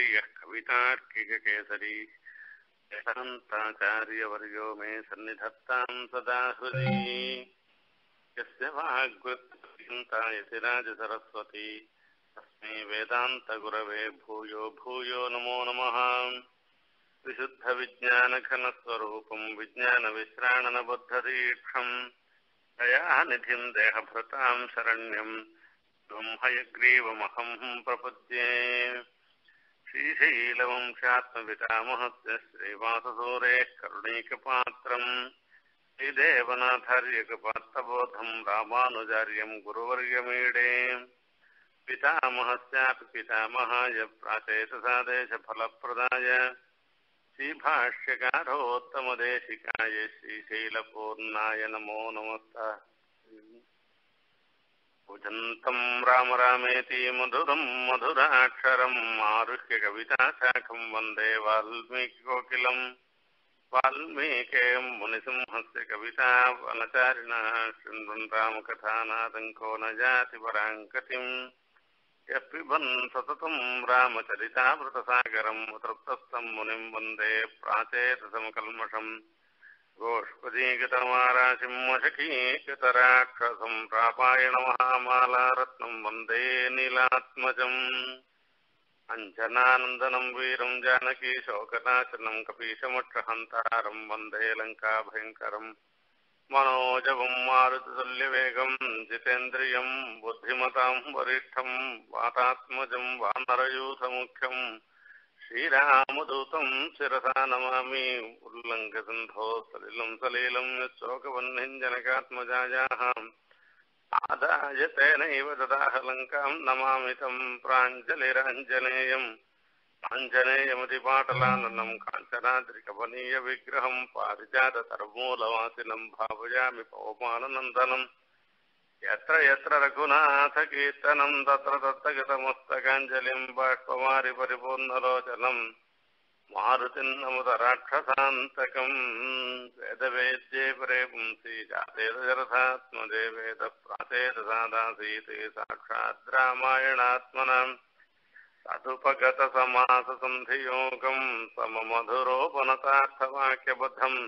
वेदान्ताचार्यः कवितार्किककेसरी। मे सन्निधत्तां सदा हृदि यस्य वाग्वृत्तिन्तायति राजसरस्वती, तस्मै भूयो भूयो नमो नमः। विशुद्धविज्ञानघनस्वरूपम् विज्ञानविश्राणनबद्धदीक्षम् दयानिधिम् देहभृताम् शरण्यम् ब्रह्मयग्रीवमहम् प्रपद्ये। श्रीशैलवंशात्मपितामहस्य श्रीवाससूरेः करुणैकपात्रम् श्रीदेवनाथार्यकपात्रबोधम् रामानुजार्यम् गुरुवर्यमीडे। पितामहस्यापि पितामहाय प्राचेतसादेशफलप्रदाय। श्रीभाष्यकारोत्तमदेशिकाय श्रीशैलपूर्णाय नमो नमस्तः। भुजन्तम् राम रामेति मधुरम् मधुराक्षरम् आरुह्य कविताशाखम् वंदे वाल्मीकिकोकिलम्। वाल्मीकेयम् मुनिसिंहस्य कविता वनचारिणः शृण्वन् रामकथानादङ्को न जाति पराङ्कतिम् यः पिबन् सततम् रामचरितामृतसागरम् तृप्तस्तम् मुनिम् वंदे प्राचेतसमकल्मषम्। गोष्पदीगतमाराशिमशकीकतराक्षसं प्रापायण महामालारत्नम् वंदे नीलात्मजम्। अञ्जनानन्दनं वीरं जानकी शोकनाशनं कपीशमक्षहन्तारं वंदे लङ्काभयङ्करम् मनोजवं मारुतितुल्यवेगं जितेन्द्रियं बुद्धिमतां वरिष्ठं वातात्मजं वानरयूथमुख्यम्। श्रीरामदूतम् शिरसा नमामि उल्लङ्घसन्धो सलिलम् सलीलम् शोकवह्निञ्जनकात्मजायाः आदाय तेनैव ददाह लङ्काम् नमामि तम् प्राञ्जलिराञ्जनेयम् आञ्जनेयमतिपाटलाननम् काञ्चनाद्रिकवनीयविग्रहम् पारिजाततरमूलवासिनम् भावयामि पवमाननन्दनम् यत्र यत्र रघुनाथकीर्तनं तत्र दत्तगतमस्तकाञ्जलिं बाष्पमारि परिपूर्णलोचनम् मारुतिन्नमुदराक्षसान्तकम् वेदवेद्ये परे पुंसि जातेदजरथात्मजे वेदप्रातेदसादासीते साक्षाद् रामायणात्मनाम् तदुपगतसमाससन्धियोगम् सममधुरोपनतार्थवाक्यबद्धम्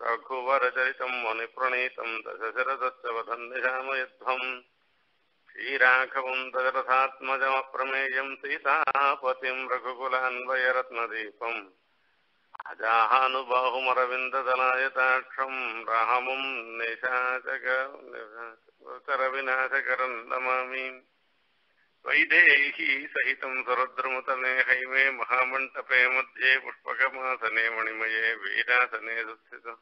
रघुवरचरितं मुनिप्रणीतं दशशरथश्च वधन्निशामयध्वम् श्रीराघवं दशरथात्मजमप्रमेयं सीतापतिं रघुकुलान्वयरत्नदीपम् अजाहानुबाहुमरविन्ददलायताक्षं राहमुं निशाचक निशाचकरविनाशकरं नमामि। वैदेही सहित सुरद्रमुतमे हईमे महामण्डपे मध्ये पुष्पकमासने मणिमये वीरासने सुस्थितम्।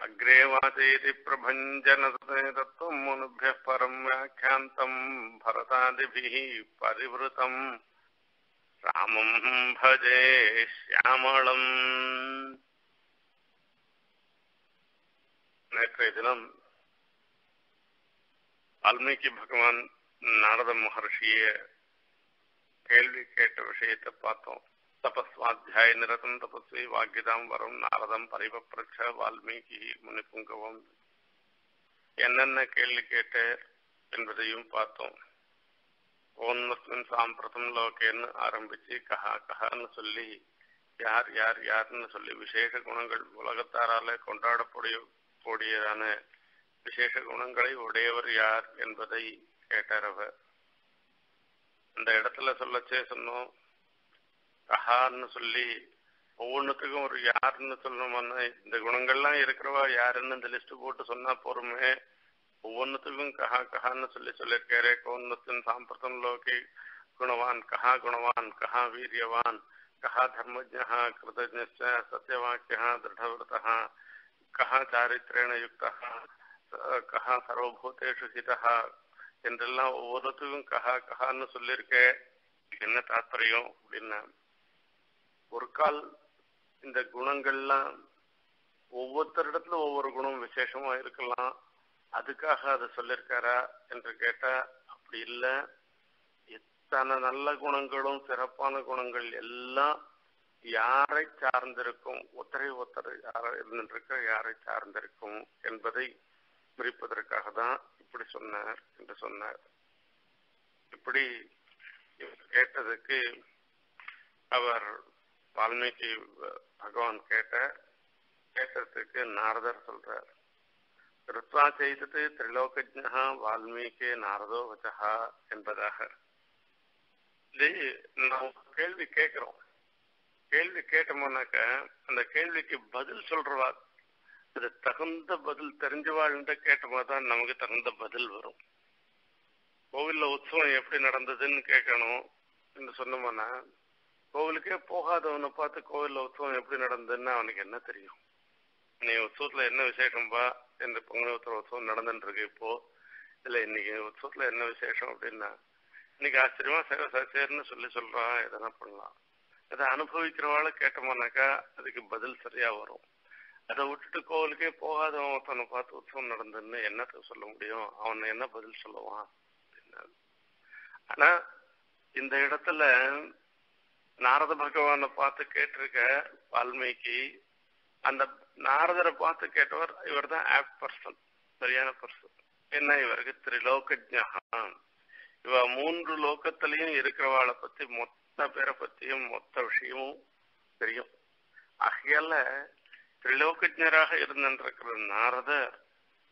अग्रे वाचयति प्रभञ्जनसने तत्त्वं मनुभ्यः परं व्याख्यान्तं भरतादिभिः परिवृतम् रामं भजे श्यामलम्। नेत्रे दिनम् वाल्मीकि भगवान् நாரத மகர்ஷிய கேள்வி கேட்ட விஷயத்தை பார்த்தோம். தபஸ்வாத்தியாய நிரதம் தபஸ்வி வாக்கியதாம் வரும் நாரதம் பரிபப்ரட்ச வால்மீகி முனிப்புங்கவம். என்னென்ன கேள்வி கேட்ட என்பதையும் பார்த்தோம். ஓன்மஸ்மின் சாம்பிரதம் லோகேன்னு ஆரம்பிச்சு கஹா கஹான்னு சொல்லி யார் யார் யாருன்னு சொல்லி விசேஷ குணங்கள் உலகத்தாரால கொண்டாடக்கூடிய கூடியதான விசேஷ குணங்களை உடையவர் யார் என்பதை கேட்டார் அவர் அந்த இடத்துல சொல்லச்சே சொன்னோம் கஹான்னு சொல்லி ஒவ்வொன்றுத்துக்கும் ஒரு யாருன்னு சொல்லணும்னா இந்த குணங்கள்லாம் இருக்கிறவா யாருன்னு இந்த லிஸ்ட் போட்டு சொன்னா போருமே ஒவ்வொன்றுத்துக்கும் கஹா கஹான்னு சொல்லி சொல்லியிருக்காரு கோன்னத்தின் சாம்பிரதம் லோகே குணவான் கஹா குணவான் கஹா வீரியவான் கஹா தர்மஜா கிருதஜ சத்தியவாக்கியா திருடவிரதா கஹா சாரித்திரேண யுக்தா கஹா சர்வபூதேஷு ஹிதா என்றெல்லாம் ஒவ்வொருத்துக்கும் கஹா கஹான்னு சொல்லியிருக்க. என்ன தாத்பரியம் அப்படின்னா ஒரு கால் இந்த குணங்கள்லாம் ஒவ்வொருத்தரிடத்துல ஒவ்வொரு குணம் விசேஷமா இருக்கலாம். அதுக்காக அதை சொல்லியிருக்காரா என்று கேட்டா அப்படி இல்லை. எத்தனை நல்ல குணங்களும் சிறப்பான குணங்கள் எல்லாம் யாரை சார்ந்திருக்கும்? ஒத்தரை ஒத்தரை யாரை இருந்திருக்க யாரை சார்ந்திருக்கும் என்பதை குறிப்பதற்காக தான் இப்படி சொன்னார் என்று சொன்னார். இப்படி கேட்டதுக்கு அவர் வால்மீகி பகவான் கேட்ட கேட்டதுக்கு நாரதர் சொல்றார். ருத்வா செய்தது திரிலோகஜா வால்மீகி நாரதோ வச்சா என்பதாக. நாம் கேள்வி கேட்கிறோம். கேள்வி கேட்டோம்னாக்க அந்த கேள்விக்கு பதில் சொல்றவா அது தகுந்த பதில் தெரிஞ்சவாழ்ந்த கேட்டோமா தான் நமக்கு தகுந்த பதில் வரும். கோவில்ல உற்சவம் எப்படி நடந்ததுன்னு கேட்கணும் என்று சொன்னோம்னா கோவிலுக்கே போகாதவனை பார்த்து கோவில்ல உற்சவம் எப்படி நடந்ததுன்னு அவனுக்கு என்ன தெரியும்? நீ உற்சவத்துல என்ன விசேஷம்பா இந்த பொங்கல் உத்தர உற்சவம் நடந்துட்டு இருக்கு இப்போ. இல்ல இன்னைக்கு உற்சவத்துல என்ன விசேஷம் அப்படின்னா இன்னைக்கு ஆச்சரியமா சேவை சேர்னு சொல்லி சொல்றான் எதனா பண்ணலாம். அதை அனுபவிக்கிறவாள கேட்டோம்னாக்கா அதுக்கு பதில் சரியா வரும். அதை விட்டுட்டு கோவிலுக்கே போகாதவன் ஒருத்தனை பார்த்து உற்சவம் நடந்ததுன்னு என்னத்த சொல்ல முடியும்? அவன் என்ன பதில் சொல்லுவான்? ஆனா இந்த இடத்துல நாரத பகவானை பார்த்து கேட்டிருக்க வால்மீகி அந்த நாரதரை பார்த்து கேட்டவர் இவர் தான் ஆப் பர்சன் சரியான பர்சன் என்ன இவருக்கு? திரிலோக ஜான் இவ மூன்று லோகத்திலையும் இருக்கிறவாளை பத்தி மொத்த பேரை பத்தியும் மொத்த விஷயமும் தெரியும். ஆகையால திரிலோகஜராக இருந்திருக்கிற நாரதர்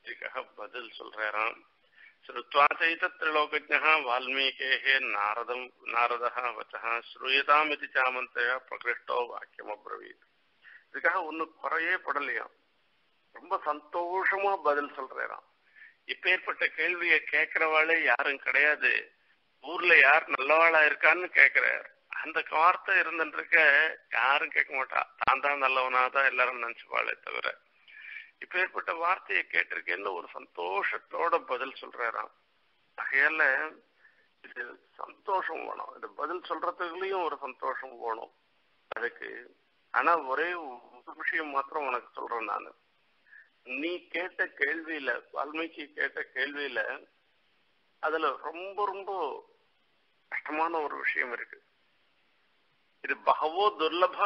இதுக்காக பதில் சொல்றாராம் ஸ்ருத்வாச்சைத திரிலோகஜா வால்மீகே நாரதம் நாரதா வச்சா ஸ்ரூயதாம் இது சாமந்தயா பிரகிருஷ்டோ வாக்கியம் அப்ரவீத் இதுக்காக ஒன்னும் குறையே படலையாம் ரொம்ப சந்தோஷமா பதில் சொல்றாராம் இப்பேற்பட்ட கேள்வியை கேட்கிறவாளே யாரும் கிடையாது. ஊர்ல யார் நல்லவாளா இருக்கான்னு கேக்குறார் அந்த வார்த்தை இருந்துருக்க யாரும் கேட்க மாட்டா. தான் தான் நல்லவனா தான் எல்லாரும் நினைச்சுப்பாளே தவிர. இப்பேற்பட்ட வார்த்தையை கேட்டிருக்கேன்னு ஒரு சந்தோஷத்தோட பதில் சொல்றாராம். ஆகையால இது சந்தோஷம் வேணும். இந்த பதில் சொல்றதுக்குள்ளயும் ஒரு சந்தோஷம் வேணும். அதுக்கு ஆனா ஒரே ஒரு விஷயம் மாத்திரம் உனக்கு சொல்றேன் நான். நீ கேட்ட கேள்வியில வால்மீகி கேட்ட கேள்வியில அதுல ரொம்ப ரொம்ப கஷ்டமான ஒரு விஷயம் இருக்கு. இது பகவோ துர்லப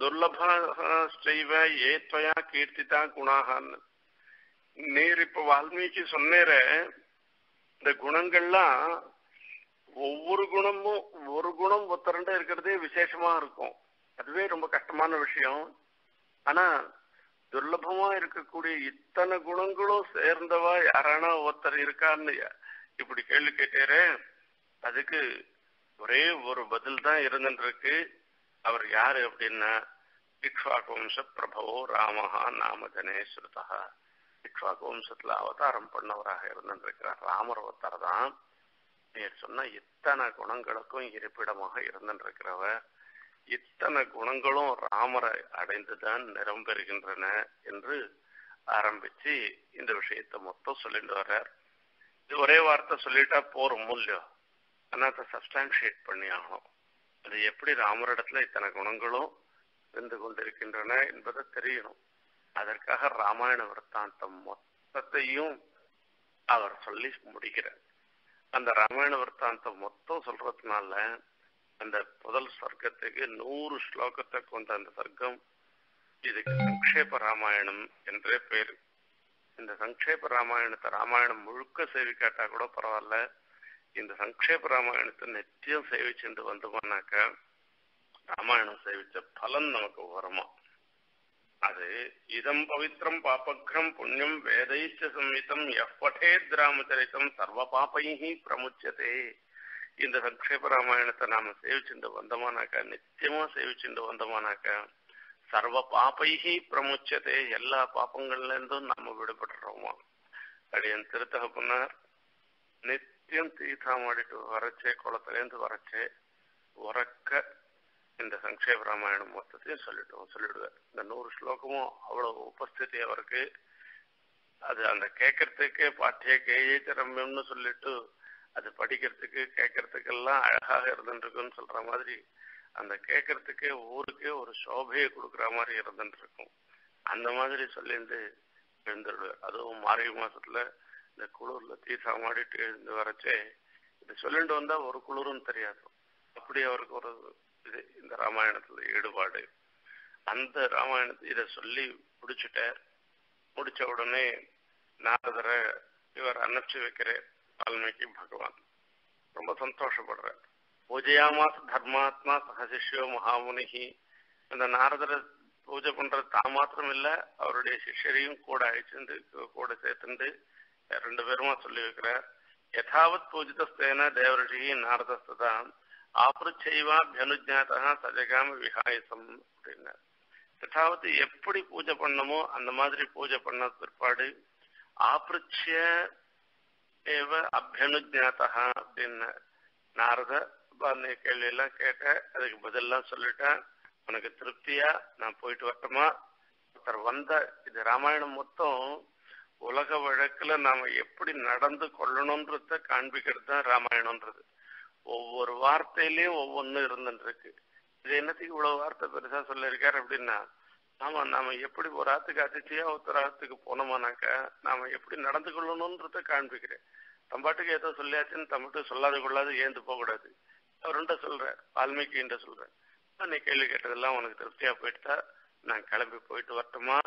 துர்லப செய்வ ஏத்வயா கீர்த்திதா குணாகான்னு. நீர் இப்ப வால்மீகி சொன்னேற இந்த குணங்கள்லாம் ஒவ்வொரு குணமும் ஒரு குணம் ஒத்தரண்ட இருக்கிறதே விசேஷமா இருக்கும். அதுவே ரொம்ப கஷ்டமான விஷயம். ஆனா துர்லபமா இருக்கக்கூடிய இத்தனை குணங்களும் சேர்ந்தவா யாரானா ஒருத்தர் இருக்கான்னு இப்படி கேள்வி கேட்டேரே அதுக்கு ஒரே ஒரு பதில் தான் இருந்துருக்கு அவர் யாரு அப்படின்னா இக்ஷ்வாக்கு வம்ச பிரபவோ ராமஹா நாமதனே ஸ்ருதா இக்ஷ்வாக்கு வம்சத்துல அவதாரம் பண்ணவராக இருந்திருக்கிறார் ராமர் ஒருத்தர் தான் நீ சொன்ன இத்தனை குணங்களுக்கும் இருப்பிடமாக இருந்திருக்கிறவர் இத்தனை குணங்களும் ராமரை அடைந்துதான் நிரம்பெறுகின்றன என்று ஆரம்பிச்சு இந்த விஷயத்தை மொத்தம் சொல்லிட்டு வர்றார். இது ஒரே வார்த்தை சொல்லிட்டா போரும் மூல்யம். ஆனா அதை சப்ஸ்டான்ஷியேட் பண்ணி ஆகணும். அது எப்படி ராமரிடத்துல இத்தனை குணங்களும் இருந்து கொண்டிருக்கின்றன என்பதை தெரியணும். அதற்காக ராமாயண விற்த்தாந்தம் மொத்தத்தையும் அவர் சொல்லி முடிக்கிறார். அந்த ராமாயண விற்த்தாந்தம் மொத்தம் சொல்றதுனால அந்த முதல் சர்க்கத்துக்கு நூறு ஸ்லோகத்தை கொண்ட அந்த சர்க்கம் இதுக்கு சங்கேப ராமாயணம் என்றே பேரு. இந்த சங்கேப ராமாயணத்தை ராமாயணம் முழுக்க சேவிக்காட்டா கூட பரவாயில்ல. இந்த சங்கேப ராமாயணத்தை நித்தியம் சேவிச்சுட்டு வந்தோம்னாக்க ராமாயணம் சேவிச்ச பலன் நமக்கு வருமா அது இதம் பவித்திரம் பாபக்ரம் புண்ணியம் வேதைச்ச சம்மிதம் எப்பட்டேத் ராமச்சரித்தம் சர்வ பாப்பைஹி பிரமுச்சதே. இந்த சங்கேப ராமாயணத்தை நாம சேவிச்சுட்டு வந்தோமானாக்கா நிச்சயமா சேவிச்சுட்டு வந்தோமானாக்கா சர்வ பாப்பைஹி பிரமுச்சதே. எல்லா பாப்பங்கள்ல இருந்தும் நாம விடுபட்டுறோமா அடியன் திருத்தகப்பனார் நித்தியம் தீர்த்தா மாடிட்டு வரச்சே குளத்துலேருந்து வரச்சே உறக்க இந்த சங்கேப ராமாயணம் மொத்தத்தையும் சொல்லிட்டோம் சொல்லிடுவார் இந்த நூறு ஸ்லோகமும் அவ்வளவு உபஸ்திதி அவருக்கு. அது அந்த கேட்கறதுக்கே பாட்டிய கேஜிச்ச ரம்யம்னு சொல்லிட்டு அது படிக்கிறதுக்கு கேட்கறதுக்கெல்லாம் அழகாக இருந்துருக்குன்னு சொல்ற மாதிரி அந்த கேட்கறதுக்கே ஊருக்கே ஒரு சோபையை கொடுக்குற மாதிரி இருந்துட்டு இருக்கும் அந்த மாதிரி சொல்லிட்டு எழுந்துடுவார் அதுவும் மார்கழி மாசத்துல இந்த குளிர்ல தீசா மாடிட்டு எழுந்து வரச்சே இது சொல்லிட்டு வந்தா ஒரு குளிரும் தெரியாது. அப்படி அவருக்கு ஒரு இது இந்த ராமாயணத்துல ஈடுபாடு. அந்த ராமாயணத்தை இதை சொல்லி முடிச்சுட்டார். முடிச்ச உடனே நாரதரை இவர் அனுப்பிச்சு வைக்கிற வால்மீகி பகவான். ரொம்ப சந்தோஷப்படுறார். பூஜையாமாஸ் தர்மாத்மா சகசிஷ்யோ மகாமுனிகி. அந்த நாரதரை பூஜை பண்றது தான் மாத்திரம் இல்ல அவருடைய சிஷ்யரையும் கூட அழிச்சுண்டு கூட சேர்த்துண்டு ரெண்டு பேருமா சொல்லி வைக்கிறார். யதாவத் பூஜிதஸ்தேன தேவரிஷி நாரதஸ்தான் ஆபுச்சைவாபியனுஜாத்தா சஜகாம விகாயசம் அப்படின்னார். யதாவத் எப்படி பூஜை பண்ணமோ அந்த மாதிரி பூஜை பண்ண பிற்பாடு ஆபிருச்சிய ஏவ அபியனுஜாத்தா அப்படின்னு நாரத நீ கேள்வி எல்லாம் கேட்ட அதுக்கு பதிலாம் சொல்லிட்டேன் உனக்கு திருப்தியா? நான் போயிட்டு வரட்டுமா? ஒருத்தர் வந்த இது ராமாயணம் மொத்தம் உலக வழக்குல நாம எப்படி நடந்து கொள்ளணும்ன்றத காண்பிக்கிறது தான் ராமாயணம்ன்றது. ஒவ்வொரு வார்த்தையிலயும் ஒவ்வொன்னு இருந்துருக்கு இது என்னத்துக்கு இவ்வளவு வார்த்தை பெருசா சொல்லியிருக்காரு அப்படின்னா ஆமா நாம எப்படி ஒரு ஆத்துக்கு அதிர்ச்சியா ஒருத்தர் ஆத்துக்கு போனோமானாக்கா நாம எப்படி நடந்து கொள்ளணும்ன்றத காண்பிக்கிறேன். தம்பாட்டுக்கு ஏதோ சொல்லியாச்சுன்னு தம்பிட்டு சொல்லாது கொள்ளாது ஏந்து போக கூடாது அவருண்ட சொல்றேன் வால்மீகின்ற சொல்றேன் நீ கேள்வி கேட்டதெல்லாம் உனக்கு திருப்தியா போயிட்டா நான் கிளம்பி போயிட்டு வரட்டுமா?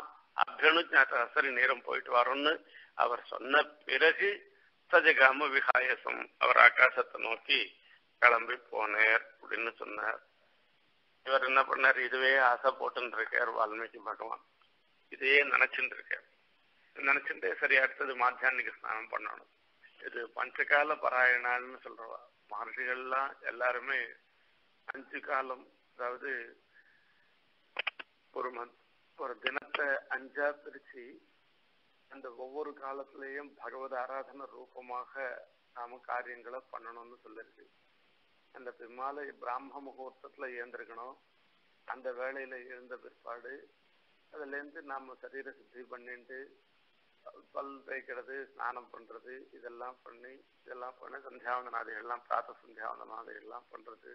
அபியனுஜாத்த நேரம் போயிட்டு வரோம்னு அவர் சொன்ன பிறகு சஜகாம விகாயசம் அவர் ஆகாசத்தை நோக்கி கிளம்பி போனேர் அப்படின்னு சொன்னார். இவர் என்ன பண்ணார்? இதுவே ஆசை போட்டுன்னு இருக்கார் வால்மீகி பகவான். இதையே நினைச்சுட்டு இருக்கார். நினைச்சுட்டு சரி அடுத்தது மாத்தியானிக்கு ஸ்நானம் பண்ணணும். இது பஞ்சகால பராயணான்னு சொல்றவா. மகர்ஷிகள்லாம் எல்லாருமே அஞ்சு காலம் அதாவது ஒரு மந்த் ஒரு தினத்தை அஞ்சா பிரிச்சு அந்த ஒவ்வொரு காலத்திலையும் பகவத் ஆராதன ரூபமாக நாம காரியங்களை பண்ணணும்னு சொல்லிருக்கு. அந்த பிம்மால பிராம முகூர்த்தத்துல ஏந்திருக்கணும் அந்த வேலையில எழுந்த பிற்பாடு அதுல இருந்து நாம சரீர சுத்தி பண்ணிட்டு பல் தேய்க்கிறது ஸ்நானம் பண்றது இதெல்லாம் பண்ணி இதெல்லாம் பண்ணி சந்தியாவந்தனாதிகள்லாம் பிராத்த சந்தியாவந்தனாதிகள்லாம் பண்றது.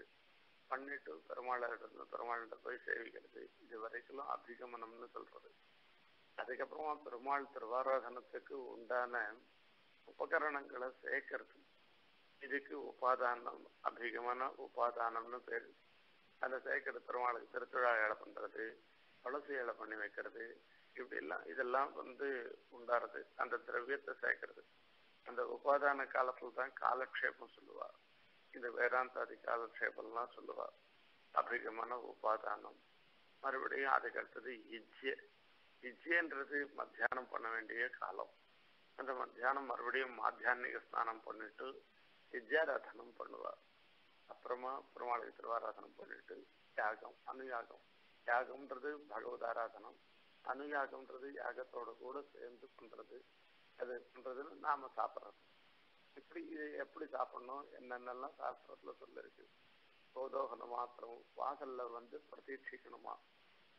பண்ணிட்டு பெருமாளை இருந்து பெருமாள்கிட்ட போய் சேவிக்கிறது இது வரைக்கும் அபிகமனம்னு சொல்றது. அதுக்கப்புறமா பெருமாள் திருவாராதனத்துக்கு உண்டான உபகரணங்களை சேர்க்கறது. இதுக்கு உபாதானம் அபிகமன உபாதானம்னு பேரு. அதை சேர்க்கிற பெருமாளுக்கு திருத்துழா ஏழை பண்றது துளசி ஏழை பண்ணி வைக்கிறது இப்படி எல்லாம் இதெல்லாம் வந்து உண்டாறது. அந்த திரவியத்தை சேர்க்கறது. அந்த உபாதான காலத்துல தான் காலக்ஷேபம் சொல்லுவார். இந்த வேதாந்தாதி சேவல்லாம் சொல்லுவார். அபிகமான உபாதானம். மறுபடியும் அதுக்கு அடுத்தது இஜ்ய. இஜ்யன்றது மத்தியானம் பண்ண வேண்டிய காலம். அந்த மத்தியானம் மறுபடியும் மாத்தியானிக ஸ்நானம் பண்ணிட்டு வித்யாராதனம் பண்ணுவார். அப்புறமா பெருமாளுக்கு திருவாராதனம் பண்ணிட்டு யாகம் அனுயாகம். யாகம்ன்றது பகவத் ஆராதனம் அனுயாகம்ன்றது யாகத்தோட கூட சேர்ந்து பண்றது. அது பண்றதுன்னு நாம சாப்பிட்றது. இப்படி இது எப்படி சாப்பிடணும் என்னென்னலாம் சாஸ்திரத்துல சொல்லிருக்கு. சோதோகன மாத்திரம் வாசல்ல வந்து பிரதீட்சிக்கணுமா?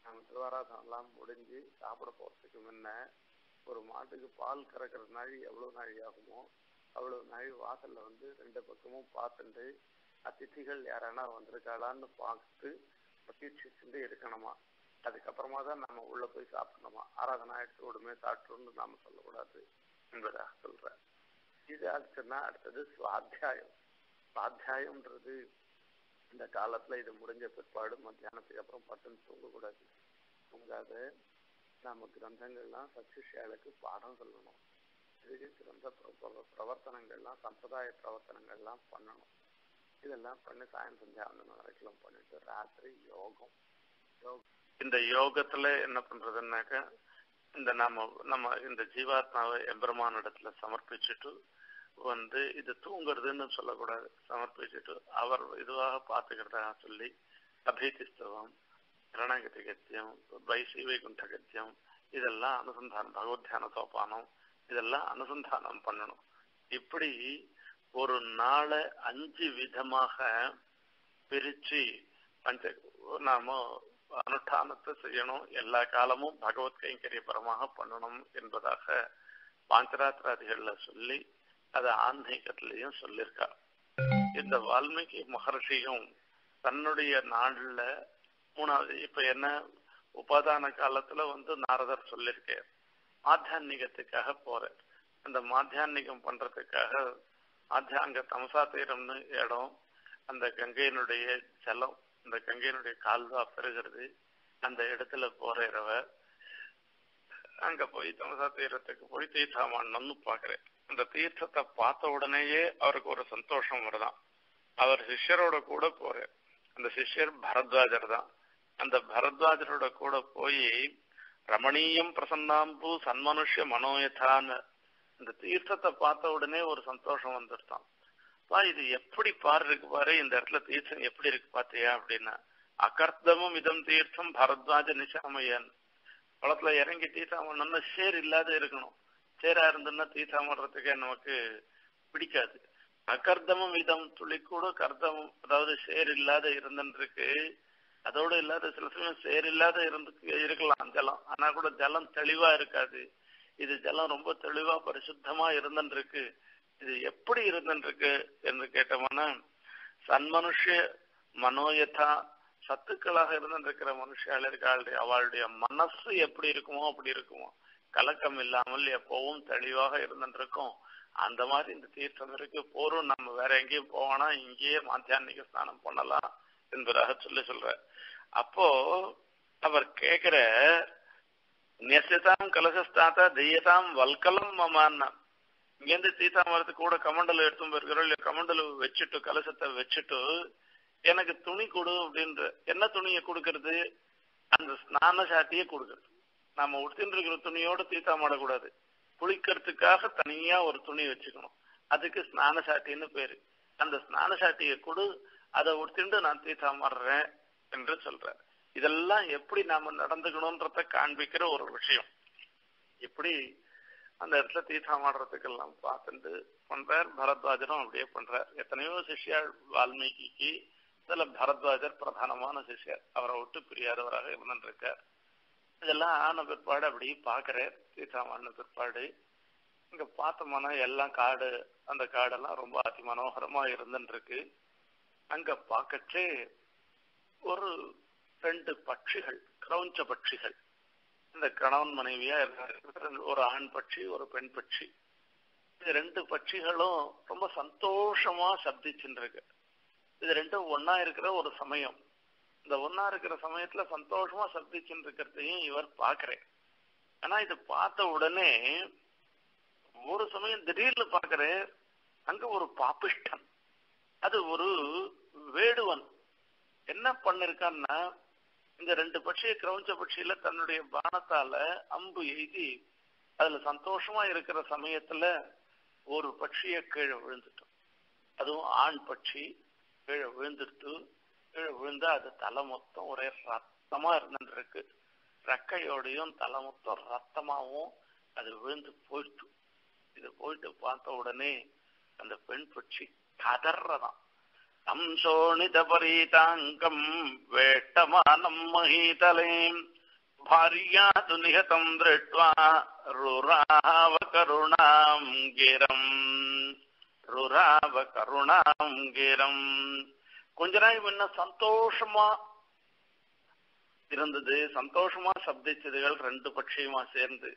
நம்ம திருவாராசனம்லாம் எல்லாம் முடிஞ்சு சாப்பிட போறதுக்கு முன்ன ஒரு மாட்டுக்கு பால் கறக்கிற நாழி எவ்வளவு நாழி ஆகுமோ அவ்வளவு நாழி வாசல்ல வந்து ரெண்டு பக்கமும் பார்த்துட்டு அதிதிகள் யாரானா வந்திருக்காளான்னு பார்த்து பிரதீட்சிச்சுட்டு இருக்கணுமா? அதுக்கப்புறமா தான் நம்ம உள்ள போய் சாப்பிடணுமா? ஆராதனா எடுத்து உடனே சாப்பிட்டோம்னு நாம சொல்லக்கூடாது என்பதாக சொல்றேன் இது ஆச்சுன்னா அடுத்தது சுவாத்தியாயம். சுவாத்தியாயம்ன்றது இந்த காலத்துல இது முடிஞ்ச பிற்பாடு மத்தியானத்துக்கு அப்புறம் பட்டுன்னு தூங்கக்கூடாது. தூங்காத. நாம கிரந்தங்கள்லாம் சசிஷியாளுக்கு பாடம் சொல்லணும். இதுக்கு கிரந்த பிரவர்த்தனங்கள்லாம் சம்பிரதாய பிரவர்த்தனங்கள்லாம் பண்ணணும். இதெல்லாம் பண்ணி சாயம் சந்தியாவந்தனம் வரைக்கும் பண்ணிட்டு ராத்திரி யோகம். இந்த யோகத்துல என்ன பண்றதுன்னாக்க இந்த நம்ம நம்ம இந்த ஜீவாத்மாவை எம்பெருமான இடத்துல சமர்ப்பிச்சுட்டு வந்து இது தூங்குறதுன்னு சொல்லக்கூடாது. சமர்ப்பிச்சுட்டு அவர் இதுவாக பார்த்துக்கிறதா சொல்லி அபீதிஸ்தவம் சரணாகதி கத்தியம் வைசி வைகுண்ட கத்தியம் இதெல்லாம் அனுசந்தானம் பகவத்யான சோபானம் இதெல்லாம் அனுசந்தானம் பண்ணணும். இப்படி ஒரு நாளை அஞ்சு விதமாக பிரிச்சு பஞ்ச நாம அனுஷ்டானத்தை செய்யணும். எல்லா காலமும் பகவத் கைங்கரியபரமாக பண்ணணும் என்பதாக பாஞ்சராத்திராதிகள்ல சொல்லி அதை ஆன்மீகத்திலையும் சொல்லியிருக்கா. இந்த வால்மீகி மகர்ஷியும் தன்னுடைய நாடுல மூணாவது இப்ப என்ன உபாதான காலத்துல வந்து நாரதர் சொல்லியிருக்கார். மாத்தியான்மிகத்துக்காக போறேன். அந்த மாத்தியான்மிகம் பண்றதுக்காக அங்க தமசா தீரம்னு இடம் அந்த கங்கையினுடைய ஜலம் அந்த கங்கையினுடைய கால்வா பெறுகிறது அந்த இடத்துல போறவ அங்க போய் தமசா தீரத்துக்கு போய் தீர்த்தாமான்னு பாக்குறேன் அந்த தீர்த்தத்தை பார்த்த உடனேயே அவருக்கு ஒரு சந்தோஷம் வருதான். அவர் சிஷ்யரோட கூட போற. அந்த சிஷ்யர் பரத்வாஜர் தான். அந்த பரத்வாஜரோட கூட போய் ரமணீயம் பிரசன்னாம்பு சன்மனுஷ்ய மனோயதான்னு இந்த தீர்த்தத்தை பார்த்த உடனே ஒரு சந்தோஷம் வந்துருத்தான் பா இது எப்படி பாரு இருக்கு பாரு இந்த இடத்துல தீர்த்தம் எப்படி இருக்கு பாத்தியா? அப்படின்னா அகர்த்தமும் இதம் தீர்த்தம் பரத்வாஜ நிஷாமையன் குளத்துல இறங்கி தீர்த்தாமன்னா சேர் இல்லாத இருக்கணும். சேரா இருந்ததுன்னா தீர்த்தாமடுறதுக்கு நமக்கு பிடிக்காது. அகர்தமும் இதம் துளி கூட கர்தமும் அதாவது சேர் இல்லாத இருந்துருக்கு அதோட இல்லாத சில சமயம் சேர் இல்லாத இருந்து இருக்கலாம் ஜலம். ஆனா கூட ஜலம் தெளிவா இருக்காது. இது ஜலம் ரொம்ப தெளிவா பரிசுத்தமா இருந்துருக்கு இது எப்படி இருந்துருக்கு என்று கேட்டோம்னா சன்மனுஷ்ய மனோயதா சத்துக்களாக இருந்திருக்கிற மனுஷால இருக்காளுடைய அவளுடைய மனசு எப்படி இருக்குமோ அப்படி இருக்குமோ. கலக்கம் இல்லாமல் எப்பவும் தெளிவாக இருந்துருக்கும். அந்த மாதிரி இந்த தீர்த்தம் இருக்கு போரும் நம்ம வேற எங்கேயும் போவோம்னா இங்கேயே மாத்தியானிக ஸ்நானம் பண்ணலாம் என்பதாக சொல்லி சொல்ற அப்போ அவர் கேக்குற நெசிதாம் கலசஸ்தாத்தா தெய்யதாம் வல்கலம் மமான்னா இங்கேருந்து தீத்தாமரத்து கூட கமண்டல் எடுத்து போயிருக்கிறோம். இல்லையா கமண்டல் வச்சுட்டு கலசத்தை வச்சுட்டு எனக்கு துணி கொடு அப்படின்ற என்ன துணியை கொடுக்கறது? அந்த ஸ்நான சாட்டியை கொடுக்கறது. நாம உடுத்தின்னு இருக்கிற துணியோட தீத்தாமடக்கூடாது குளிக்கிறதுக்காக தனியா ஒரு துணி வச்சுக்கணும். அதுக்கு ஸ்நான சாட்டின்னு பேரு. அந்த ஸ்நான சாட்டியை கொடு அதை உடுத்திண்டு நான் தீத்தாமடுறேன் என்று சொல்றேன் இதெல்லாம் எப்படி நாம நடந்துக்கணும்ன்றத காண்பிக்கிற ஒரு விஷயம். இப்படி அந்த இடத்துல தீர்த்தமாடுறதுக்கெல்லாம் பார்த்துட்டு பண்றார். பரத்வாஜரும் அப்படியே பண்றார். எத்தனையோ சிஷ்யாள் வால்மீகிக்கு இதுல பரத்வாஜர் பிரதானமான சிஷ்யர். அவரை விட்டு பிரியாதவராக இருந்துருக்கார் இதெல்லாம் ஆன பிற்பாடு அப்படி பாக்குறார் சீதாமான பிற்பாடு. இங்க பார்த்தோம்னா எல்லாம் காடு அந்த காடெல்லாம் ரொம்ப அதி மனோகரமா இருந்துருக்கு அங்க பார்க்கச்சே ஒரு ரெண்டு பட்சிகள் கிரௌஞ்ச பட்சிகள். இந்த கணவன் மனைவியா ஒரு ஆண் பட்சி ஒரு பெண் பட்சி. இது ரெண்டு பட்சிகளும் ரொம்ப சந்தோஷமா சப்திச்சுருக்கு இது ரெண்டும் ஒன்னா இருக்கிற ஒரு சமயம். இந்த ஒன்னா இருக்கிற சமயத்துல சந்தோஷமா சப்திச்சுட்டு இருக்கிறதையும் இவர் பாக்குறேன் ஆனா இது பார்த்த உடனே ஒரு சமயம் திடீர்னு பாக்குறேன் அங்க ஒரு பாப்பிஷ்டன் அது ஒரு வேடுவன். என்ன பண்ணிருக்கான்னா இந்த ரெண்டு பட்சிய கிரௌஞ்ச பட்சியில தன்னுடைய பானத்தால அம்பு எய்தி அதுல சந்தோஷமா இருக்கிற சமயத்துல ஒரு பட்சிய கீழே விழுந்துட்டோம் அதுவும் ஆண் பட்சி கீழே விழுந்துட்டு கீழே விழுந்தா அது தலை மொத்தம் ஒரே ரத்தமா இருந்துருக்கு ரெக்கையோடையும் தலை மொத்தம் ரத்தமாவும் அது விழுந்து போயிட்டு இது போயிட்டு பார்த்த உடனே அந்த பெண் பட்சி கதறதான் संशोणितपरीताङ्कम् वेष्टमानम् महीतलेम् भार्या तु निहतम् दृष्ट्वा रुराव करुणाम् गिरम् रुराव கருணாம் கிரம் கொஞ்ச நாள் முன்ன சந்தோஷமா இருந்தது. சந்தோஷமா சப்திச்சதுகள் ரெண்டு பட்சியுமா சேர்ந்து.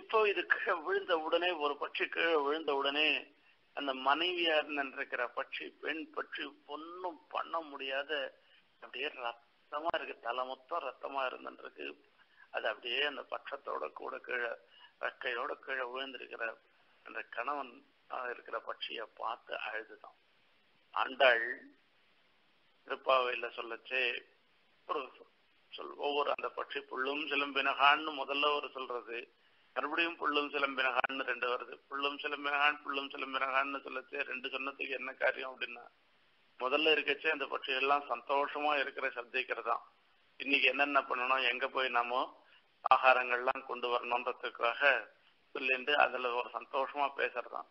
இப்போ இது கீழே விழுந்த உடனே ஒரு பட்சி கீழே விழுந்த உடனே அந்த மனைவியா இருந்திருக்கிற பட்சி பெண் பட்சி ஒன்னும் பண்ண முடியாத அப்படியே ரத்தமா இருக்கு. தலை மொத்தம் ரத்தமா இருந்துருக்கு அது அப்படியே அந்த பட்சத்தோட கூட கீழே ரெக்கையோட கீழே விழுந்திருக்கிற அந்த கணவன் இருக்கிற பட்சிய பார்த்து அழுதுதான். ஆண்டாள் திருப்பாவையில் சொல்லச்சே. ஒரு சொல் ஒவ்வொரு அந்த பட்சி புள்ளும் சிலம்பினகான்னு முதல்ல ஒரு சொல்றது. மறுபடியும் புள்ளும் சிலம்பினகான்னு ரெண்டு வருது. புள்ளும் சிலம்பினகான் புள்ளும் சிலம்பினகான்னு சொல்லச்சே. ரெண்டு சொன்னதுக்கு என்ன காரியம் அப்படின்னா முதல்ல இருக்கச்சே அந்த பட்சி எல்லாம் சந்தோஷமா இருக்கிற சப்திக்கிறதாம் இன்னைக்கு என்னென்ன பண்ணணும் எங்க போய் நாம ஆகாரங்கள்லாம் கொண்டு வரணுன்றதுக்காக சொல்லிட்டு அதுல ஒரு சந்தோஷமா பேசுறதாம்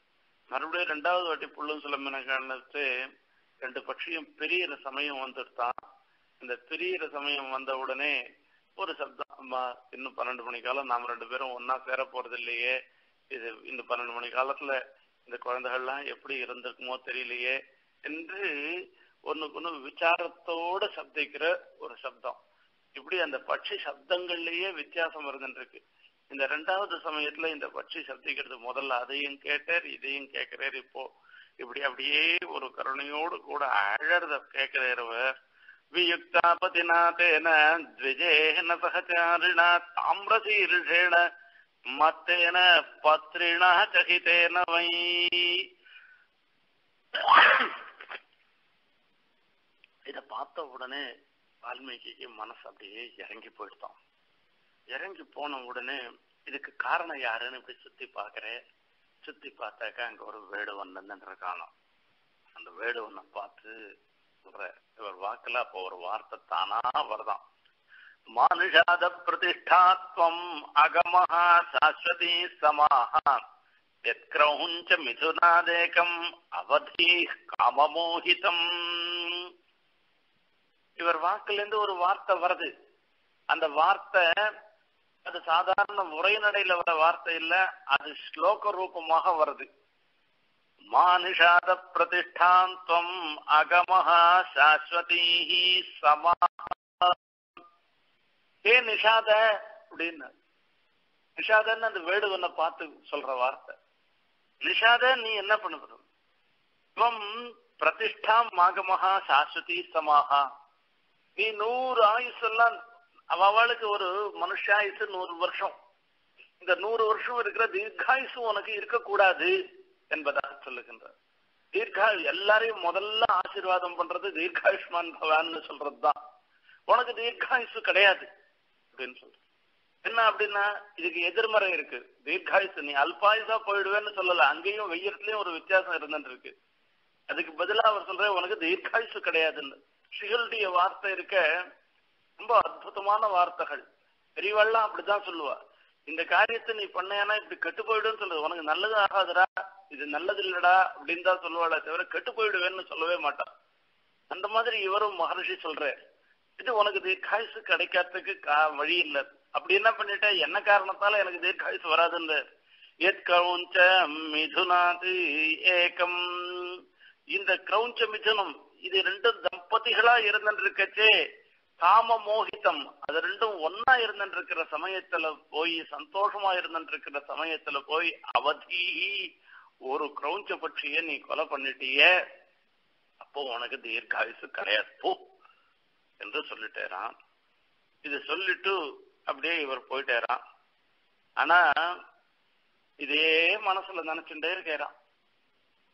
மறுபடியும் ரெண்டாவது வாட்டி புள்ளும் சிலம்பினகான்னு ரெண்டு பட்சியும் பெரிய சமயம் வந்துட்டான் இந்த பிரியிற சமயம் வந்த உடனே ஒரு சப்தம் அம்மா இன்னும் பன்னெண்டு மணி காலம் நாம ரெண்டு பேரும் ஒன்னா சேர போறது இல்லையே? இது இந்த பன்னெண்டு மணி காலத்துல இந்த குழந்தைகள்லாம் எப்படி இருந்திருக்குமோ தெரியலையே என்று ஒண்ணுக்கு ஒண்ணு விசாரத்தோட சப்திக்கிற ஒரு சப்தம். இப்படி அந்த பட்சி சப்தங்கள்லயே வித்தியாசம் இருந்துருக்கு இந்த ரெண்டாவது சமயத்துல இந்த பட்சி சப்திக்கிறது முதல்ல அதையும் கேட்டார் இதையும் கேட்கிறார். இப்போ இப்படி அப்படியே ஒரு கருணையோடு கூட அழறத கேட்கிறவ வியுக்தாபதிநாதேன த்விஜேன சகச்சாரிணா தாமிரசீர்ஷேண மத்தேன பத்ரிணா சகிதேன வை. இத பார்த்த உடனே வால்மீகிக்கு மனசு அப்படியே இறங்கி போயிட்டான் இறங்கி போன உடனே இதுக்கு காரணம் யாருன்னு இப்படி சுத்தி பாக்குறேன் சுத்தி பார்த்தாக்கா அங்க ஒரு வேடுவன் நின்று காணும் அந்த வேடுவனை பார்த்து இவர் வாக்குல அப்போ ஒரு வார்த்தை தானா வருதான். மானுஷாத பிரதிஷ்டாத்வம் அகமஹா சாஸ்வதி சமாஹா எத்கிரௌஞ்ச மிதுனாதேகம் அவதி காமமோகிதம். இவர் வாக்குல இருந்து ஒரு வார்த்தை வருது. அந்த வார்த்தை அது சாதாரண உரைநடையில வர வார்த்தை இல்ல அது ஸ்லோக ரூபமாக வருது. மானுஷாத பிரதிஷ்டாந்தம் அகமஹா சாஸ்வதீஹி சமா ஏ நிஷாத அப்படின்னு. நிஷாதன்னு அந்த வேடுவனை பார்த்து சொல்ற வார்த்தை. நிஷாத நீ என்ன பண்ணுவது துவம் பிரதிஷ்டாம் மாகமஹா சாஸ்வதி சமாஹா. நீ நூறு ஆயுசெல்லாம் அவளுக்கு ஒரு மனுஷாயுசு நூறு வருஷம். இந்த நூறு வருஷம் இருக்கிற தீர்காயுசு உனக்கு இருக்கக்கூடாது என்பதாக சொல்லுகின்றார். தீர்கா எல்லாரையும் முதல்ல ஆசீர்வாதம் பண்றது தீர்காயுஷ்மான் பவான்னு சொல்றதுதான். உனக்கு தீர்காயுசு கிடையாது அப்படின்னு சொல்ற என்ன அப்படின்னா இதுக்கு எதிர்மறை இருக்கு. தீர்காயுசு நீ அல்பாயுசா போயிடுவேன்னு சொல்லல. அங்கேயும் வெய்யறதுலயும் ஒரு வித்தியாசம் இருந்துட்டு இருக்கு. அதுக்கு பதிலா அவர் சொல்ற உனக்கு தீர்காயுசு கிடையாதுன்னு. சிகளுடைய வார்த்தை இருக்க ரொம்ப அற்புதமான வார்த்தைகள். பெரியவாள்லாம் அப்படிதான் சொல்லுவா. இந்த காரியத்தை நீ பண்ணேன்னா இப்படி கெட்டு போயிடுன்னு சொல்றது. உனக்கு நல்லது ஆகாதுடா இது நல்லது இல்லடா அப்படின்னு தான் சொல்லுவாளே தவிர கெட்டு போயிடுவேன்னு சொல்லவே மாட்டான் அந்த மாதிரி இவரும் மகர்ஷி சொல்றேன் இது உனக்கு தீர்க்காயுசு கிடைக்காததுக்கு கா வழி இல்லை. அப்படி என்ன பண்ணிட்ட? என்ன காரணத்தால எனக்கு தீர்க்காயுசு வராதுன்னு? எத் கவுஞ்ச மிதுனாது ஏகம். இந்த கிரௌஞ்ச மிதுனம் இது ரெண்டும் தம்பதிகளா இருந்துருக்கச்சே காம மோகிதம் அது ரெண்டும் ஒன்னா இருந்துருக்கிற சமயத்துல போய் சந்தோஷமா இருந்துருக்கிற சமயத்துல போய் அவதி. ஒரு கிரௌஞ்ச பட்சிய நீ கொலை பண்ணிட்டிய அப்போ உனக்கு தீர்க்காயுசு கிடையாது. போ என்று சொல்லிட்டேரான் இது சொல்லிட்டு அப்படியே இவர் போயிட்டேரான் ஆனா இதே மனசுல நினைச்சுட்டே இருக்கிறான்.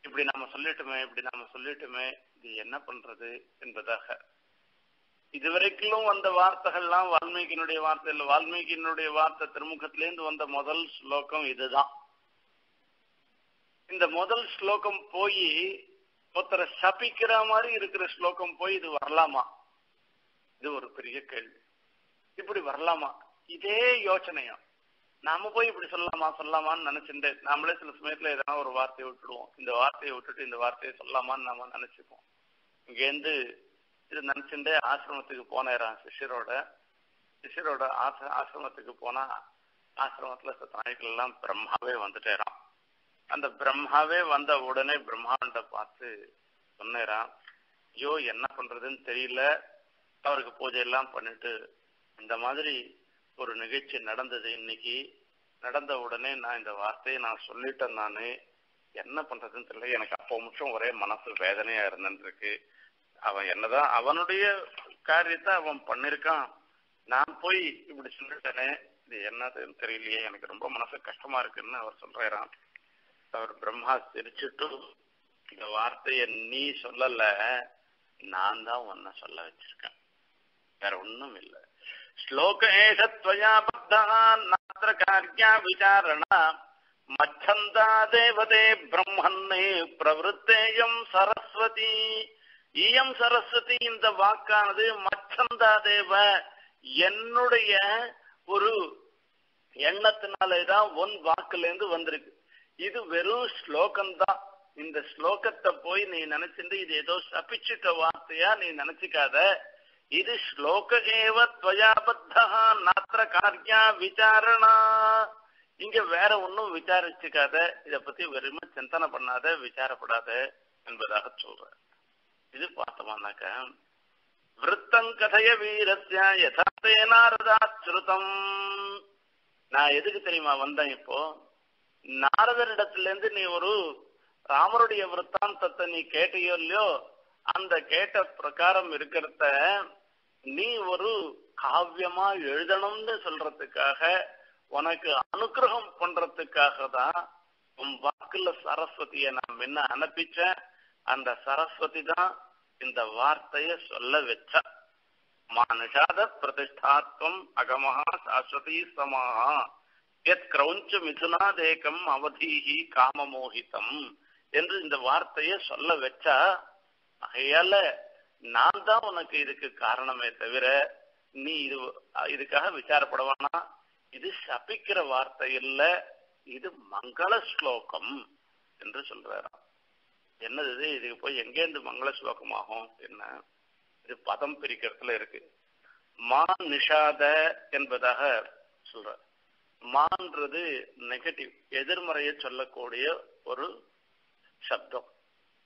இப்படி நாம சொல்லிட்டுமே இப்படி நாம சொல்லிட்டுமே இது என்ன பண்றது என்பதாக. இதுவரைக்கும் வந்த வார்த்தைகள்லாம் வால்மீகியினுடைய வார்த்தை இல்லை. வால்மீகியினுடைய வார்த்தை திருமுகத்திலேருந்து வந்த முதல் ஸ்லோகம் இதுதான். இந்த முதல் ஸ்லோகம் போய் ஒருத்தரை சபிக்கிற மாதிரி இருக்கிற ஸ்லோகம் போய் இது வரலாமா? இது ஒரு பெரிய கேள்வி. இப்படி வரலாமா? இதே யோசனையா? நாம போய் இப்படி சொல்லலாமா சொல்லலாமான்னு நினைச்சுட்டு நாமளே சில சமயத்துல எதனா ஒரு வார்த்தையை விட்டுடுவோம். இந்த வார்த்தையை விட்டுட்டு இந்த வார்த்தையை சொல்லலாமான்னு நாம நினைச்சுப்போம். இங்கேருந்து இது நினைச்சுட்டு ஆசிரமத்துக்கு போனேறான் சிஷ்யரோட சிஷ்யரோட ஆச ஆசிரமத்துக்கு போனா ஆசிரமத்துல நாய்கள் எல்லாம் பிரம்மாவே வந்துட்டேறான் அந்த பிரம்மாவே வந்த உடனே பிரம்மாண்ட பார்த்து சொன்னேறான் ஐயோ என்ன பண்றதுன்னு தெரியல. அவருக்கு பூஜை எல்லாம் பண்ணிட்டு இந்த மாதிரி ஒரு நிகழ்ச்சி நடந்தது இன்னைக்கு. நடந்த உடனே நான் இந்த வார்த்தையை நான் சொல்லிட்டேன் நானு. என்ன பண்றதுன்னு தெரியல. எனக்கு அப்போ முற்றும் ஒரே மனசு வேதனையா இருந்துருக்கு இருக்கு. அவன் என்னதான் அவனுடைய காரியத்தை அவன் பண்ணிருக்கான். நான் போய் இப்படி சொல்லிட்டேனே இது என்னதுன்னு தெரியலையே எனக்கு ரொம்ப மனசு கஷ்டமா இருக்குன்னு அவர் சொல்றாராம். அவர் பிரம்மா சிரிச்சுட்டு இந்த வார்த்தைய நீ சொல்லல நான் தான் உன்னை சொல்ல வச்சிருக்கேன். வேற ஒண்ணும் இல்லை. ஸ்லோக ஏஷத்வயா பத்தான் நாத்திர காரியா விசாரணா மச்சந்தா தேவதே பிரம்மன்னே பிரவருத்தேயம் சரஸ்வதி. இயம் சரஸ்வதி இந்த வாக்கானது மச்சந்தா தேவ. என்னுடைய ஒரு எண்ணத்தினாலேதான் உன் வாக்குல இருந்து வந்திருக்கு. இது வெறும் ஸ்லோகம்தான் இந்த ஸ்லோகத்தை போய் நீ நினைச்சிட்டு இது ஏதோ சபிச்சுட்ட வார்த்தையா நீ நினைச்சுக்காத. இது ஸ்லோக ஏவ துவயாபத்தா நாத்திர காரியா விசாரணா. இங்க வேற ஒன்னும் விசாரிச்சுக்காத. இத பத்தி வெறுமை சிந்தனை பண்ணாத விசாரப்படாத என்பதாக சொல்றேன். இது பார்த்தோம்னாக்க விருத்தங்கதைய வீரஸ்ய யதார்த்தே நான் எதுக்கு தெரியுமா வந்தேன் இப்போ நாரதரிடத்திலேருந்து நீ ஒரு ராமருடைய விற்த்தாந்தத்தை நீ கேட்டியோ இல்லையோ அந்த கேட்ட பிரகாரம் இருக்கிறத நீ ஒரு காவியமா எழுதணும்னு சொல்றதுக்காக உனக்கு அனுகிரகம் பண்றதுக்காக தான் உன் வாக்குல சரஸ்வதியை நான் முன்ன அனுப்பிச்சேன் அந்த சரஸ்வதி தான் இந்த வார்த்தைய சொல்ல வச்ச. மானுஷாத பிரதிஷ்டாத்வம் அகமஹா சாஸ்வதி சமாஹா. எத் கிரௌஞ்ச மிதுனாதேகம் அவதீஹி காமமோகிதம் என்று இந்த வார்த்தைய சொல்ல வச்சா. ஆகையால நான் தான் உனக்கு இதுக்கு காரணமே தவிர நீ இது இதுக்காக விசாரப்படவானா? இது சபிக்கிற வார்த்தை இல்ல. இது மங்கள ஸ்லோகம் என்று சொல்றாராம். என்னது இது? இதுக்கு போய் எங்கேருந்து மங்கள ஸ்லோகம் ஆகும் என்ன? இது பதம் பிரிக்கிறதுல இருக்கு. மா நிஷாத என்பதாக சொல்ற மான்றது நெகட்டிவ் எதிர்மறையை சொல்லக்கூடிய ஒரு சப்தம்.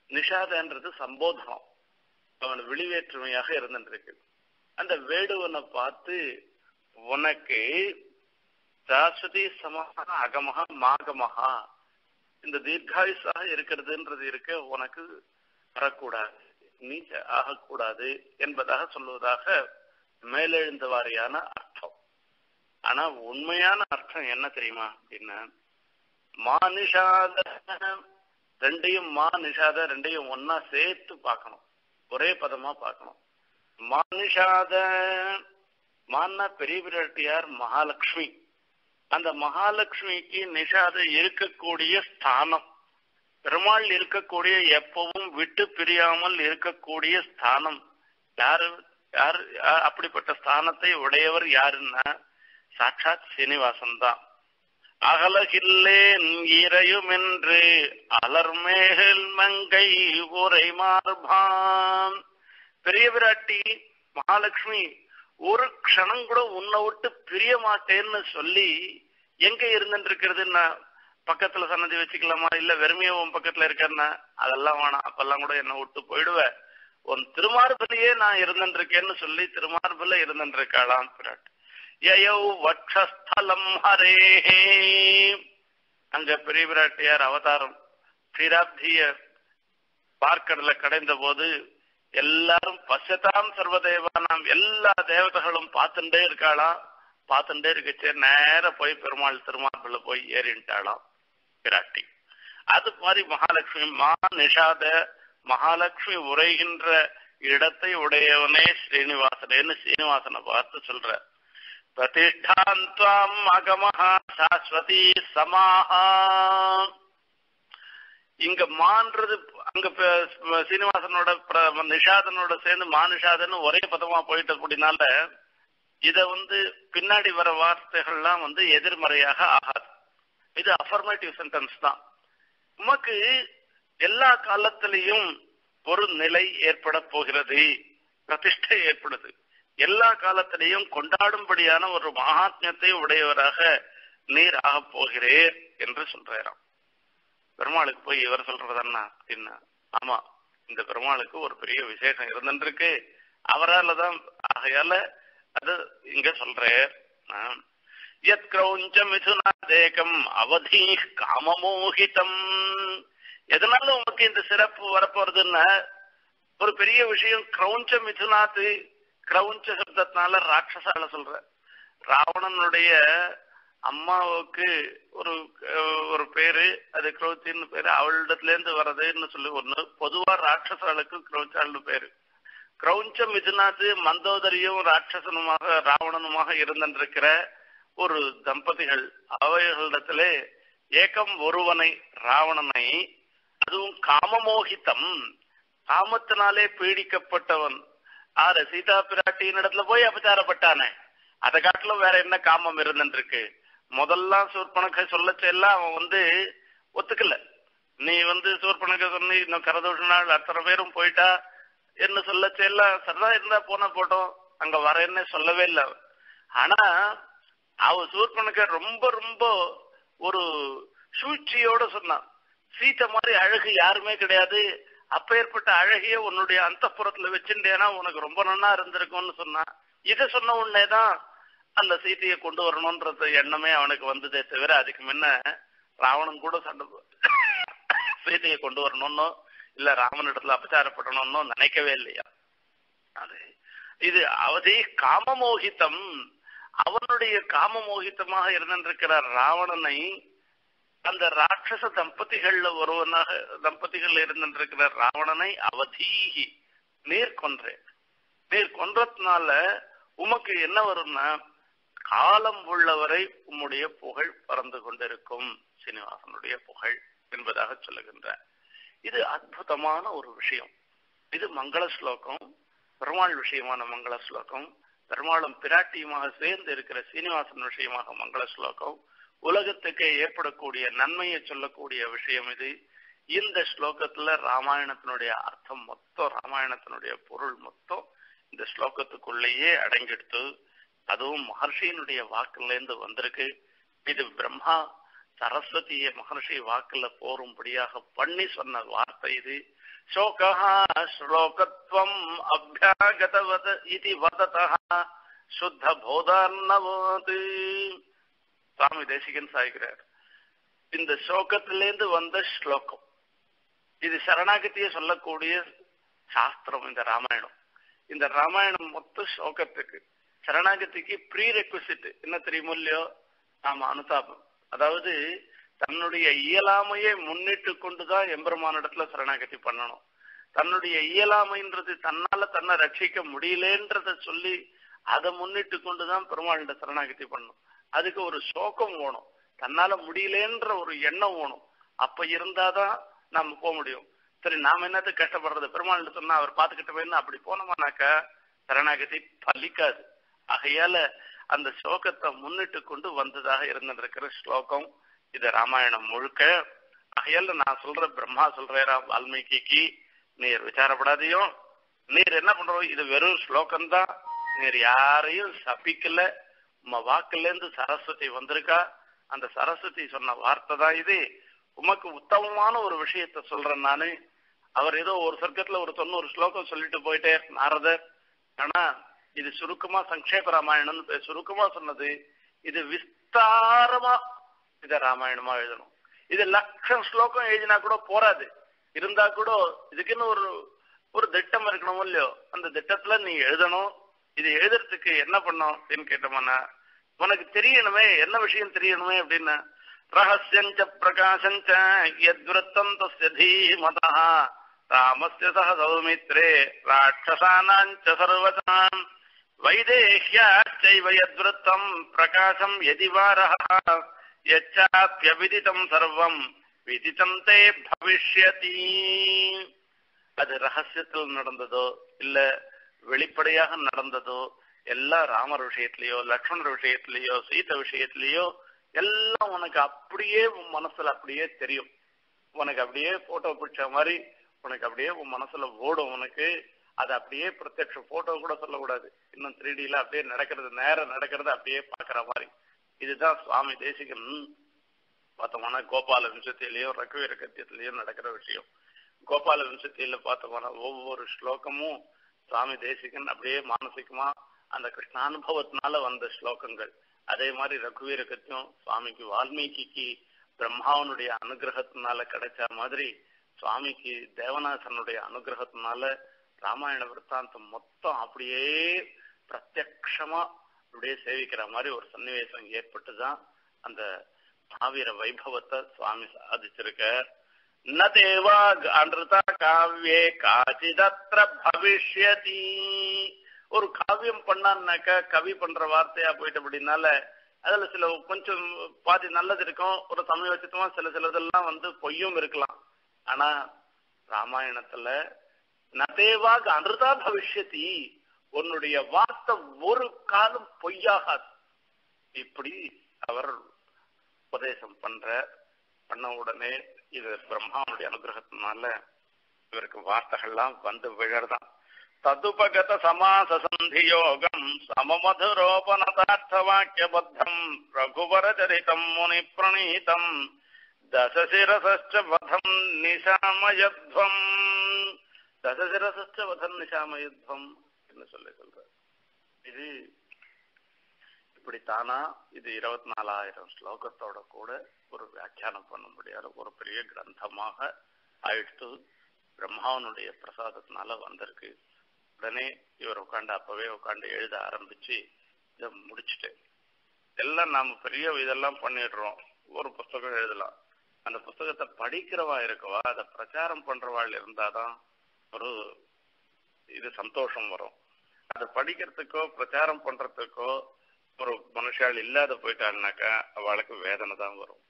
நிஷாதன்றது சம்போதனம். அவன் விழிவேற்றுமையாக இருந்துருக்கு அந்த வேடுவனை பார்த்து உனக்கு சாஸ்வதி சமஹா அகமஹா மாகமஹா. இந்த தீர்காயுசாக இருக்கிறதுன்றது இருக்க உனக்கு வரக்கூடாது நீ ஆகக்கூடாது என்பதாக சொல்லுவதாக மேலெழுந்த வாரியான அர்த்தம். ஆனா உண்மையான அர்த்தம் என்ன தெரியுமா அப்படின்னா மானிஷாத ரெண்டையும் மா நிஷாத ரெண்டையும் ஒன்னா சேர்த்து பார்க்கணும். ஒரே பதமா பார்க்கணும். மானிஷாத மான்னா பெரிய பிராட்டியார் மகாலட்சுமி. அந்த மகாலட்சுமிக்கு நிஷாத இருக்கக்கூடிய ஸ்தானம். பெருமாள் இருக்கக்கூடிய எப்பவும் விட்டு பிரியாமல் இருக்கக்கூடிய ஸ்தானம். யாரு யார் அப்படிப்பட்ட ஸ்தானத்தை உடையவர் யாருன்னா? சாட்சாத் சீனிவாசன் தான். அகலகில்லேன் இறையுமென்று அலர்மேகல் மங்கை உரை மார்பான் பெரிய விராட்டி மகாலட்சுமி ஒரு க்ஷணம் கூட உன்னை விட்டு பிரிய மாட்டேன்னு சொல்லி எங்க இருந்துட்டு இருக்கிறதுன்னா பக்கத்துல சன்னதி வச்சுக்கலாமா? இல்ல வெறுமையா உன் பக்கத்துல இருக்கேன்னா அதெல்லாம் வேணாம். அப்பெல்லாம் கூட என்ன விட்டு போயிடுவ. உன் திருமார்பிலேயே நான் இருந்துட்டு இருக்கேன்னு சொல்லி திருமார்பில இருந்துட்டு இருக்காளாம் பிராட். யயௌ வட்சஸ்தலம் ஹரே. அங்க பெரிய பிராட்டியார் அவதாரம் ஸ்ரீராப்திய பார்க்கடல கடைந்த போது எல்லாரும் பசதாம் சர்வதேவானாம் எல்லா தேவதைகளும் பார்த்துட்டே இருக்காளாம். பார்த்துட்டே இருக்கச்சே நேர போய் பெருமாள் திருமார்பில் போய் ஏறிட்டாளாம் பிராட்டி. அது மாதிரி மகாலட்சுமி மா நிஷாத மகாலட்சுமி உரைகின்ற இடத்தை உடையவனே ஸ்ரீனிவாசனேன்னு ஸ்ரீனிவாசனை பார்த்து சொல்ற? பிரதிஷ்டாந்தாம் அகமஹா சாஸ்வதி சமாஹா. இங்க மான்றது அங்க சீனிவாசனோட நிஷாதனோட சேர்ந்து மானுஷாதன் ஒரே பதமா போயிட்டு அப்படின்னால இத வந்து பின்னாடி வர வார்த்தைகள்லாம் வந்து எதிர்மறையாக ஆகாது. இது அஃபர்மேட்டிவ் சென்டென்ஸ் தான். உமக்கு எல்லா காலத்திலையும் ஒரு நிலை ஏற்பட போகிறது பிரதிஷ்டை ஏற்படுது. எல்லா காலத்திலையும் கொண்டாடும்படியான ஒரு மகாத்மியத்தை உடையவராக நீர் ஆகப் போகிறேன் என்று சொல்றாராம். பெருமாளுக்கு போய் இவர் சொல்றதன்னா என்ன ஆமா இந்த பெருமாளுக்கு ஒரு பெரிய விசேஷம் இருந்துருக்கு அவரால் தான் ஆகையால அது இங்க சொல்றேன். யத் கிரௌஞ்ச மிதுனா தேகம் அவதி காமமோகிதம். எதனால உமக்கு இந்த சிறப்பு வரப்போறதுன்னா ஒரு பெரிய விஷயம் கிரௌஞ்ச மிதுனாத்து கிரௌஞ்ச சப்தத்தினால ராட்சசால சொல்ற. ராவணனுடைய அம்மாவுக்கு ஒரு ஒரு பேரு அது கிரௌச்சின்னு பேரு அவளிடத்துல இருந்து வர்றதுன்னு சொல்லி ஒண்ணு. பொதுவா ராட்சசாளுக்கு கிரௌச்சாள்னு பேரு. கிரௌஞ்சம் மிதுனாத்து மந்தோதரியும் ராட்சசனுமாக ராவணனுமாக இருந்திருக்கிற ஒரு தம்பதிகள். அவைகளிடத்துல ஏகம் ஒருவனை ராவணனை அதுவும் காமமோகித்தம். காமத்தினாலே பீடிக்கப்பட்டவன். ஆறு சீதா பிராட்டியின் இடத்துல போய் அபச்சாரப்பட்டானே. அதை காட்டிலும் வேற என்ன காமம் இருந்துருக்கு முதல்லாம் சூர்பனக்க சொல்ல எல்லாம் அவன் வந்து ஒத்துக்கல. நீ வந்து சூர்பனக்க சொன்னி இன்னும் கரதோஷ நாள் அத்தனை பேரும் போயிட்டா என்ன சொல்ல எல்லாம் சரிதான் இருந்தா போன போட்டோம். அங்க வரேன்னு சொல்லவே இல்லை ஆனா அவ சூர்பனக்க ரொம்ப ரொம்ப ஒரு சூழ்ச்சியோட சொன்னான். சீத்தை மாதிரி அழகு யாருமே கிடையாது. அப்பேற்பட்ட அழகிய உன்னுடைய அந்த புறத்துல வச்சுட்டேனா உனக்கு ரொம்ப நன்னா இருந்திருக்கும்னு சொன்னான். இதை சொன்ன உடனேதான் அந்த சீத்தையை கொண்டு வரணும்ன்றது எண்ணமே அவனுக்கு வந்ததே தவிர அதுக்கு முன்ன ராவணன் கூட சண்டை சீத்தையை கொண்டு வரணும்னு இல்ல ராமனிடத்துல அபச்சாரப்படணும்னு நினைக்கவே இல்லையா? அது இது அவதி காமமோகித்தம் அவனுடைய காமமோகித்தமாக இருந்திருக்கிற ராவணனை அந்த ராட்சச தம்பதிகள்ல ஒருவனாக தம்பதிகள் இருந்திருக்கிற ராவணனை அவதீகி நீர் கொன்றேன் நீர் கொன்றதுனால உமக்கு என்ன வரும்னா காலம் உள்ளவரை உம்முடைய புகழ் பறந்து கொண்டிருக்கும் சீனிவாசனுடைய புகழ் என்பதாக சொல்லுகின்ற இது அற்புதமான ஒரு விஷயம். இது மங்கள ஸ்லோகம் பெருமாள் விஷயமான மங்கள ஸ்லோகம் பெருமாளும் பிராட்டியுமாக சேர்ந்து இருக்கிற சீனிவாசன் விஷயமாக மங்கள ஸ்லோகம். உலகத்துக்கே ஏற்படக்கூடிய நன்மையை சொல்லக்கூடிய விஷயம் இது. இந்த ஸ்லோகத்துல ராமாயணத்தினுடைய அர்த்தம் மொத்தம் ராமாயணத்தினுடைய பொருள் மொத்தம் இந்த ஸ்லோகத்துக்குள்ளேயே அடங்கிடுத்து அதுவும் மகர்ஷியினுடைய வாக்குல இருந்து வந்திருக்கு. இது பிரம்மா சரஸ்வதிய மகர்ஷி வாக்குல போரும்படியாக பண்ணி சொன்ன வார்த்தை இது. சோகா ஸ்லோகத்வம் அபியாகதவத இது வததா சுத்த போதார்ணவது. சுவாமி தேசிகன் சாய்கிறார். இந்த ஸ்லோகத்திலேருந்து வந்த ஸ்லோகம். இது சரணாகதியை சொல்லக்கூடிய சாஸ்திரம் இந்த ராமாயணம். இந்த ராமாயணம் மொத்த ஸ்லோகத்துக்கு சரணாகத்திக்கு ப்ரீ ரெக்வசிட் என்ன தெரியுமோ இல்லையோ? நாம அனுதாபம். அதாவது தன்னுடைய இயலாமையை முன்னிட்டு கொண்டுதான் எம்பெருமானிடத்துல சரணாகதி பண்ணணும். தன்னுடைய இயலாமைன்றது தன்னால தன்னை ரட்சிக்க முடியலன்றத சொல்லி அதை முன்னிட்டு கொண்டுதான் பெருமாள்கிட்ட சரணாகதி பண்ணணும். அதுக்கு ஒரு சோகம் வேணும் தன்னால முடியலன்ற ஒரு எண்ணம் வேணும் அப்ப இருந்தாதான் நாம போக முடியும். சரி நாம என்னது கஷ்டப்படுறது? பெருமாள் சொன்னா அவர் பாத்துக்கிட்டவேன்னு அப்படி போனோமானாக்கா சரணாகதி பலிக்காது. ஆகையால அந்த ஸ்லோகத்தை முன்னிட்டு கொண்டு வந்ததாக இருந்திருக்கிற ஸ்லோகம் இது ராமாயணம் முழுக்க. ஆகையால நான் சொல்ற பிரம்மா சொல்றேரா வால்மீகிக்கு? நீர் விசாரப்படாதையோ. நீர் என்ன பண்றோம்? இது வெறும் ஸ்லோகம் தான் நீர் யாரையும் சபிக்கல. உம வாக்குல இருந்து சரஸ்வதி வந்திருக்கா? அந்த சரஸ்வதி சொன்ன வார்த்தை தான் இது. உமக்கு உத்தமமான ஒரு விஷயத்த சொல்றேன் நானு. அவர் ஏதோ ஒரு சொர்க்கத்துல ஒரு தொண்ணூறு ஸ்லோகம் சொல்லிட்டு போயிட்டே நாரதர். ஆனா இது சுருக்கமா சங்கேப ராமாயணம் சுருக்கமா சொன்னது இது விஸ்தாரமா இத ராமாயணமா எழுதணும். இது லட்சம் ஸ்லோகம் எழுதினா கூட போராது இருந்தா கூட இதுக்குன்னு ஒரு ஒரு திட்டம் இருக்கணும் இல்லையோ அந்த திட்டத்துல நீ எழுதணும். இது எழுதுறதுக்கு என்ன பண்ணும் அப்படின்னு கேட்டோம்னா உனக்கு தெரியணுமே என்ன விஷயம் தெரியணுமே அப்படின்னா ரகசியஞ்ச பிரகாசஞ்ச யத்வத்தம் தஸ்ய தீமதா ராமஸ்ய சக சௌமித்ரே ராட்சசானாஞ்ச சர்வதாம். வைதேஹ்யாச்சைவ பிரகாசம் யதிவாரः யச்சாப்யவிதிதம் சர்வம் விதிதம் தே பவிஷ்யதி அது ரகசியத்தில் நடந்ததோ இல்ல வெளிப்படையாக நடந்ததோ எல்லாம் ராமர் விஷயத்திலயோ லக்ஷ்மணர் விஷயத்திலயோ சீத விஷயத்திலயோ எல்லாம் உனக்கு அப்படியே உன் மனசுல அப்படியே தெரியும். உனக்கு அப்படியே போட்டோ பிடிச்ச மாதிரி உனக்கு அப்படியே உன் மனசுல ஓடும் உனக்கு. அது அப்படியே பிரத்யட்ச போட்டோ கூட சொல்லக்கூடாது. இன்னும் த்ரீ டில அப்படியே நடக்கிறது நேரம் நடக்கிறது அப்படியே பாக்குற மாதிரி. இதுதான் சுவாமி தேசிகன். பார்த்தோம்னா கோபால விம்சத்திலேயும் ரகுவீர கத்தியத்திலேயோ நடக்கிற விஷயம். கோபால விம்சத்தியில பார்த்தோம்னா ஒவ்வொரு ஸ்லோகமும் சுவாமி தேசிகன் அப்படியே மானசிகமா அந்த கிருஷ்ணானுபவத்தினால வந்த ஸ்லோகங்கள். அதே மாதிரி ரகுவீர கத்தியம் சுவாமிக்கு வால்மீகிக்கு பிரம்மாவனுடைய அனுகிரகத்தினால கிடைச்ச மாதிரி சுவாமிக்கு தேவநாசனுடைய அனுகிரகத்தினால ராமாயண விற்த்தாந்தம் மொத்தம் அப்படியே பிரத்யக்ஷமா அப்படியே சேவிக்கிற மாதிரி ஒரு சன்னிவேசம் ஏற்பட்டுதான் அந்த தாவீர வைபவத்தை சுவாமி சாதிச்சிருக்க ந தேவா காவியே காச்சிதத்திர பவிஷ்யதி. ஒரு காவியம் பண்ணான்னாக்க கவி பண்ற வார்த்தையா போயிட்டு அப்படின்னால அதுல சில கொஞ்சம் பாதி நல்லது இருக்கும் ஒரு சமயோசித்தமா சில சிலதெல்லாம் வந்து பொய்யும் இருக்கலாம். ஆனா ராமாயணத்துல நதேவாக அனுதா பவிஷ்யதி. உன்னுடைய வார்த்தை ஒரு காலம் பொய்யாகாது. இப்படி அவர் உபதேசம் பண்ற பண்ண உடனே இது பிரம்மாவுடைய அனுகிரகத்தினால இவருக்கு வார்த்தைகள்லாம் வந்து விழறதான் ததுபகத சமாச சந்தி யோகம் சமமதுரோபனதார்த்த வாக்கியபத்தம் ரகுவர சரிதம் முனி பிரணீதம் தசசிரசம் வதம் நிசாமயத்வம் தசசிரசச்ச வதம் என்று சொல்லி சொல்ற இது இப்படி தானா இது இருபத்தி நாலாயிரம் ஸ்லோகத்தோட கூட ஒரு வியாக்கியானம் பண்ண முடியாத. ஒரு பெரிய கிரந்தமாக ஆயிடுத்து பிரம்மாவனுடைய பிரசாதத்தினால வந்திருக்கு. உடனே இவர் உட்காந்து அப்பவே உட்காந்து எழுத ஆரம்பிச்சு இதை முடிச்சுட்டு எல்லாம் நாம பெரிய இதெல்லாம் பண்ணிடுறோம். ஒரு புஸ்தகம் எழுதலாம். அந்த புஸ்தகத்தை படிக்கிறவா இருக்கவா? அதை பிரச்சாரம் பண்றவாள் இருந்தாதான் ஒரு இது சந்தோஷம் வரும். அது படிக்கிறதுக்கோ பிரச்சாரம் பண்றதுக்கோ ஒரு மனுஷால் இல்லாத போயிட்டாள்னாக்கா அவளுக்கு வேதனை தான் வரும்.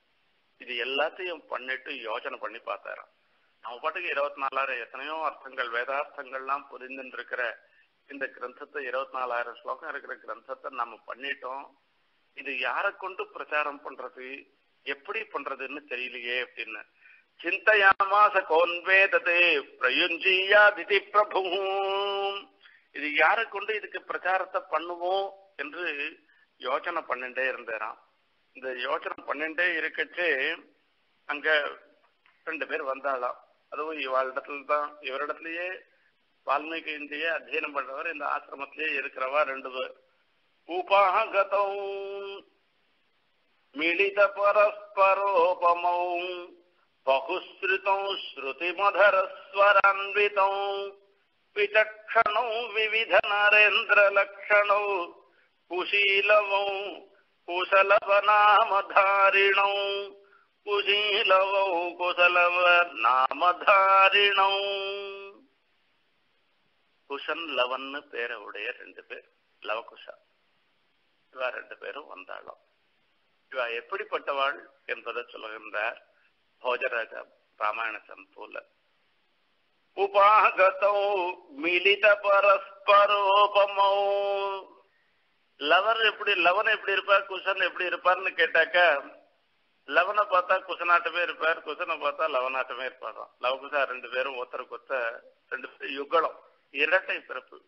இது எல்லாத்தையும் பண்ணிட்டு யோசனை பண்ணி பார்த்தாராம். நம்ம பாட்டுக்கு இருபத்தி நாலாயிரம் எத்தனையோ அர்த்தங்கள் வேதார்த்தங்கள்லாம் புரிந்துட்டு இருக்கிற இந்த கிரந்தத்தை இருபத்தி நாலாயிரம் ஸ்லோகம் இருக்கிற கிரந்தத்தை நம்ம பண்ணிட்டோம். இது யாரை கொண்டு பிரச்சாரம் பண்றது? எப்படி பண்றதுன்னு தெரியலையே அப்படின்னு சிந்தையாமாச கோன்வேததே பிரயுஞ்சியா திதி பிரபு இது யாரை கொண்டு இதுக்கு பிரச்சாரத்தை பண்ணுவோம் என்று யோசனை பண்ணிட்டே இருந்தாராம். இந்த யோசனை பண்ணிட்டே இருக்கச்சு அங்க ரெண்டு பேர் வந்தாளாம். அதுவும் இவாளிடத்துல தான் இவரிடத்துலயே வால்மீகி இந்திய அத்தியனம் பண்றவர் இந்த ஆசிரமத்திலேயே இருக்கிறவா ரெண்டு பேர். உபாகதம் மிளித பரஸ்பரோபமௌ बहुश्रुतौ श्रुतिमधरस्वरान्वितौ विचक्षणौ विविधनरेन्द्रलक्षणौ कुशीलवौ कुशलवनामधारिणौ कुशीलवौ குசலவநாமதாரிணௌ குஷன் லவன்னு பேரை உடைய ரெண்டு பேர் லவகுஷா இவா ரெண்டு பேரும் வந்தாளாம் இவா எப்படிப்பட்டவாள் என்பதை சொல்லுகின்றார் భోజరాజ రామాయణ సంపూల ఉపాగతౌ మిలిత పరస్పరోపమౌ லவர் எப்படி லவன் எப்படி இருப்பார் குஷன் எப்படி இருப்பார்னு கேட்டாக்க லவனை பார்த்தா குஷனாட்டமே இருப்பார் குஷனை பார்த்தா லவனாட்டமே இருப்பாராம். லவகுஷா ரெண்டு பேரும் ஒருத்தருக்கு ஒத்த ரெண்டு பேரும் யுகலம் இரட்டை பிறப்பு.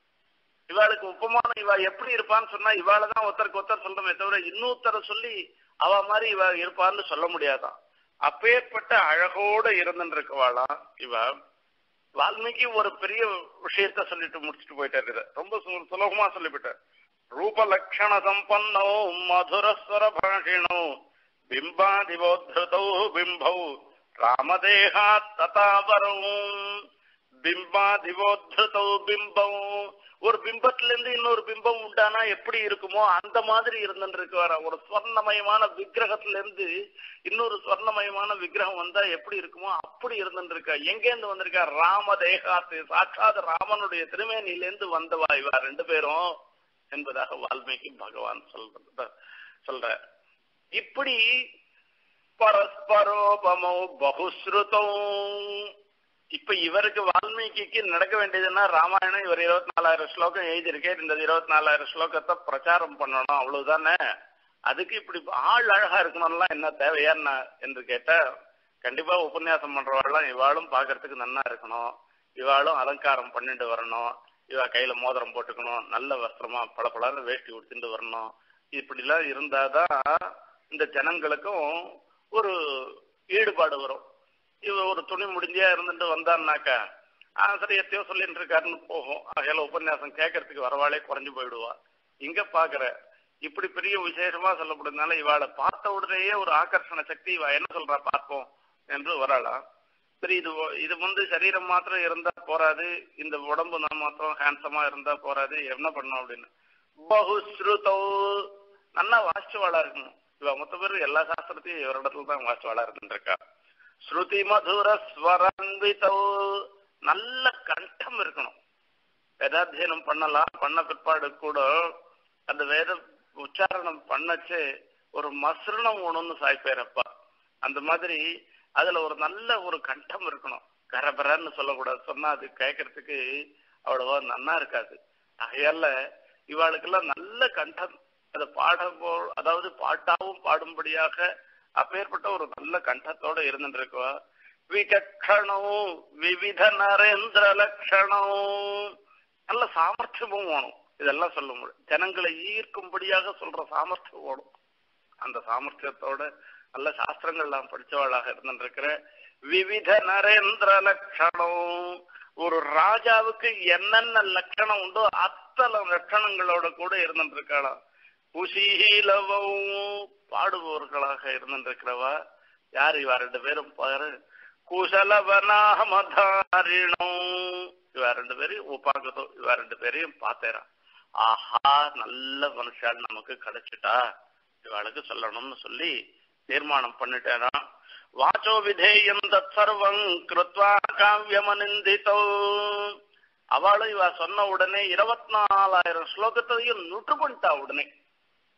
இவாளுக்கு உப்பமான இவா எப்படி இருப்பான்னு சொன்னா இவாளதான் ஒருத்தருக்கு ஒருத்தர் சொல்றமே தவிர இன்னொருத்தரை சொல்லி அவ மாதிரி இவ இருப்பான்னு சொல்ல முடியாதான் அப்பேற்பட்ட அழகோட இருந்துருக்கவாளாம் இவ? வால்மீகி ஒரு பெரிய விஷயத்த சொல்லிட்டு முடிச்சுட்டு போயிட்டாரு இதை. ரொம்ப சுலபமா சொல்லிவிட்டார். ரூபலக்ஷண சம்பன்னோ மதுரஸ்வர பாஷிணோ பிம்பாதிபோத்ருதௌ பிம்பௌ ராமதேகா ததாபரம் பிம்பாதிபோத்ருதௌ பிம்பௌ ஒரு பிம்பத்துல இருந்து இன்னொரு பிம்பம் உண்டானா எப்படி இருக்குமோ அந்த மாதிரி இருந்துருக்கு வர ஒரு ஸ்வர்ணமயமான விக்கிரகத்துல இருந்து இன்னொரு ஸ்வர்ணமயமான விக்கிரகம் வந்தா எப்படி இருக்குமோ அப்படி இருந்துருக்கா. இருக்கா எங்கேருந்து வந்திருக்கா? ராம தேகாத்து சாட்சாத் ராமனுடைய திருமேனில இருந்து வந்தவா இவா ரெண்டு பேரும் என்பதாக வால்மீகி பகவான் சொல்ற சொல்ற இப்படி பரஸ்பரோபமோ பகுஸ்ருதம். இப்ப இவருக்கு வால்மீகிக்கு நடக்க வேண்டியதுன்னா ராமாயணம் இவர் இருபத்தி நாலாயிரம் ஸ்லோகம் எழுதியிருக்கேன் இந்த இருபத்தி நாலாயிரம் ஸ்லோகத்தை பிரச்சாரம் பண்ணணும் அவ்வளவுதானே? அதுக்கு இப்படி ஆள் அழகா இருக்கணும்லாம் என்ன தேவையா என்று கேட்டா கண்டிப்பா உபன்யாசம் பண்றவாள்லாம் இவாளும் பாக்குறதுக்கு நன்னா இருக்கணும். இவாளும் அலங்காரம் பண்ணிட்டு வரணும். இவா கையில மோதிரம் போட்டுக்கணும் நல்ல வஸ்திரமா பளபளன்னு வேஷ்டி உடுத்திட்டு வரணும். இப்படிலாம் இருந்தாதான் இந்த ஜனங்களுக்கும் ஒரு ஈடுபாடு வரும். இவ ஒரு துணி முடிஞ்சியா இருந்துட்டு வந்தான்னாக்கா ஆ சரி எத்தையோ சொல்லிட்டு இருக்காருன்னு போகும். ஆகையால உபன்யாசம் கேட்கறதுக்கு வரவாளே குறைஞ்சு போயிடுவா. இங்க பாக்குற இப்படி பெரிய விசேஷமா சொல்லப்படுறதுனால இவாளை பார்த்த உடனேயே ஒரு ஆகர்ஷண சக்தி இவ என்ன சொல்றா பார்ப்போம் என்று வராளாம் சரி இது இது வந்து சரீரம் மாத்திரம் இருந்தா போராது இந்த உடம்பு நான் மாத்திரம் ஹேண்ட்ஸமா இருந்தா போராது என்ன பண்ணும் அப்படின்னு. பகுஸ்ருதோ நல்லா வாசிச்சவாளா இருக்கணும். இவ மொத்த பேர் எல்லா சாஸ்திரத்தையும் இவரிடத்துல தான் வாசிச்சவாளா இருந்துருக்கா. ஸ்ருதி மதுர ஸ்வரன்விதோ நல்ல கண்டம் இருக்கணும். வேதாத்தியனம் பண்ணலாம். பண்ண பிற்பாடு கூட அந்த வேத உச்சாரணம் பண்ணச்சு ஒரு மசுரணம் ஒண்ணுன்னு சாய்ப்பேரப்பா. அந்த மாதிரி அதுல ஒரு நல்ல ஒரு கண்டம் இருக்கணும். கரபரன்னு சொல்லக்கூடாது. சொன்னா அது கேட்கறதுக்கு அவ்வளவா நன்னா இருக்காது. ஆகையால இவாளுக்கெல்லாம் நல்ல கண்டம். அதை பாட அதாவது பாட்டாவும் பாடும்படியாக அப்பேற்பட்ட ஒரு நல்ல கண்டத்தோட இருந்துட்டு இருக்குவா விசக்ஷணம் விவித நரேந்திர லட்சணம் நல்ல சாமர்த்தியமும் வேணும். இதெல்லாம் சொல்ல முடியும் ஜனங்களை ஈர்க்கும்படியாக சொல்ற சாமர்த்தியம் வேணும் அந்த சாமர்த்தியத்தோட நல்ல சாஸ்திரங்கள்லாம் படிச்சவளாக இருந்திருக்கிற விவித நரேந்திர லட்சணம் ஒரு ராஜாவுக்கு என்னென்ன லட்சணம் உண்டோ அத்தனை லட்சணங்களோட கூட இருந்திருக்காளாம். குசீலவும் பாடுபவர்களாக இருந்திருக்கிறவா? யார் இவா ரெண்டு பேரும் பாரு. குசலவனாமதாரிணம் இவா ரெண்டு பேரையும் உபாகதோ இவ ரெண்டு பேரையும் பார்த்தேறான் ஆஹா நல்ல மனுஷால் நமக்கு கிடைச்சிட்டா. இவளுக்கு சொல்லணும்னு சொல்லி தீர்மானம் பண்ணிட்டேனா வாச்சோ விதேயம் தத் சர்வம் கிருத்வா காவியமனிந்தித்தோ அவளும் இவ சொன்ன உடனே இருபத்தி நாலாயிரம் ஸ்லோகத்தையும் நுற்று பண்ணிட்டா உடனே.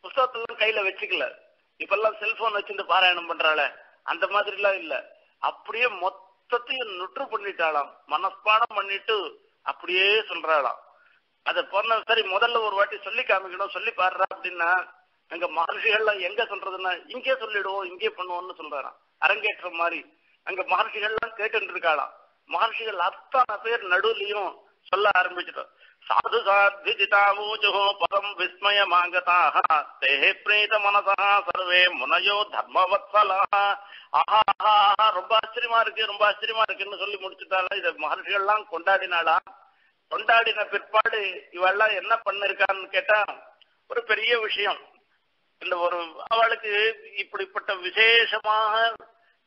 புஸ்தகத்துல கையில வச்சுக்கல. இப்பெல்லாம் செல்போன் வச்சுட்டு பாராயணம் பண்றாள. அந்த மாதிரி எல்லாம் இல்ல. அப்படியே மொத்தத்தையும் நுற்று பண்ணிட்டாளாம். மனஸ்பாடம் பண்ணிட்டு அப்படியே சொல்றாளாம். அத போன சரி முதல்ல ஒரு வாட்டி சொல்லி காமிக்கணும் சொல்லி பாடுறா அப்படின்னா எங்க மகர்ஷிகள்லாம் எங்க சொல்றதுன்னா இங்கே சொல்லிடுவோம் இங்கே பண்ணுவோம்னு சொல்றாராம். அரங்கேற்றம் மாதிரி. அங்க மகர்ஷிகள்லாம் கேட்டு இருக்காளாம். மகர்ஷிகள் அத்தனை பேர் நடுவுலயும் சொல்ல ஆரம்பிச்சிட்டோம். சாது சாத்விஜிதாமூஜோ பரம் விஸ்மயமாகதாக தேஹே பிரீத மனசா சர்வே முனையோ தர்மவத்சலா ஆஹா ஆஹா, ஆஹா, ரொம்ப ஆச்சரியமா இருக்கு ரொம்ப ஆச்சரியமா இருக்குன்னு சொல்லி முடிச்சுட்டாலும் இதை மகர்ஷிகள்லாம் கொண்டாடினாளா? கொண்டாடின பிற்பாடு இவெல்லாம் என்ன பண்ணிருக்கான்னு கேட்டா ஒரு பெரிய விஷயம். இந்த ஒரு அவளுக்கு இப்படிப்பட்ட விசேஷமாக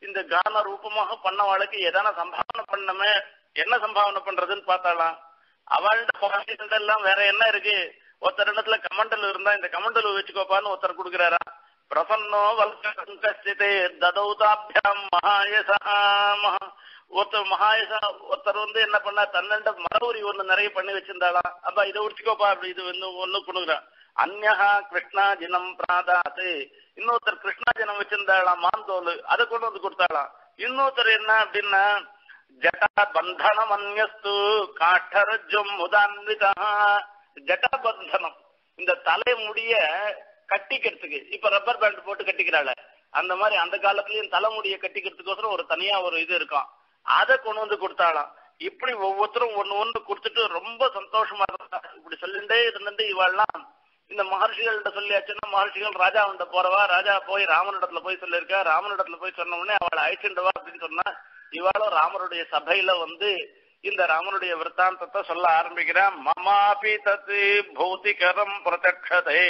இந்த கான ரூபமாக பண்ணவளுக்கு எதனா சம்பாவனை பண்ணமே என்ன சம்பாவனை பண்றதுன்னு பார்த்தாலாம். அவள்கிட்ட எல்லாம் வேற என்ன இருக்கு? ஒருத்தர் இடத்துல கமண்டல் இருந்தா இந்த கமண்டல் வச்சுக்கோப்பான்னு ஒருத்தர் கொடுக்குறாரா? பிரசன்னோ வல்கசிதே ததௌதாபியாம் மகாயசா ஒருத்தர் மகாயசா ஒருத்தர் வந்து என்ன பண்ணா தன்னண்ட மரவுரி ஒண்ணு நிறைய பண்ணி வச்சிருந்தாளாம் அப்ப இதை உடிச்சுக்கோப்பா அப்படி இது வந்து ஒண்ணு கொடுக்குறான் அந்நகா கிருஷ்ணாஜினம் பிராதாத்து. இன்னொருத்தர் கிருஷ்ணா ஜினம் வச்சிருந்தாளாம் மாந்தோல். அதை கொண்டு வந்து கொடுத்தாளாம். இன்னொருத்தர் என்ன அப்படின்னா ஜட்டா அந்நஸ்து காட்டரஜம் முதான்விதா ஜட்டபந்தனம். இந்த தலைமுடிய கட்டிக்கிறதுக்கு இப்ப ரப்பர் பேண்ட் போட்டு கட்டிக்கிறாள. அந்த மாதிரி அந்த காலத்துலயும் தலைமுடிய கட்டிக்கிறதுக்கோசரம் ஒரு தனியா ஒரு இது இருக்கும். அதை கொண்டு வந்து கொடுத்தாலும் இப்படி ஒவ்வொருத்தரும் ஒண்ணு ஒண்ணு கொடுத்துட்டு ரொம்ப சந்தோஷமா இருந்தா இப்படி சொல்லிண்டே இருந்துட்டு இவெல்லாம் இந்த மகர்ஷிகள்கிட்ட சொல்லியாச்சுன்னா மகர்ஷிகள் ராஜாவிட்ட போறவா? ராஜா போய் ராமனிடத்துல போய் சொல்லியிருக்கா. ராமனிடத்துல போய் சொன்ன உடனே அவளை அழைச்சிட்டு வா அப்படின்னு சொன்னா இவாளும் ராமருடைய சபையில வந்து இந்த ராமனுடைய விற்த்தாந்தத்தை சொல்ல ஆரம்பிக்கிறான். மமாபி தத்து பௌத்திகரம் பிரதக்ஷதே.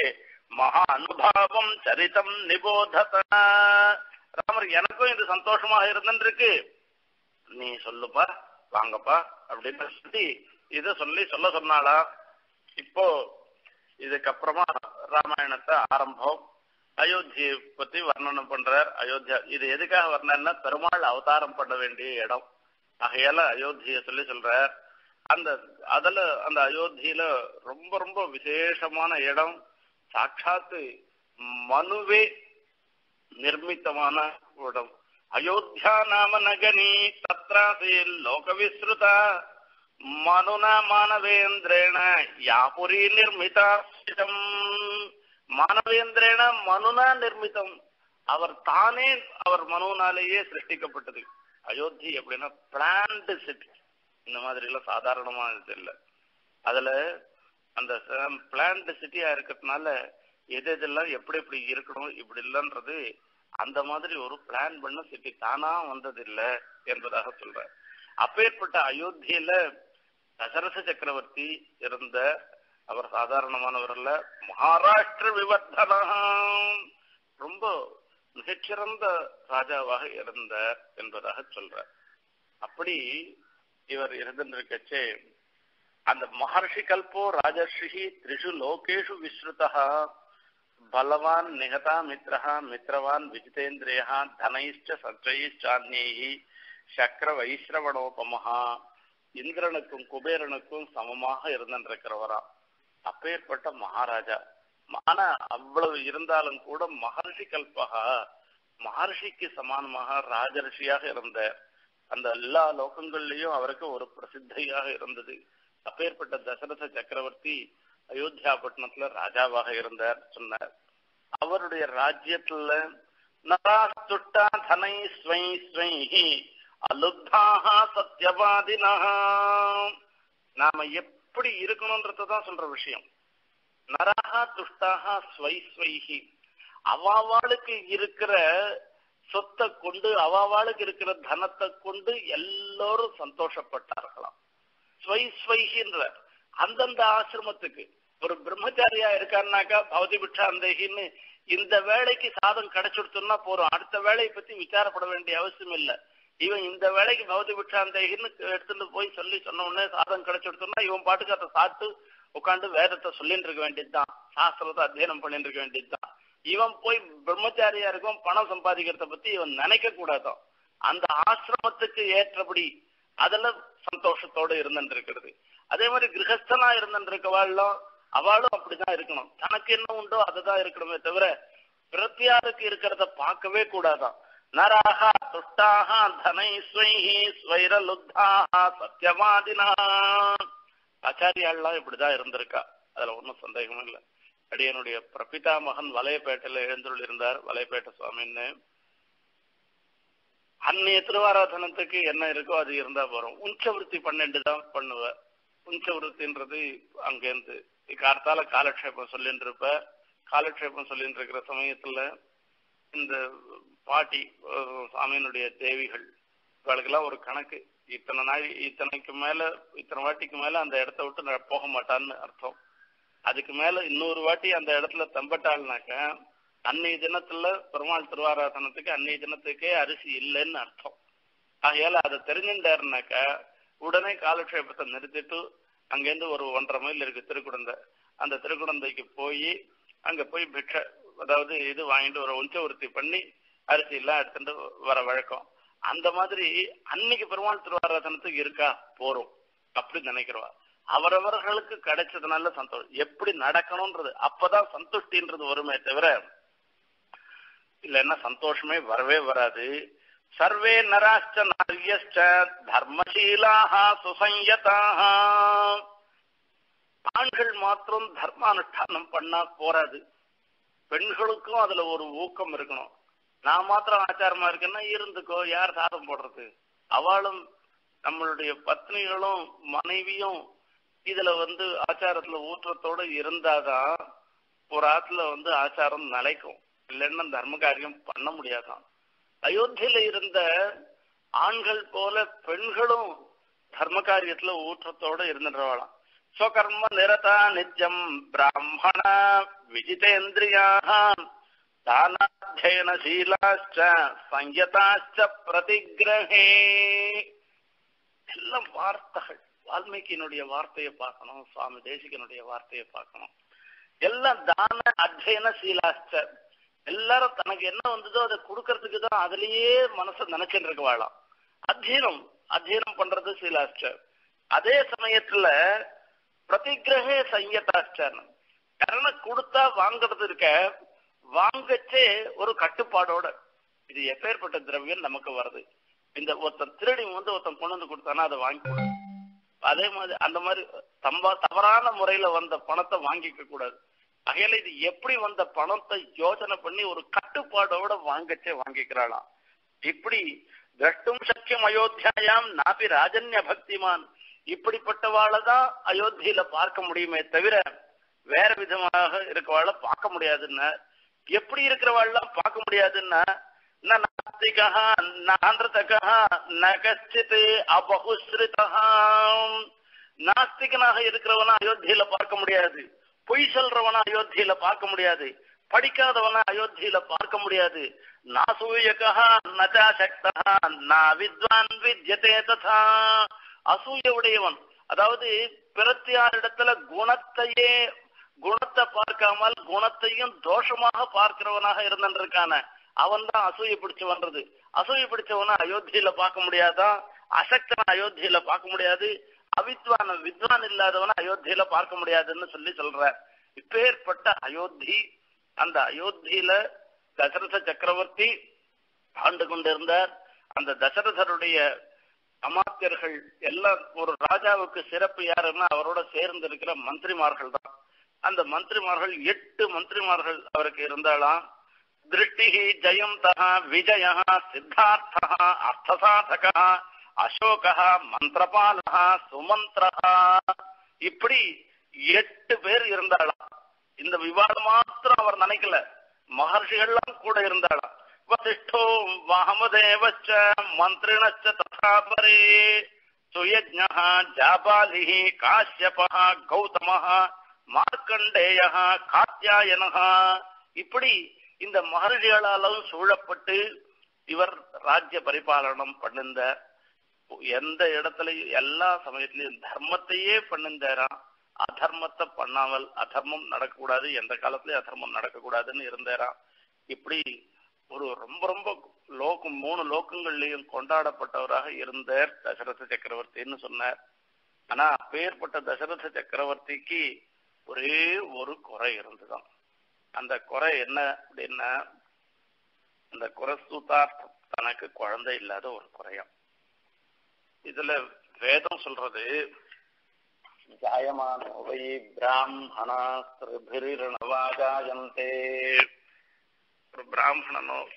மகா அனுபாவம் சரிதம் நிபோதத. ராமர் எனக்கும் இது சந்தோஷமாக இருந்துருக்கு நீ சொல்லுப்பா வாங்கப்பா அப்படின்னு சொல்லி இத சொல்லி சொல்ல சொன்னாளா? இப்போ இதுக்கப்புறமா ராமாயணத்தை ஆரம்பம். அயோத்தியை பத்தி வர்ணனம் பண்றார். அயோத்தியா இது எதுக்காக வர்ணன்னா பெருமாள் அவதாரம் பண்ண வேண்டிய இடம். ஆகையால அயோத்தியை சொல்லி சொல்றார். அந்த அதுல அந்த அயோத்தியில ரொம்ப ரொம்ப விசேஷமான இடம் சாட்சாத்து மனுவே நிர்மித்தமான இடம். அயோத்தியா நாம நகனி தத்ராசி லோக விஸ்ருதா மனுனா மானவேந்திரேண யாபுரி நிர்மிதா மானவேந்திரேண மனுனா நிர்மிதம். அவர் தானே அவர் மனுனாலேயே சிருஷ்டிக்கப்பட்டது. அயோத்தி எப்படின்னா பிளான்ட் சிட்டி. இந்த மாதிரி எல்லாம் சாதாரணமா இது இல்ல. அதுல அந்த பிளான்டு சிட்டியா இருக்கிறதுனால எது எதெல்லாம் எப்படி எப்படி இருக்கணும் இப்படி இல்லைன்றது அந்த மாதிரி ஒரு பிளான் பண்ண சிட்டி தானா வந்தது இல்லை என்பதாக சொல்ற அப்பேற்பட்ட அயோத்தியில தசரச சக்கரவர்த்தி இருந்த அவர் சாதாரணமானவர் அல்ல மகாராஷ்டிர விவர்த்தனா ரொம்ப மிகச்சிறந்த ராஜாவாக இருந்தார் என்பதாக சொல்றார். அப்படி இவர் இருந்திருக்கச்சே அந்த மகர்ஷி கல்போ ராஜர்ஷி திரிஷு லோகேஷு விஸ்ருதா பலவான் நிகதா மித்ரஹா மித்ரவான் விஜிதேந்திரியா தனைஷ்ட சத்ரைச்சான்யி சக்கர வைஸ்ரவணோபமஹா. இந்திரனுக்கும் குபேரனுக்கும் சமமாக இருந்திருக்கிறவரா. அப்பேற்பட்ட மகாராஜா. ஆனா அவ்வளவு இருந்தாலும் கூட மகர்ஷி கல்பகா மகர்ஷிக்கு சமானமாக ராஜரிஷியாக இருந்த அந்த எல்லா லோகங்கள்லயும் அவருக்கு ஒரு பிரசித்தியாக இருந்தது. அப்பேற்பட்ட தசரத சக்கரவர்த்தி அயோத்தியா பட்டணத்துல ராஜாவாக இருந்தார் சொன்னார். அவருடைய ராஜ்யத்துல நராஸ்துட்டா தனை ஸ்வை ஸ்வைஹி அலுப்தாக சத்தியவாதினா நாம எப்ப எப்படி இருக்கணும்ன்றதான் சொல்ற விஷயம். நரஹா துஷ்டாகா ஸ்வை ஸ்வைஹி அவாவாளுக்கு இருக்கிற சொத்தை கொண்டு அவாவாளுக்கு இருக்கிற தனத்தை கொண்டு எல்லோரும் சந்தோஷப்பட்டார்களாம். ஸ்வை ஸ்வைகின்ற அந்தந்த ஆசிரமத்துக்கு. ஒரு பிரம்மச்சாரியா இருக்காருனாக்கா பௌதி பிட்சாந்தேகின்னு இந்த வேலைக்கு சாதம் கிடைச்சிடுத்தோம்னா போறோம் அடுத்த வேலையை பத்தி விசாரப்பட வேண்டிய அவசியம் இல்ல. இவன் இந்த வேலைக்கு பௌதி பிட்சாந்தேகின்னு எடுத்துட்டு போய் சொல்லி சொன்ன உடனே சாதம் கிடைச்சிடுத்தோம்னா இவன் பாட்டுக்கு அதை சாப்பிட்டு உட்காந்து வேதத்தை சொல்லிட்டு இருக்க வேண்டியதுதான். சாஸ்திரத்தை அத்தியனம் பண்ணிட்டு இருக்க வேண்டியதுதான். இவன் போய் பிரம்மச்சாரியா இருக்கும் பணம் சம்பாதிக்கிறத பத்தி இவன் நினைக்க கூடாதான் அந்த ஆசிரமத்துக்கு ஏற்றபடி அதுல சந்தோஷத்தோடு இருந்துட்டு இருக்கிறது அதே மாதிரி கிரகஸ்தனா இருந்திருக்கவாளும் அவளும் அப்படிதான் இருக்கணும். தனக்கு என்ன உண்டோ அதுதான் இருக்கணுமே தவிர பிரத்தியாருக்கு இருக்கிறத பார்க்கவே கூடாதான். நராக துஷ்டாக தனைஸ்வைஹி ஸ்வைரலுத்தாக சத்தியவாதினா ஆச்சாரியாள்லாம் இப்படிதான் இருந்திருக்கா. அதுல ஒன்றும் சந்தேகமும் இல்லை. அடியனுடைய பிரபிதா மகன் வலையப்பேட்டையில எழுந்துள்ள இருந்தார் வலையப்பேட்டை சுவாமின்னு. அன்னைய திருவாராதனத்துக்கு என்ன இருக்கோ அது இருந்தா போறோம். உஞ்சவருத்தி பன்னெண்டு தான் பண்ணுவேன் உஞ்சவருத்தின்றது அங்கேருந்து. கார்த்தால காலக்ஷேபம் சொல்லிட்டு இருப்ப காலக்ஷேபம் சொல்லிட்டு இருக்கிற சமயத்துல இந்த பாட்டி சாமியினுடைய தேவிகள் இவளுக்கெல்லாம் ஒரு கணக்கு. இத்தனை நாள் இத்தனைக்கு மேல இத்தனை வாட்டிக்கு மேல அந்த இடத்த விட்டு நான் போக மாட்டான்னு அர்த்தம். அதுக்கு மேல இன்னொரு வாட்டி அந்த இடத்துல தம்பட்டாள்னாக்க அன்னைய தினத்துல பெருமாள் திருவாராதனத்துக்கு அன்னைய தினத்துக்கே அரிசி இல்லைன்னு அர்த்தம். ஆகையால அதை தெரிஞ்சுட்டாருனாக்க உடனே காலக்ஷேபத்தை நிறுத்திட்டு அங்கேருந்து ஒரு ஒன்றரை மைல் இருக்கு திருக்குடந்தை. அந்த திருக்குடந்தைக்கு போய் அங்க போய் பிக்ஷ அதாவது இது வாங்கிட்டு ஒரு உஞ்சவருத்தி பண்ணி அரிசி எல்லாம் எடுத்துட்டு வர வழக்கம். அந்த மாதிரி அன்னைக்கு பெருமாள் திருவாராதனத்துக்கு இருக்கா? போறோம். அப்படி நினைக்கிறவா. அவரவர்களுக்கு கிடைச்சதுனால சந்தோஷம். எப்படி நடக்கணும்ன்றது அப்பதான் சந்துஷ்டின்றது வருமே தவிர இல்லைன்னா சந்தோஷமே வரவே வராது. சர்வே நராஷ்ட நாரியஷ்ட தர்மசீலாக சுசஞ்சதாக ஆண்கள் மாத்திரம் தர்மானுஷ்டானம் பண்ணா போராது பெண்களுக்கும் அதுல ஒரு ஊக்கம் இருக்கணும். நான் மாத்திரம் ஆச்சாரமா இருக்கேன்னா இருந்துக்கோ யார் சாதம் போடுறது? அவளும் நம்மளுடைய பத்னிகளும் மனைவியும் இதுல வந்து ஆச்சாரத்துல ஊற்றத்தோட இருந்தாதான் ஒரு ஆத்துல வந்து ஆச்சாரம் நிலைக்கும். இல்லைன்னா தர்ம காரியம் பண்ண முடியாதான். அயோத்தியில இருந்த ஆண்கள் போல பெண்களும் தர்ம காரியத்துல ஊற்றத்தோட இருந்துடுறவாளாம் ஸ்வகர்ம நிரதா நித்யம் பிராமண விஜிதேந்திரியாக தானாத்தியனசீலாச்ச சங்கதாச்ச பிரதிகிரகே எல்லாம் வார்த்தைகள். வால்மீகியினுடைய வார்த்தையை பார்க்கணும் சுவாமி தேசிகனுடைய வார்த்தையை பார்க்கணும். எல்லாம் தான அத்தியன சீலாச்ச எல்லாரும் தனக்கு என்ன வந்ததோ அதை கொடுக்கறதுக்கு தான் அதுலயே மனசை நினைச்சுட்டு இருக்க வாழலாம் அத்தியனம் அத்தியனம் பண்றது சீலாச்ச அதே சமயத்துல பிரதிகிரகே சங்கதாச்சார் கரண கொடுத்தா வாங்குறது இருக்க வாங்கச்சே ஒரு கட்டுப்பாடோட. இது எப்பேற்பட்ட திரவியம் நமக்கு வருது. இந்த ஒருத்தன் திருடி வந்து ஒருத்தன் கொண்டு வந்து கொடுத்தானா அதை வாங்கி அதே மாதிரி அந்த மாதிரி தம்பா தவறான முறையில வந்த பணத்தை வாங்கிக்க கூடாது. அகையில இது எப்படி வந்த பணத்தை யோசனை பண்ணி ஒரு கட்டுப்பாடோட வாங்கச்சே வாங்கிக்கிறாளாம். இப்படி திரட்டும் சக்கியம் அயோத்தியாயாம் நாபி ராஜன்ய பக்திமான். இப்படிப்பட்டவாளை தான் அயோத்தியில பார்க்க முடியுமே தவிர வேற விதமாக இருக்கவாள பார்க்க முடியாதுன்னு எப்படி இருக்கிறவாள்லாம் பார்க்க முடியாதுன்னா நாஸ்திகா நாந்திரதகா நகச்சித் அபகுஸ்ரிதா நாஸ்திகனாக இருக்கிறவனா அயோத்தியில பார்க்க முடியாது. பொய் சொல்றவனா அயோத்தியில பார்க்க முடியாது. படிக்காதவனா அயோத்தியில பார்க்க முடியாது. நாசூயகா நஜா சக்தா நா வித்வான் வித்யதே ததா. அசூய உடையவன் அதாவது பிறத்தியாரிடத்துல குணத்தையே குணத்தை பார்க்காமல் குணத்தையும் தோஷமாக பார்க்கிறவனாக இருந்திருக்கான. அவன் தான் அசூய பிடிச்சு வந்தது. அசூய பிடிச்சவன அயோத்தியில பார்க்க முடியாதான் அசக்தன அயோத்தியில பார்க்க முடியாது. அவித்வான வித்வான் இல்லாதவனை அயோத்தியில பார்க்க முடியாதுன்னு சொல்லி சொல்ற இப்பேற்பட்ட அயோத்தி அந்த அயோத்தியில தசரத சக்கரவர்த்தி ஆண்டு கொண்டிருந்தார். அந்த தசரதருடைய அமாத்தியர்கள் எல்லாம் ஒரு ராஜாவுக்கு சிறப்பு யாருன்னா அவரோட சேர்ந்து இருக்கிற மந்திரிமார்கள் தான் அந்த மந்திரிமார்கள் எட்டு மந்திரிமார்கள் அவருக்கு இருந்தாலாம் திருஷ்டி ஜெயந்தா விஜய சித்தார்த்தா அர்த்தசாதகா அசோக மந்திரபால சுமந்திர இப்படி எட்டு பேர் இருந்தாளாம் இந்த விவாதம் மாத்திரம் அவர் நினைக்கல. மகர்ஷிகள்லாம் கூட இருந்தாளாம் வசிஷ்டோ வாமதேவச்ச மந்திரிணச்ச ததாபரே சுயஜா ஜாபாலி காஷ்யபா கௌதம மார்க்கண்டேயா காத்தியாயனகா இப்படி இந்த மகர்ஷிகளாலும் சூழப்பட்டு இவர் ராஜ்ய பரிபாலனம் பண்ணிருந்த எந்த இடத்துலயும் எல்லா சமயத்திலையும் தர்மத்தையே பண்ணுந்தாராம் அதர்மத்தை பண்ணாமல் அதர்மம் நடக்கக்கூடாது எந்த காலத்திலயும் அதர்மம் நடக்கக்கூடாதுன்னு இருந்தாராம் இப்படி ஒரு ரொம்ப ரொம்ப லோகம் மூணு லோகங்கள்லயும் கொண்டாடப்பட்டவராக இருந்தார் தசரத சக்கரவர்த்தின்னு சொன்னார். ஆனா அப்பேற்பட்ட தசரத சக்கரவர்த்திக்கு ஒரே ஒரு குறை இருந்துதான். அந்த குறை என்ன அப்படின்னா அந்த குறை சூத்தார்த்தம் தனக்கு குழந்தை இல்லாத ஒரு குறையாம். இதுல வேதம் சொல்றது ஜாயமான வை பிராமணா ஸ்திரிபிரிணவாஜாயந்தே ஒரு பிராமணனோ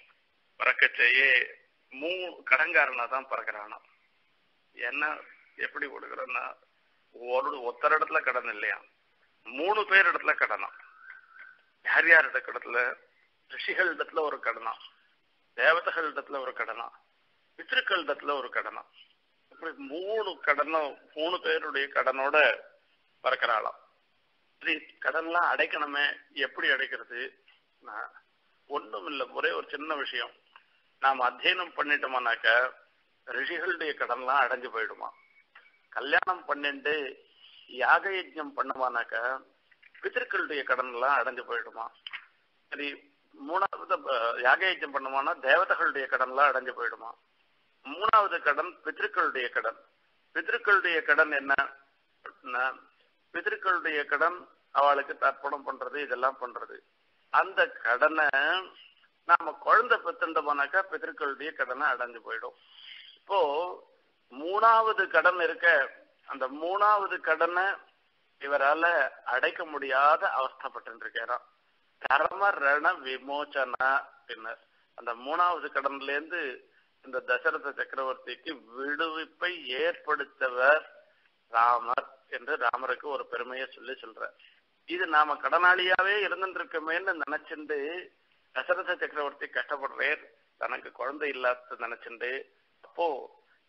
பறக்கச்சேயே மூணு கடங்காரனா தான் பறக்கிறானா? என்ன எப்படி கொடுக்குறன்னா ஒரு ஒத்தர இடத்துல கடன் இல்லையா மூணு பேர் இடத்துல கடனா. யார் யார் இடத்துல ரிஷிகள் இடத்துல ஒரு கடனா. தேவதைகள் இடத்துல ஒரு கடனா. பித்திருக்கள் இடத்துல ஒரு கடனா. இப்படி மூணு கடனும் மூணு பேருடைய கடனோட பறக்கிறாளாம் சரி கடன்லாம் அடைக்கணுமே எப்படி அடைக்கிறது? ஒண்ணும் இல்லை ஒரே ஒரு சின்ன விஷயம். நாம் அத்தியனம் பண்ணிட்டோமானாக்க ரிஷிகளுடைய கடன்லாம் அடைஞ்சு போயிடுமா. கல்யாணம் பண்ணிட்டு யாக யஜ்யம் பண்ணுவானாக்க பித்திருக்களுடைய கடன் எல்லாம் அடைஞ்சு போயிடுமா? சரி மூணாவது யாக யஜ்யம் பண்ணுவானா தேவதைகளுடைய கடன் எல்லாம் அடைஞ்சு போயிடுமா? மூணாவது கடன் பித்திருக்களுடைய கடன். பித்திருக்களுடைய கடன் என்ன? பித்திருக்களுடைய கடன் அவளுக்கு தர்ப்பணம் பண்றது இதெல்லாம் பண்றது. அந்த கடனை நாம குழந்தை பெத்துட்டோம்னாக்கா பித்திருக்களுடைய கடனை அடைஞ்சு போயிடும். இப்போ மூணாவது கடன் இருக்க அந்த மூணாவது கடனை இவரால அடைக்க முடியாத அவஸ்தப்பட்டு இருக்கிறான் கர்ம ரண விமோச்சனா பின்னர் அந்த மூணாவது கடன்ல இருந்து இந்த தசரத சக்கரவர்த்திக்கு விடுவிப்பை ஏற்படுத்தவர் ராமர் என்று ராமருக்கு ஒரு பெருமையை சொல்லி சொல்ற இது நாம கடனாளியாவே இருந்துருக்கோமேன்னு நினைச்சுண்டு தசரத சக்கரவர்த்தி கஷ்டப்படுறேன் தனக்கு குழந்தை இல்லாத நினைச்சுண்டு அப்போ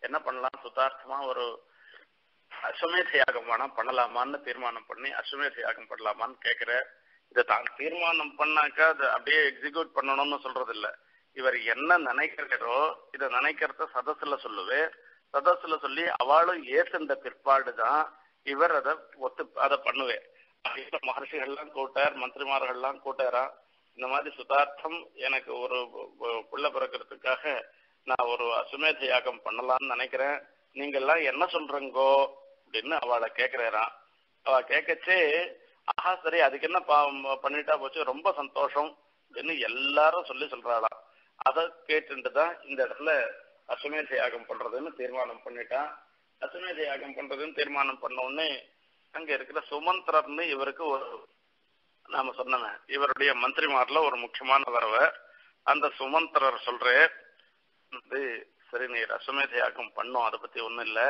என்ன பண்ணலாம்? சுதார்த்தமா ஒரு அஸ்வமேத யாகம் வேணாம் பண்ணலாமான்னு தீர்மானம் பண்ணி அஸ்வமேத யாகம் பண்ணலாமான்னு கேட்கிற இதை தான் தீர்மானம் பண்ணாக்கா அதை அப்படியே எக்ஸிக்யூட் பண்ணணும்னு சொல்றது இல்ல இவர் என்ன நினைக்கிறாரோ இதை நினைக்கிறத சதசுல சொல்லுவே சதசுல சொல்லி அவளும் ஏத்துண்ட பிற்பாடுதான் இவர் அதை ஒத்து அதை பண்ணுவேன் மகர்ஷிகள்லாம் கூட்டார் மந்திரிமார்கள்லாம் கூட்டாரா இந்த மாதிரி சுதார்த்தம் எனக்கு ஒரு புள்ள பிறக்கிறதுக்காக நான் ஒரு அசுமேத யாகம் பண்ணலாம்னு நினைக்கிறேன். நீங்கெல்லாம் என்ன சொல்றீங்கோ? அப்படின்னு அவளை கேக்குறாராம் அவ கேட்கச்சே ஆஹா சரி அதுக்கு என்ன பண்ணிட்டா போச்சு? ரொம்ப சந்தோஷம். அப்படின்னு எல்லாரும் சொல்லி சொல்றாளாம். அதை கேட்டுட்டு தான் இந்த இடத்துல அசுமேத யாகம் பண்றதுன்னு தீர்மானம் பண்ணிட்டான். அசுமேத யாகம் பண்றதுன்னு தீர்மானம் பண்ண உடனே அங்க இருக்கிற சுமந்திரர்னு இவருக்கு ஒரு நாம சொன்னவன் இவருடைய மந்திரிமார்ல ஒரு முக்கியமான வரவை அந்த சுமந்திரர் சொல்றேன் வந்து சரி நீ அசுமேத யாகம் பண்ணும் அதை பத்தி ஒண்ணும் இல்ல.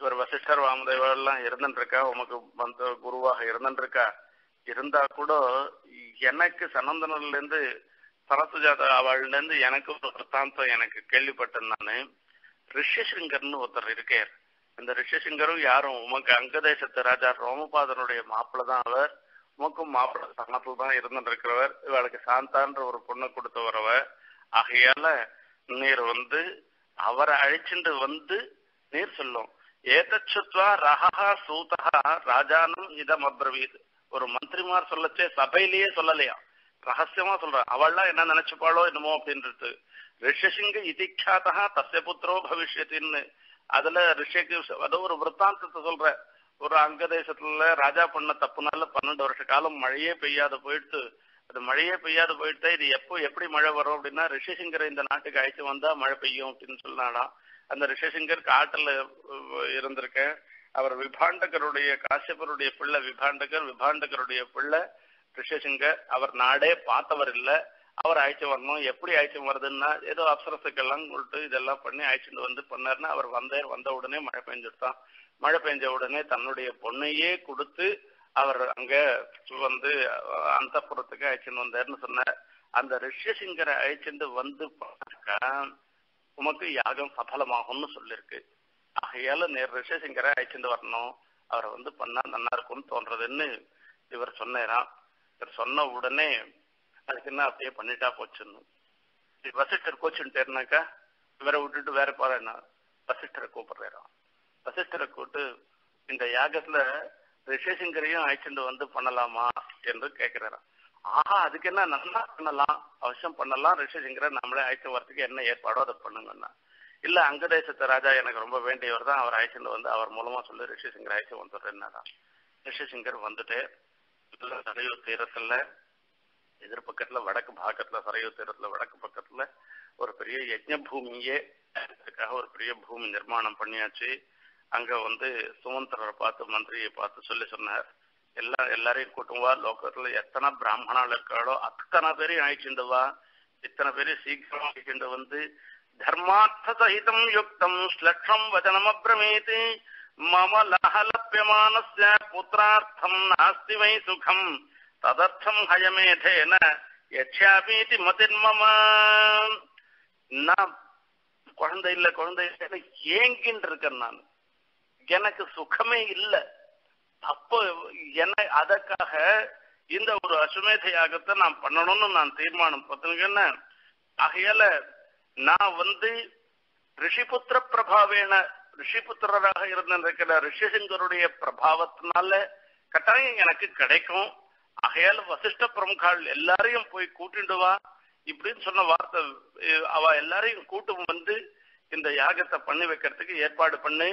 இவர் வசிஷ்டர் வாமதேவர் எல்லாம் இருந்துட்டு இருக்கா உமக்கு வந்த குருவாக இருந்துட்டு இருக்கா இருந்தா கூட எனக்கு சனந்தனில இருந்து சரசுஜாத அவள்ல இருந்து எனக்கு ஒரு எனக்கு கேள்விப்பட்டேன் நானு. ரிஷிசிங்கர்னு ஒருத்தர் இருக்கார். இந்த ரிஷிசிங்கரும் யாரும் உமக்கு அங்கதேசத்து ராஜா ரோமபாதனுடைய மாப்பிள்ள தான் அவர். உமக்கும் மாப்பிள்ள சனத்துல தான் இருந்துட்டு இருக்கிறவர் இவளுக்கு சாந்தான்ற ஒரு பொண்ணை கொடுத்து வரவ ஆகையால நீர் வந்து அவரை அழிச்சுட்டு வந்து நீர் சொல்லும். ஏதச்சுத்வா ரஹா சூதா ராஜானம் இதம் அப்ரவீத் ஒரு மந்திரிமார் சொல்லச்சே சபையிலேயே சொல்லலையா? ரகசியமா சொல்றான் அவள்லாம் என்ன நினைச்சுப்பாளோ என்னமோ அப்படின்றது. ரிஷசிங்க இதிக்ஷாத்தா தசிய புத்திரோ பவிஷ்யத்தின்னு அதுல ரிஷிக்கு அதோ ஒரு விற்த்தாந்தத்தை சொல்ற. ஒரு அங்க தேசத்துல ராஜா பண்ண தப்புனால பன்னெண்டு வருஷ காலம் மழையே பெய்யாத போயிட்டு அது மழையே பெய்யாத போயிட்டு இது எப்போ எப்படி மழை வரும் அப்படின்னா ரிஷிசிங்கரை இந்த நாட்டுக்கு அழைத்து வந்தா மழை பெய்யும் அப்படின்னு சொன்னாலாம் அந்த ரிஷிசிங்கர் காட்டுல இருந்திருக்கேன். அவர் விபாண்டகருடைய காசியப்பருடைய பிள்ளை விபாண்டகர் விபாண்டகருடைய பிள்ளை ரிஷிசிங்கர். அவர் நாடே பார்த்தவர் இல்லை. அவர் அழைச்சி வரணும். எப்படி அழைச்சி வருதுன்னா ஏதோ அப்சரசுக்கெல்லாம் கொடுத்து இதெல்லாம் பண்ணி அழைச்சிட்டு வந்து பண்ணாருன்னா அவர் வந்தார் வந்த உடனே மழை பெஞ்சுட்டான் மழை பெஞ்ச உடனே தன்னுடைய பொண்ணையே கொடுத்து அவர் அங்க வந்து அந்த புறத்துக்கு அழைச்சிட்டு வந்தாருன்னு சொன்னார். அந்த ரிஷிசிங்கரை அழைச்சிட்டு வந்து பார்த்தாக்கா உமக்கு யாகம் சஃலமாகும்னு சொல்லிருக்கு. ஆகையால நேர் ரிஷேசிங்கரை அழைச்சிட்டு வரணும். அவரை வந்து பண்ணா நல்லா இருக்கும்னு தோன்றதுன்னு இவர் சொன்னாராம். இவர் சொன்ன உடனே அதுக்கு என்ன அப்படியே பண்ணிட்டா போச்சுன்னு. வசிஷ்டர் கோச்சுட்டேருனாக்கா இவரை விட்டுட்டு வேற போறேன்னா வசிஷ்டரை கூப்பிடுறாராம். வசிஷ்டரை கூப்பிட்டு இந்த யாகத்துல ரிஷேசிங்கரையும் அழைச்சிட்டு வந்து பண்ணலாமா என்று கேட்கிறாராம் ஆஹா அதுக்கு என்ன நல்லா பண்ணலாம் அவசியம் பண்ணலாம் ரிஷிசங்கர நம்மளே அழைத்து வரதுக்கு என்ன ஏற்பாடோ அதை பண்ணுங்கன்னா இல்ல அங்க தேசத்து ராஜா எனக்கு ரொம்ப வேண்டியவர் தான். அவர் அழைச்சிட்டு வந்து அவர் மூலமா சொல்லி ரிஷிசங்கர் அழைச்சி வந்துடுறேன்னாராம் ரிஷிசங்கர் வந்துட்டு இதுல சரையூர் தீரத்துல எதிர்பக்கத்துல வடக்கு பாகத்துல சரையூர் தீரத்துல வடக்கு பக்கத்துல ஒரு பெரிய யஜ்ஞ பூமியே அதுக்காக ஒரு பெரிய பூமி நிர்மாணம் பண்ணியாச்சு. அங்க வந்து சுமந்திரரை பார்த்து மந்திரியை பார்த்து சொல்லி சொன்னார். எல்லா எல்லாரையும் கூட்டுவா லோகத்துல எத்தனை பிராமணால் இருக்காளோ அத்தனை பேரையும் அழைச்சிட்டு வா. இத்தனை பேரையும் சீக்கிரம் அழைச்சிண்டு வந்து தர்மார்த்த சகிதம் யுக்தம் ஸ்லக்ஷம் வச்சனம் அப்ரமீதி மம லஹலப்பியமானஸ்ய புத்திரார்த்தம் நாஸ்தி வை சுகம் ததர்த்தம் ஹயமேதேன எச்சாபீதி மதிர்மம நான் குழந்தை இல்ல குழந்தை இல்ல ஏங்கின்னு இருக்கேன் நான் எனக்கு சுகமே இல்லை அப்போ என்ன அதற்காக இந்த ஒரு அசுமேத யாகத்தை நான் பண்ணணும்னு நான் தீர்மானம் பார்த்தீங்கன்னா ஆகையால நான் வந்து ரிஷிபுத்திர பிரபாவேன ரிஷிபுத்திரராக இருந்திருக்கிற ரிஷிசிங்கருடைய பிரபாவத்தினால கட்டாயம் எனக்கு கிடைக்கும். ஆகையால வசிஷ்ட பிரமுகால் எல்லாரையும் போய் கூட்டிட்டு வா. இப்படின்னு சொன்ன வார்த்தை அவ எல்லாரையும் கூட்டும் வந்து இந்த யாகத்தை பண்ணி வைக்கிறதுக்கு ஏற்பாடு பண்ணி.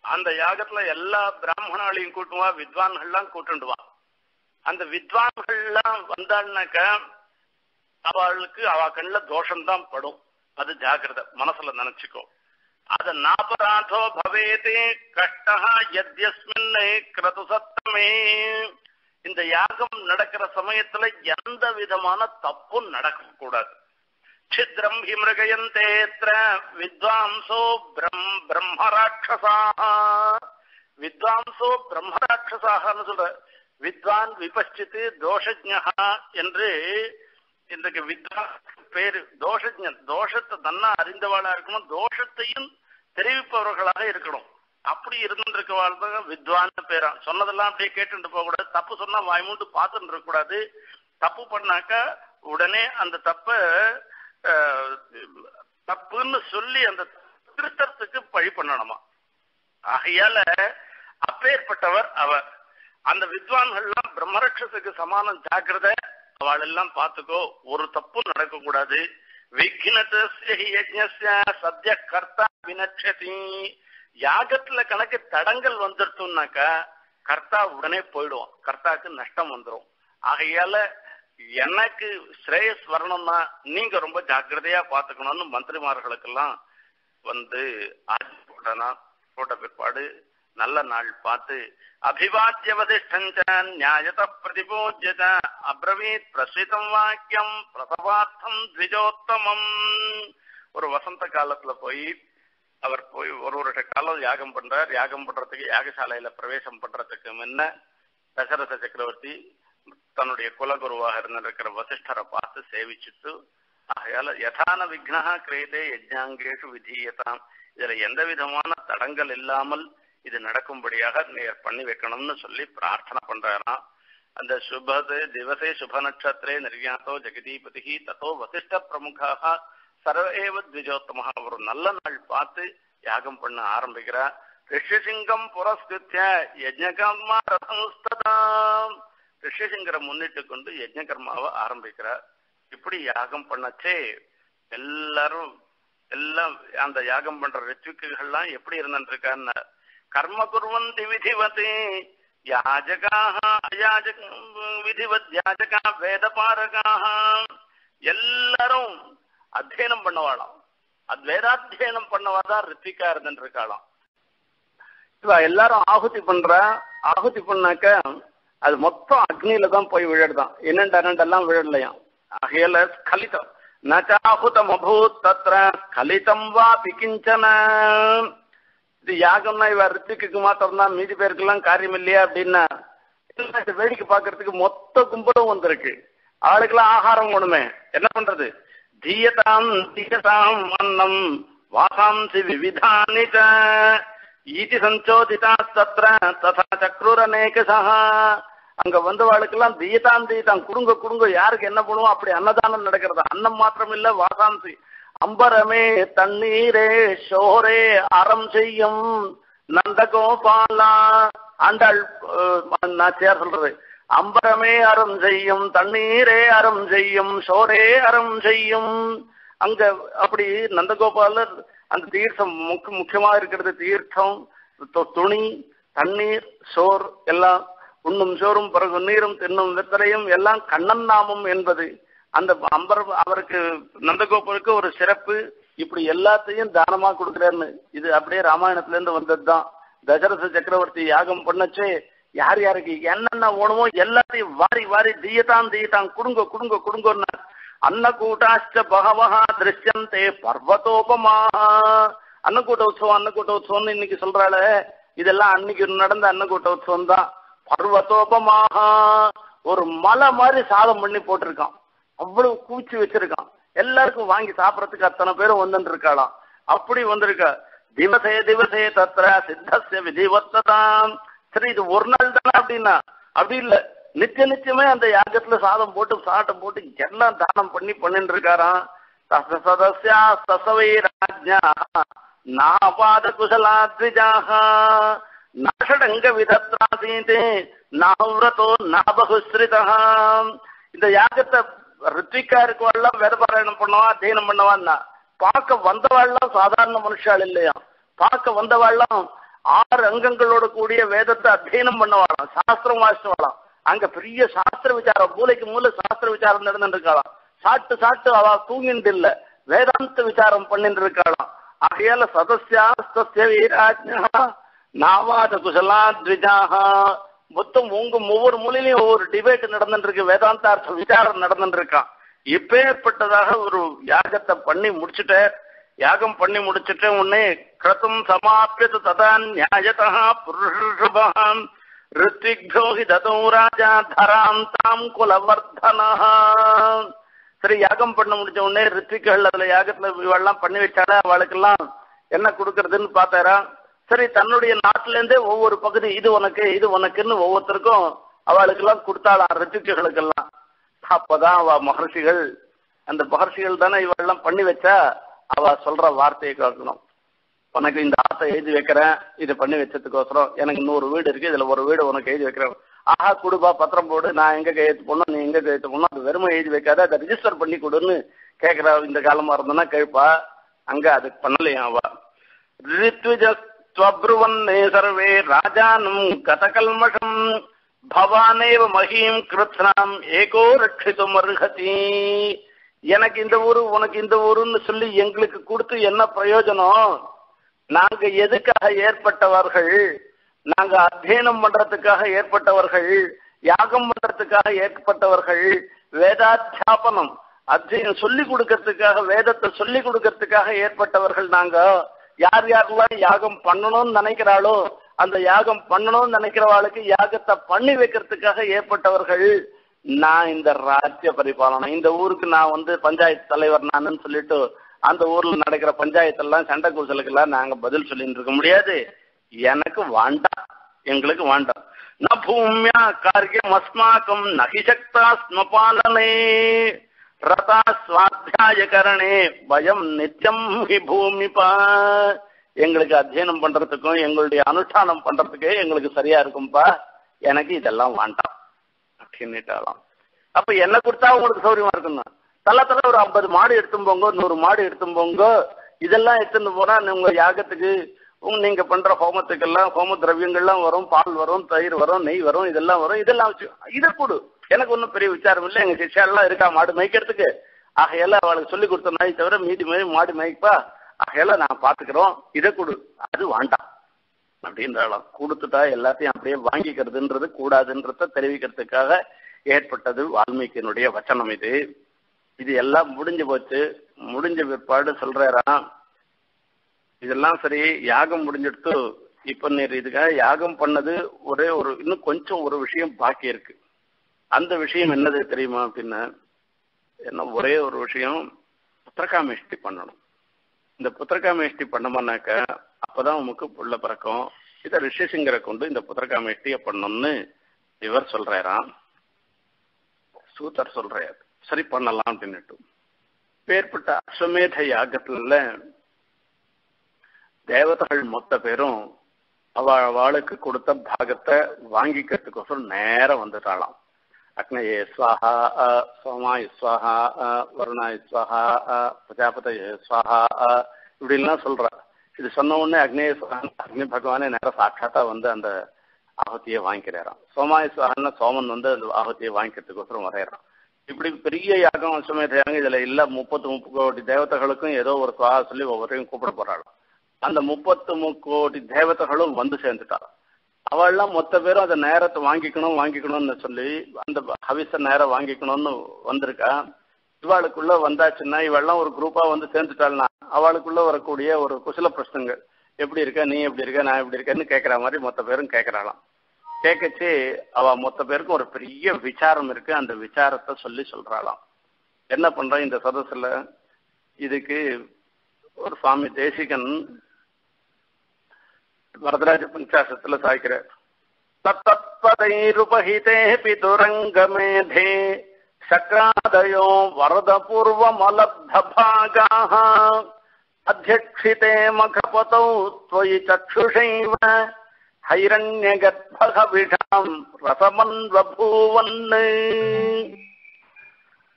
அந்த யாகத்துல எல்லா பிராமணாலையும் கூட்டுவா வித்வான்கள்லாம் கூட்டுண்டு வா. அந்த வித்வான்கள்லாம் வந்தாள்னாக்க அவளுக்கு அவ கண்ணுல தோஷம்தான் படும். அது ஜாக்கிரத மனசுல நினைச்சுக்கோ. அத நாபராதோ பவேதே கஷ்டா எத்யஸ்மின் கிரது சத்தமே. இந்த யாகம் நடக்கிற சமயத்துல எந்த விதமான தப்பும் நடக்கக்கூடாது. கூடாது छिद्रम् हि मृगयन्तेऽत्र विद्वांसो ब्रह्म ब्रह्मराक्षसाः வித்வாம்சோ பிரம்மராட்சசாகன்னு சொல்ற வித்வான் விபச்சித்து தோஷஜா என்று இன்றைக்கு வித்வான் பேரு தோஷஜன் தோஷத்தை நன்னா அறிந்தவாளா இருக்கணும் தோஷத்தையும் தெரிவிப்பவர்களாக இருக்கணும் அப்படி இருந்திருக்கவாள் தான் வித்வான் பேரா சொன்னதெல்லாம் அப்படியே கேட்டுட்டு போக கூடாது தப்பு சொன்னா வாய்மூண்டு பார்த்துட்டு இருக்க கூடாது தப்பு பண்ணாக்கா உடனே அந்த தப்ப அஹ், தப்புன்னு சொல்லி அந்த திருத்தத்துக்கு பழி பண்ணணுமா? ஆகையால அப்பேற்பட்டவர் அவர். அந்த வித்வான்கள்லாம் பிரம்மரட்சத்துக்கு சமானம் ஜாக்கிரத. அவள் எல்லாம் பார்த்துக்கோ ஒரு தப்பும் நடக்க கூடாது விக்னதஸ்ய சத்ய கர்த்தா வினட்சதி யாகத்துல கணக்கு தடங்கள் வந்துருத்தோம்னாக்கா கர்த்தா உடனே போயிடுவோம் கர்த்தாக்கு நஷ்டம் வந்துடும் ஆகையால எனக்கு ஸ்ரேயஸ் வரணும்னா நீங்க ரொம்ப ஜாக்கிரதையா பாத்துக்கணும்னு மந்திரிமார்களுக்கெல்லாம் வந்து ஆட்சி போட்டனா போட்ட பிற்பாடு நல்ல நாள் பார்த்து அபிவாத்திய வதிஷ்டஞ்ச நியாயத பிரதிபூஜ்யத அப்ரவீத் பிரசிதம் வாக்கியம் பிரசவார்த்தம் த்விஜோத்தமம். ஒரு வசந்த காலத்துல போய் அவர் போய் ஒரு வருஷ காலம் யாகம் பண்றார். யாகம் பண்றதுக்கு யாகசாலையில பிரவேசம் பண்றதுக்கு முன்ன தசரத சக்கரவர்த்தி தன்னுடைய குலகுருவாக இருந்திருக்கிற வசிஷ்டரை பார்த்து சேவிச்சுட்டு ஆகையால யதான விக்னா கிரியதே யஜ்ஞாங்கேஷு விதீயதாம். இதுல எந்த விதமான தடங்கள் இல்லாமல் இது நடக்கும்படியாக நேர் பண்ணி வைக்கணும்னு சொல்லி பிரார்த்தனை பண்றாராம். அந்த சுபது திவசே சுப நட்சத்திரே நிர்யாத்தோ ஜெகதீபதி தத்தோ வசிஷ்ட பிரமுகாக சர்வேவ திஜோத்தமாக ஒரு நல்ல நாள் பார்த்து யாகம் பண்ண ஆரம்பிக்கிறார். ரிஷிசிங்கம் புரஸ்கிருத்திய யஜ்ஞகர்மா ரதமுஸ்ததாம். ரிஷிசிங்கரை முன்னிட்டு கொண்டு யஜ்ஞகர்மாவை ஆரம்பிக்கிறார். இப்படி யாகம் பண்ணச்சே எல்லாரும் எல்லாம் அந்த யாகம் பண்ற ரித்விக்குகள்லாம் எப்படி இருந்துருக்கான்னு கர்ம குர்வந்தி விதிவதே யாஜகாக அயாஜக விதிவத் யாஜகா வேத பாரகாக எல்லாரும் அத்தியனம் பண்ணவாளாம். அது வேதாத்தியனம் பண்ணவாதான் ரித்திகா இருந்துருக்காளாம் இவ எல்லாரும் ஆகுதி பண்றா. ஆகுதி பண்ணாக்க அது மொத்தம் அக்னியில தான் போய் விழடுதான் என்னென்ன ரெண்டெல்லாம் விழலையாம் அகையில ஸ்கலிதம். நச்சாஹுதம் அபூத் தத்ர ஸ்கலிதம் வா பிகிஞ்சன. இது யாகம்னா இவ ரித்திக்கு மாத்திரம் தான் மீதி பேருக்கெல்லாம் காரியம் இல்லையா அப்படின்னா இது வேடிக்கை பார்க்கறதுக்கு மொத்த கும்பலும் வந்திருக்கு. ஆளுக்கெல்லாம் ஆகாரம் வேணுமே என்ன பண்றது? தீயதாம் தீயதாம் அன்னம் வாசாம்சி விவிதானி ச ஈதி சஞ்சோதிதா தத்ர ததா சக்ரூரநேகசா அங்க வந்தவாளுக்கெல்லாம் தீதான் தீதான் குடுங்க குடுங்க யாருக்கு என்ன பண்ணுவோம் அப்படி அன்னதானம் நடக்கிறது? அன்னம் மாத்திரம் இல்ல வாசாந்தி அம்பரமே தண்ணீரே ஷோரே அறம் செய்யும். நந்தகோபாலா ஆண்டாள் நான் சேர் சொல்றது. அம்பரமே அறம் செய்யும் தண்ணீரே அறம் செய்யும் சோரே அறம் செய்யும். அங்க அப்படி நந்தகோபாலர் அந்த தீர்த்தம் முக்கிய முக்கியமா இருக்கிறது தீர்த்தம் துணி தண்ணீர் சோர் எல்லாம் உண்ணும் சோறும் பிறகு நீரும் தின்னும் வெத்தலையும் எல்லாம் கண்ணன் நாமம் என்பது அந்த அம்பர் அவருக்கு நந்தகோபுருக்கு ஒரு சிறப்பு. இப்படி எல்லாத்தையும் தானமா கொடுக்குறாருன்னு இது அப்படியே ராமாயணத்துல இருந்து வந்ததுதான். தசரத சக்கரவர்த்தி யாகம் பண்ணச்சே யார் யாருக்கு என்னென்ன வேணுமோ எல்லாத்தையும் வாரி வாரி தீயத்தான் தீயத்தான் குடுங்க குடுங்க குடுங்கன்னு. அன்னகூட்டாச்ச பகவஹா திருஷ்யந்தே பர்வதோபமா. அன்னக்கூட்ட உற்சவம் அன்னக்கூட்ட உற்சவம்னு இன்னைக்கு சொல்றாள. இதெல்லாம் அன்னைக்கு நடந்த அன்னக்கூட்ட உற்சவம் தான் பர்வத்தோபமாக ஒரு மலை மாதிரி சாதம் பண்ணி போட்டிருக்கான். அவ்வளவு கூச்சி வச்சிருக்கான். எல்லாருக்கும் வாங்கி சாப்பிடறதுக்கு அத்தனை பேரும் வந்துட்டு இருக்காளாம் அப்படி வந்திருக்க திவசே திவசே தத்திர சித்தசிய விதிவத்ததாம் சரி இது ஒரு நாள் தானே அப்படின்னா? அப்படி இல்ல. நிச்சய நிச்சயமே அந்த யாகத்துல சாதம் போட்டு சாட்டம் போட்டு எல்லாம் தானம் பண்ணி பண்ணிட்டு இருக்காராம் தச சசவை ராஜா நாபாத குசலாத்விஜாக நாஷடங்க விதத்ராசீதே நாவிரதோ நாபகுஸ்ரிதா இந்த யாகத்தை ரித்விக்கா இருக்கவாள்லாம் வேத பாராயணம் பண்ணவா அத்தியனம் பண்ணவான்னா பார்க்க வந்தவாள்லாம் சாதாரண மனுஷாள் இல்லையா? பார்க்க வந்தவாள்லாம் ஆறு அங்கங்களோட கூடிய வேதத்தை அத்தியனம் பண்ணவாளாம் சாஸ்திரம் வாசிச்சவாளாம். அங்க பெரிய சாஸ்திர விசாரம் மூளைக்கு மூல சாஸ்திர விசாரம் நடந்துட்டு இருக்காளாம் சாட்டு சாட்டு அவ தூங்கிட்டு இல்ல வேதாந்த விசாரம் பண்ணிட்டு இருக்காளாம் ஆகையால சதஸ்யாஸ்திய வீராஜ்யா நாவாத குசலா த்விஜாஹா மொத்தம் உங்க ஒவ்வொரு மூலையிலையும் ஒவ்வொரு டிபேட் நடந்துட்டு இருக்கு வேதாந்தார்த்த விசாரம் நடந்துட்டு இருக்கான் இப்பேற்பட்டதாக ஒரு யாகத்தை பண்ணி முடிச்சுட்ட யாகம் பண்ணி முடிச்சுட்டு உன்னே கிருத்தம் சமாப்பியது ததா நியாயதா புருஷபான் ரித்விக்யோ ஹி ததோ ராஜா தராந்தாம் குலவர்தனா சரி யாகம் பண்ண முடிச்ச உடனே ரித்விகள் அதுல யாகத்துல இவெல்லாம் பண்ணி வச்சாலே அவளுக்கெல்லாம் என்ன கொடுக்கறதுன்னு பார்த்தாரா? சரி தன்னுடைய நாட்டிலேருந்தே ஒவ்வொரு பகுதி இது உனக்கு இது உனக்குன்னு ஒவ்வொருத்தருக்கும் அவளுக்கெல்லாம் கொடுத்தாளாம் ரித்விக்குகளுக்கெல்லாம் அப்பதான் அவ மகர்ஷிகள் அந்த மகர்ஷிகள் தானே இவெல்லாம் பண்ணி வச்சா அவ சொல்ற வார்த்தையை கேட்கணும். உனக்கு இந்த ஆசை எழுதி வைக்கிறேன் இது பண்ணி வச்சதுக்கோசரம் எனக்கு நூறு வீடு இருக்கு இதுல ஒரு வீடு உனக்கு எழுதி வைக்கிறேன். ஆஹா கொடுப்பா பத்திரம் போடு நான் எங்க கையெழுத்து போடணும் நீ எங்க கையெழுத்து போடணும் அது வெறுமை எழுதி வைக்காத அதை ரிஜிஸ்டர் பண்ணி கொடுன்னு கேட்கிற இந்த காலமா இருந்தோம்னா கேட்பா. அங்க அது பண்ணலையா அவ? त्वब्रुवन्ने சர்வே राजानम् கதகல்மஷம் பவானேவ மகிம் கிருத்னாம் ஏகோ ரட்சித்தும் அருகதி எனக்கு இந்த ஊரு உனக்கு இந்த ஊருன்னு சொல்லி எங்களுக்கு கொடுத்து என்ன பிரயோஜனம்? நாங்க எதுக்காக ஏற்பட்டவர்கள்? நாங்க அத்தியனம் பண்றதுக்காக ஏற்பட்டவர்கள் யாகம் பண்றதுக்காக ஏற்பட்டவர்கள் வேதாத்தியாபனம் அத்தியனம் சொல்லி கொடுக்கறதுக்காக வேதத்தை சொல்லி கொடுக்கறதுக்காக ஏற்பட்டவர்கள் நாங்க. யார் யாரெல்லாம் யாகம் பண்ணணும்னு நினைக்கிறாளோ அந்த யாகம் பண்ணணும்னு நினைக்கிறவாளுக்கு யாகத்தை பண்ணி வைக்கிறதுக்காக ஏற்பட்டவர்கள் நான் இந்த ராஜ்ய பரிபாலனை இந்த ஊருக்கு நான் வந்து பஞ்சாயத்து தலைவர் நானுன்னு சொல்லிட்டு அந்த ஊர்ல நடக்கிற பஞ்சாயத்தெல்லாம் சண்டை கூசலுக்கெல்லாம் நாங்க பதில் சொல்லிட்டு இருக்க முடியாது. எனக்கு வேண்டாம் எங்களுக்கு வேண்டாம் ந பூமியா காரியம் அஸ்மாக்கம் நகி ஸ்மபாலனே ரதா சுவாத்தியாய பயம் நித்தியம் ஹி பூமிபா. எங்களுக்கு அத்தியனம் பண்றதுக்கும் எங்களுடைய அனுஷ்டானம் பண்றதுக்கே எங்களுக்கு சரியா இருக்கும்பா. எனக்கு இதெல்லாம் வேண்டாம் அப்படின்னுட்டாலாம் அப்ப என்ன கொடுத்தா உங்களுக்கு சௌரியமா இருக்குன்னா தள்ள தள்ள ஒரு ஐம்பது மாடு எடுத்தும் போங்க நூறு மாடு எடுத்தும் போங்க. இதெல்லாம் எடுத்துட்டு போனா உங்க யாகத்துக்கு உங்க நீங்க பண்ற ஹோமத்துக்கெல்லாம் ஹோம திரவியங்கள்லாம் வரும் பால் வரும் தயிர் வரும் நெய் வரும் இதெல்லாம் வரும். இதெல்லாம் வச்சு இதை கொடு. எனக்கு ஒன்றும் பெரிய விசாரம் இல்லை. எங்கள் சிஷ்யாலாம் இருக்கா? மாடு மேய்க்கிறதுக்கு. ஆகையெல்லாம் அவளுக்கு சொல்லி கொடுத்த நாய் தவிர மீதி மேய் மாடு மேய்ப்பா? ஆகையெல்லாம் நான் பார்த்துக்கிறோம். இதை கொடு. அது வேண்டாம். அப்படின்றாலும் கொடுத்துட்டா எல்லாத்தையும் அப்படியே வாங்கிக்கிறதுன்றது கூடாதுன்றத தெரிவிக்கிறதுக்காக ஏற்பட்டது வால்மீகியனுடைய வச்சனம் இது. இது எல்லாம் முடிஞ்சு போச்சு. முடிஞ்ச பிற்பாடு சொல்றாராம் இதெல்லாம் சரி யாகம் முடிஞ்சிடுத்து இப்ப நீர் இதுக்காக யாகம் பண்ணது ஒரே ஒரு இன்னும் கொஞ்சம் ஒரு விஷயம் பாக்கி இருக்கு. அந்த விஷயம் என்னது தெரியுமா அப்படின்னா என்ன ஒரே ஒரு விஷயம் புத்திரகாமேஷ்டி பண்ணணும். இந்த புத்திரகாமேஷ்டி பண்ணமானாக்க அப்பதான் உமக்கு புள்ள பிறக்கும். இதை ரிஷிசிங்கரை கொண்டு இந்த புத்திரகாமேஷ்டியை பண்ணணும்னு இவர் சொல்றாராம். சூத்தர் சொல்றார் சரி பண்ணலாம் அப்படின்னுட்டு. பேர்பட்ட அஸ்வமேத யாகத்துல தேவதைகள் மொத்த பேரும் அவ அவளுக்கு கொடுத்த பாகத்தை வாங்கிக்கிறதுக்கோசரம் நேரம் வந்துட்டாளாம். அக்னயே ஸ்வாஹா சோமாய் ஸ்வாஹா வருணாய் ஸ்வாஹா பிரஜாபதயே ஸ்வாஹா இப்படின்லாம் சொல்ற. இது சொன்ன உடனே அக்னேய அக்னி பகவானே நேரம் சாட்சாத்தா வந்து அந்த ஆகுத்தியை வாங்கிக்கிறாராம். சோமாய சுவாகன்னா சோமன் வந்து அந்த ஆகுத்தியை வாங்கிக்கிறதுக்கோசரம் வரையறான். இப்படி பெரிய யாகம் அசுமேத யாகம் இதுல இல்ல. முப்பத்து முப்பது கோடி தேவதைகளுக்கும் ஏதோ ஒரு சுவாக சொல்லி ஒவ்வொருத்தையும் கூப்பிட போறாளாம். அந்த முப்பத்து கோடி தேவதைகளும் வந்து சேர்ந்துட்டாளாம். அவள்லாம் மொத்த பேரும் அந்த நேரத்தை வாங்கிக்கணும் வாங்கிக்கணும்னு சொல்லி அந்த ஹவிச நேரம் வாங்கிக்கணும்னு வந்திருக்கா. இவாளுக்குள்ள வந்தாச்சுன்னா இவெல்லாம் ஒரு குரூப்பா வந்து சேர்ந்துட்டாள்னா அவளுக்குள்ள வரக்கூடிய ஒரு குசல பிரச்சனைகள். எப்படி இருக்க? நீ எப்படி இருக்க? நான் எப்படி இருக்கேன்னு கேட்கற மாதிரி மொத்த பேரும் கேட்கறாளாம் கேட்கச்சு அவ மொத்த பேருக்கும் ஒரு பெரிய விசாரம் இருக்கு. அந்த விசாரத்தை சொல்லி சொல்றாளாம். என்ன பண்ற இந்த சதசுல? இதுக்கு ஒரு சுவாமி தேசிகன் வரதராஜ பஞ்சாசத்துல சாய்க்கிறார் தத்தத்பதைருபஹிதே பிதுரங்கமேதே சக்ராதயோ வரதபூர்வமலப்தபாகாः அத்தியக்ஷிதே மகபதௌ त्वयि चक्षुषैव ஹைரண்யகர்ப்பகவிஷாம் ரசமன்வபூவன்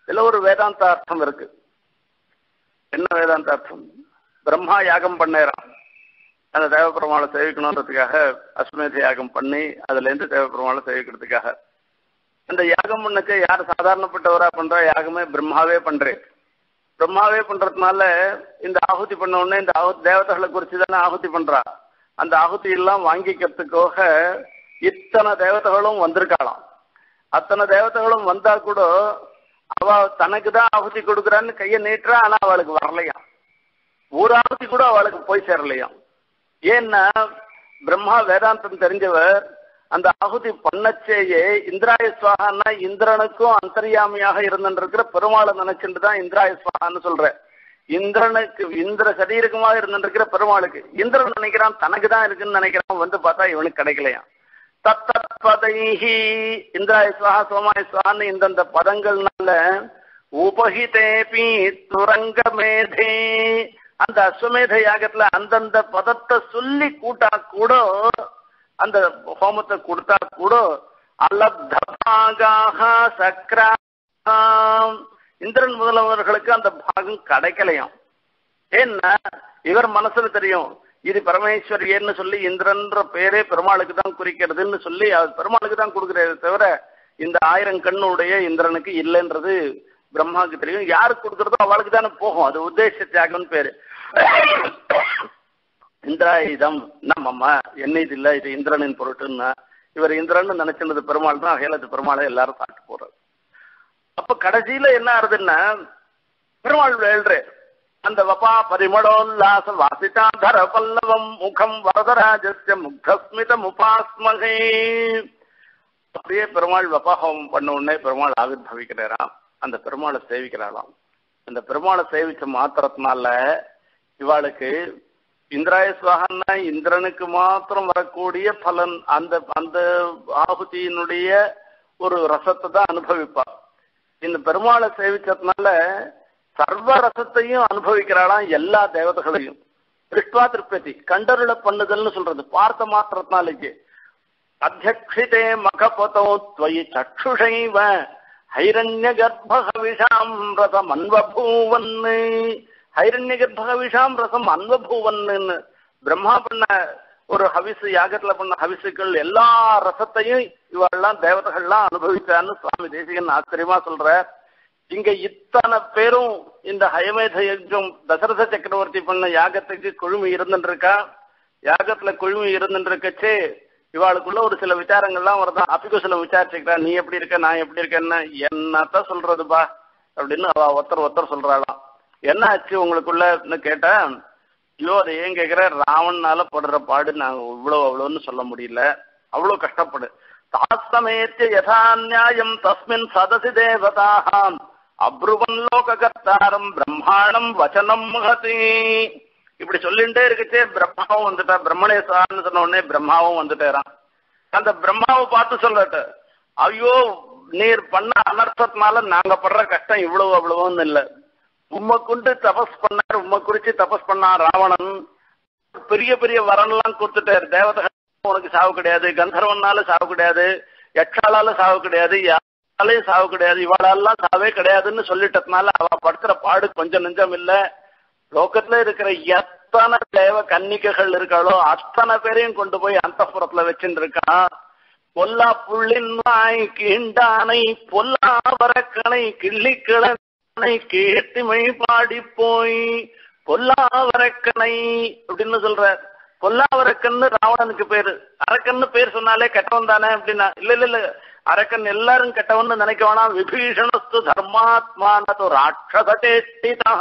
இதுல ஒரு வேதாந்த அர்த்தம் இருக்கு என்ன வேதாந்த அர்த்தம் பிரம்மா யாகம் பண்ணேறான் அந்த தேவபெருமாளை சேவிக்கணுன்றதுக்காக அஸ்வமேத யாகம் பண்ணி அதுல இருந்து சேவிக்கிறதுக்காக. அந்த யாகம் பண்ணக்க யார் சாதாரணப்பட்டவரா பண்றா யாகமே பிரம்மாவே பண்றேன் பிரம்மாவே பண்றதுனால இந்த ஆகுதி பண்ண உடனே இந்த ஆகுதி தேவதைகளை குறிச்சு தானே ஆகுதி பண்றா. அந்த ஆகுதி எல்லாம் வாங்கிக்கிறதுக்காக இத்தனை தேவதைகளும் வந்திருக்காளாம். அத்தனை தேவதைகளும் வந்தா கூட அவ தனக்கு தான் ஆகுதி கொடுக்குறான்னு கையை நீட்டுறா ஆனா அவளுக்கு வரலையாம். ஒரு ஆகுதி கூட அவளுக்கு போய் சேரலையாம். ஏன்னா பிரம்மா வேதாந்தம் தெரிஞ்சவர் அந்த ஆகுதி பண்ணச்சேயே இந்திராய சுவாகான்னா இந்திரனுக்கும் அந்தரியாமியாக இருந்துருக்கிற பெருமாளை நினைச்சுட்டு தான் இந்திராய சுவாகான்னு சொல்ற. இந்திரனுக்கு இந்திர சரீரகமாக இருந்துருக்கிற பெருமாளுக்கு. இந்திரன் நினைக்கிறான் தனக்கு தான் இருக்குன்னு நினைக்கிறான் வந்து பார்த்தா இவனுக்கு கிடைக்கலையாம். தத்தத்பதைஹி இந்திராய சுவாகா சோமாய சுவான்னு இந்தந்த பதங்கள்னால உபகிதேபி துரங்க மேதே அந்த அஸ்வமேத யாகத்துல அந்தந்த பதத்தை சொல்லி கூட்டா கூட அந்த ஹோமத்தை கொடுத்தா கூட அலப்தபாகாக சக்ரா இந்திரன் முதல்வர்களுக்கு அந்த பாகம் கிடைக்கலையும். ஏன்னா இவர் மனசுல தெரியும் இது பரமேஸ்வரியன்னு சொல்லி இந்திரன்ற பேரே பெருமாளுக்கு தான் குறிக்கிறதுன்னு சொல்லி அது பெருமாளுக்கு தான் கொடுக்கிறதே தவிர இந்த ஆயிரம் கண்ணுடைய இந்திரனுக்கு இல்லைன்றது பிரம்மாவுக்கு தெரியும். யாருக்கு கொடுக்கறதோ அவளுக்கு தானே போகும். அது உத்தேச தியாகம்னு பேரு. இந்திராயுதம். நம்ம என்ன இது இல்ல? இது இந்திரனின் பொருட்டுன்னா இவர் இந்திரன் நினைச்சிருந்தது பெருமாள் தான். அகையில பெருமாளை எல்லாரும் சாப்பிட்டு போறாரு அப்ப கடைசியில என்ன ஆறுதுன்னா பெருமாள் எழுற அந்த வபா பரிமளோல்லாச வாசிதாதர பல்லவம் முகம் வரதராஜஸ்ய முக்தஸ்மிதம் முபாஸ்மகே. அப்படியே பெருமாள் வபாஹோமம் பண்ண உடனே பெருமாள் ஆவிர்வவிக்கிறாராம். அந்த பெருமாளை சேவிக்கிறாளாம் அந்த பெருமாளை சேவிச்ச மாத்திரத்தினால இவாளுக்கு இந்திராய சுவாகன்னா இந்திரனுக்கு மாத்திரம் வரக்கூடிய பலன் அந்த அந்த ஆகுதியினுடைய ஒரு ரசத்தை தான் அனுபவிப்பாள். இந்த பெருமாளை சேவிச்சதுனால சர்வ ரசத்தையும் அனுபவிக்கிறாளாம் எல்லா தேவதைகளையும். திருஷ்டுவா திருப்பதி கண்டருள பண்ணுதல்னு சொல்றது பார்த்த மாத்திரத்தினாலேயே. அத்தியக்ஷிதே மகபதோ துவயி சக்ஷுஷைவ ஹைரண்ய கர்ப்பகவிஷாம் ரதம் ஹைரண்ய ஹைரண்ய கர்ப்பகவிஷாம் ரசம் அன்வபூவன்னு பிரம்மா பண்ண ஒரு ஹவிசு யாகத்துல பண்ண ஹவிசுக்கள் எல்லா ரசத்தையும் இவெல்லாம் தேவதைகள்லாம் அனுபவிச்சான்னு சுவாமி தேசிகன் ஆச்சரியமா சொல்ற இங்க இத்தனை பேரும் இந்த ஹயமேத யஜம் தசரத சக்கரவர்த்தி பண்ண யாகத்துக்கு குழுமி இருந்துருக்கா? யாகத்துல குழுமி இருந்துருக்கச்சே இவாளுக்குள்ள ஒரு சில விசாரங்கள்லாம் வருதான் சில விசாரிச்சுக்கிறா நீ எப்படி இருக்க நான் எப்படி இருக்கேன்னு. என்னத்த சொல்றதுப்பா? அப்படின்னு அவ ஒருத்தர் ஒருத்தர் சொல்றாளாம். என்ன ஆச்சு உங்களுக்குள்ளன்னு கேட்டா ஐயோ அதை ஏன் கேட்கிற ராவணனால படுற பாடு நான் இவ்வளவு அவ்வளோன்னு சொல்ல முடியல. அவ்வளவு கஷ்டப்படு. தாஸ்தமேத்திய யதா நியாயம் தஸ்மின் சதசி தேவதாகாம் அப்ருவன் லோககர்த்தாரம் பிரம்மாணம் வச்சனம் முகதி. இப்படி சொல்லிட்டே இருக்குச்சே பிரம்மாவும் வந்துட்டா. பிரம்மணேசான்னு சொன்ன உடனே பிரம்மாவும் வந்துட்டேறான். அந்த பிரம்மாவை பார்த்து சொல்லட்ட. ஐயோ நீர் பண்ண அனர்த்தத்தினால நாங்க படுற கஷ்டம் இவ்வளவு அவ்வளவுன்னு இல்லை. உம்மை கொண்டு தபஸ் பண்ணார் உம்மை குறிச்சு தபஸ் பண்ணார் ராவணன். பெரிய பெரிய வரன்லாம் கொடுத்துட்டாரு. தேவதை உனக்கு சாவு கிடையாது. கந்தர்வனால சாவு கிடையாது. யக்ஷாலால சாவு கிடையாது. யாராலையும் சாவு கிடையாது. இவாளெல்லாம் சாவே கிடையாதுன்னு சொல்லிட்டதுனால அவ படுத்துற பாடு கொஞ்சம் நெஞ்சம் இல்ல. லோகத்துல இருக்கிற எத்தனை தேவ கன்னிகைகள் இருக்காளோ அத்தனை பேரையும் கொண்டு போய் அந்த வச்சுட்டு இருக்கான் பொல்லா புள்ளின் வாய் கிண்டானை பொல்லா வரக்கனை கிள்ளி கிழனை கேட்டுமை பாடி போய் பொல்லாவரக்கனை அப்படின்னு சொல்ற பொல்லாவரக்கன்னு ராவணனுக்கு பேரு. அரக்கன்னு பேர் சொன்னாலே கெட்டவன் தானே அப்படின்னா. இல்ல இல்ல இல்ல. அரக்கன் எல்லாரும் கெட்டவன் நினைக்க வேணாம். விபீஷணஸ்து தர்மாத்மானது ராட்சசேஷ்டிதா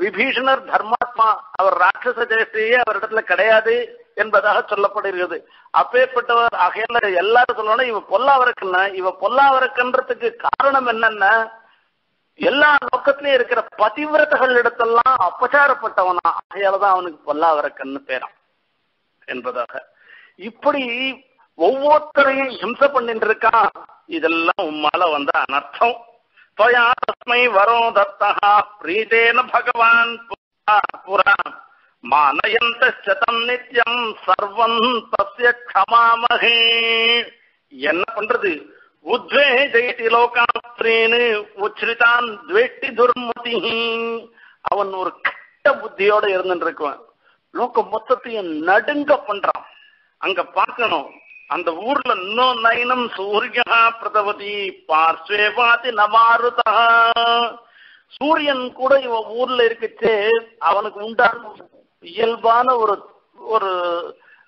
விபீஷணர் தர்மாத்மா அவர் ராட்சச சேஷ்டியே அவரிடத்துல கிடையாது என்பதாக சொல்லப்படுகிறது. அப்பேற்பட்டவர் ஆகையில எல்லாரும் சொல்லணும் இவ பொல்லாவரக்கன்னா இவ பொல்லாவரக்கன்றதுக்கு காரணம் என்னன்னா எல்லா நோக்கத்திலையும் இருக்கிற பதிவிரதகள் இடத்தெல்லாம் அபச்சாரப்பட்டவனா. ஆகையாலதான் அவனுக்கு பல்லாவரக்கன்னு பேரான் என்பதாக. இப்படி ஒவ்வொருத்தரையும் ஹிம்ச பண்ணிட்டு இருக்கான். இதெல்லாம் உம்மால வந்த அனர்த்தம். தொயா தஸ்மை வரோ தத்தா பிரீதேன பகவான் புரா மானயந்த சதம் நித்யம் சர்வம் தஸ்ய க்ஷமாமகே என்ன பண்றது? உத்வே ஜெயதி லோகாஸ்திரேன்னு உச்சரித்தான் துவேட்டி துர்மதி அவன் ஒரு கட்ட புத்தியோட இருந்துட்டு இருக்குவான் லோகம் மொத்தத்தையும் நடுங்க பண்றான். அங்க பார்க்கணும். அந்த ஊர்ல இன்னும் நயனம் சூரியா பிரதவதி பார்ஸ்வே நவாருதா நமாருதா சூரியன் கூட இவன் ஊர்ல இருக்குச்சே அவனுக்கு உண்டான இயல்பான ஒரு ஒரு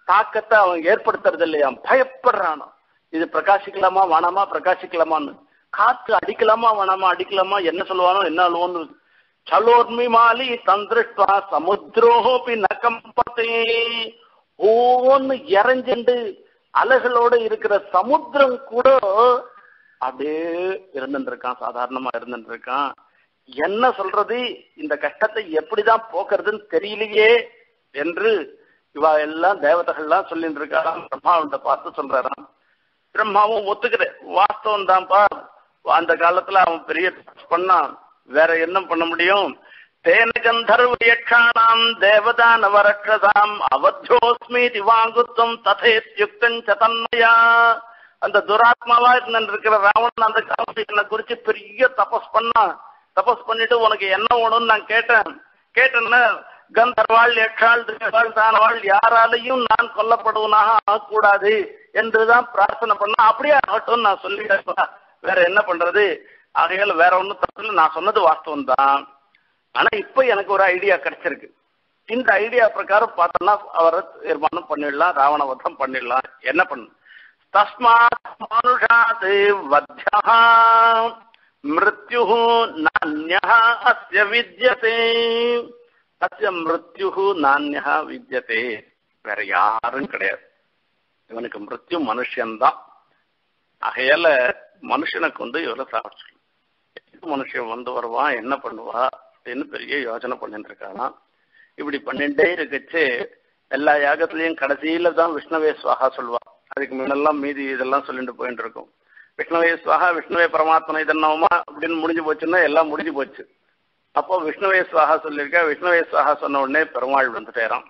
தாக்கத்தை அவன் ஏற்படுத்துறது இல்லையா பயப்படுறானோ இது பிரகாசிக்கலாமா வேணாமா? பிரகாசிக்கலாமான்னு. காத்து அடிக்கலாமா வேணாமா? அடிக்கலாமா? என்ன சொல்லுவானோ என்ன அழுவோன்னு சலோர்மி மாலி தந்திருஷ்டா சமுத்திரோபி நகம்பத்தே ஓன்னு இறஞ்சுண்டு அலைகளோட இருக்கிற சமுத்திரம் கூட அப்படியே இருந்துருக்கான் சாதாரணமா இருந்துருக்கான் என்ன சொல்றது? இந்த கஷ்டத்தை எப்படிதான் போக்குறதுன்னு தெரியலையே என்று இவா எல்லாம் தேவதைகள்லாம் சொல்லிட்டு இருக்காராம் பிரம்மாவன்ட்ட பார்த்து சொல்றாராம். பிரம்மாவும் ஒத்துக்கிறேன் வாஸ்தவம் தான்ப்பா அந்த காலத்துல அவன் பெரிய பண்ணான். வேற என்ன பண்ண முடியும்? தேன கந்தர்வ யக்ஷாணாம் தேவதானவரக்ஷதாம் அவத்தியோஸ்மி திவாங்குத்தம் ததேத்யுக்தம் சதன்மயா அந்த துராத்மாவா இருக்கிற ராவணன் அந்த காலத்துல என்னை குறிச்சு பெரிய தபஸ் பண்ணான். தபஸ் பண்ணிட்டு உனக்கு என்ன வேணும்னு நான் கேட்டேன். கேட்டேன்னா கந்தர்வாள் யக்ஷாள் தேவாள் தானவாள் யாராலையும் நான் கொல்லப்படுவனாக ஆகக்கூடாது என்றுதான் பிரார்த்தனை பண்ண அப்படியே ஆகட்டும் நான் சொல்லிட்டேன். வேற என்ன பண்றது? ஆகையால வேற ஒன்றும் தப்பு நான் சொன்னது வாஸ்தவம் தான் ஆனா இப்ப எனக்கு ஒரு ஐடியா கிடைச்சிருக்கு. இந்த ஐடியா பிரகாரம் பார்த்தோம்னா அவரை தீர்மானம் பண்ணிடலாம் ராவணவதம் பண்ணிடலாம். என்ன பண்ணு தஸ்மாத் மனுஷாத் வத்தியா மிருத்யு நானியா அஸ்ய வித்யதே. அஸ்ய மிருத்யு நானியா வித்யதே வேற யாரும் கிடையாது இவனுக்கு மிருத்யு மனுஷன்தான் ஆகையால மனுஷனுக்கு வந்து இவரை சாப்பிட்டு மனுஷன் வந்து வருவான் என்ன பண்ணுவா அப்படின்னு பெரிய யோசனை பண்ணிட்டு இருக்கானா இப்படி பண்ணிட்டே இருக்கச்சு எல்லா யாகத்திலையும் கடைசியில தான் விஷ்ணவே சுவாகா சொல்லுவா அதுக்கு முன்னெல்லாம் மீதி இதெல்லாம் சொல்லிட்டு போயிட்டு இருக்கும் விஷ்ணுவே சுவாகா விஷ்ணுவே பரமாத்மனை இதன்னவமா அப்படின்னு முடிஞ்சு போச்சுன்னா எல்லாம் முடிஞ்சு போச்சு அப்போ விஷ்ணுவே சுவாகா சொல்லியிருக்கா விஷ்ணுவே சுவாகா சொன்ன உடனே பெருமாள் வந்துட்டேறான்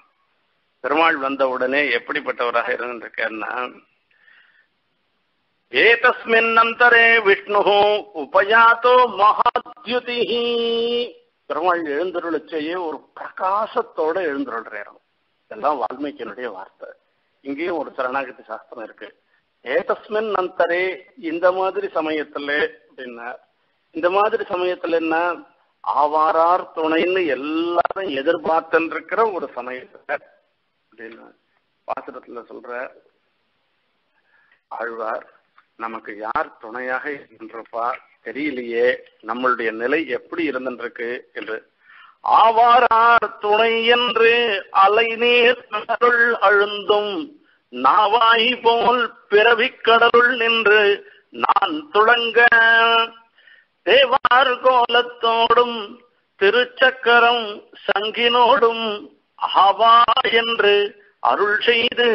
பெருமாள் வந்த உடனே எப்படிப்பட்டவராக இருந்திருக்காருன்னா ஏதஸ்மின்னந்தரே விஷ்ணு உபயாத்தோ மகாத்யுதி பெருமாள் எழுந்தருளச்சையே ஒரு பிரகாசத்தோட எழுந்தருள்றாராம். இதெல்லாம் வால்மீகியனுடைய வார்த்தை. இங்கேயும் ஒரு சரணாகதி சாஸ்திரம் இருக்கு. ஏதஸ்மின் அந்தரே இந்த மாதிரி சமயத்துல அப்படின்னா இந்த மாதிரி சமயத்துல என்ன? ஆவாரார் துணைன்னு எல்லாரும் எதிர்பார்த்தல் இருக்கிற ஒரு சமயத்துல அப்படின்னு பாசுரத்துல சொல்ற ஆழ்வார் நமக்கு யார் துணையாக இருக்கின்றப்பா தெரியலையே நம்மளுடைய நிலை எப்படி இருந்திருக்கு என்று. ஆவாரார் துணை என்று அலைநீர் கடலுள் அழுந்தும் நாவாய் போல் பிறவிக் கடலுள் நின்று நான் துளங்க தேவார் கோலத்தோடும் திருச்சக்கரம் சங்கினோடும் ஆவா என்று அருள் செய்து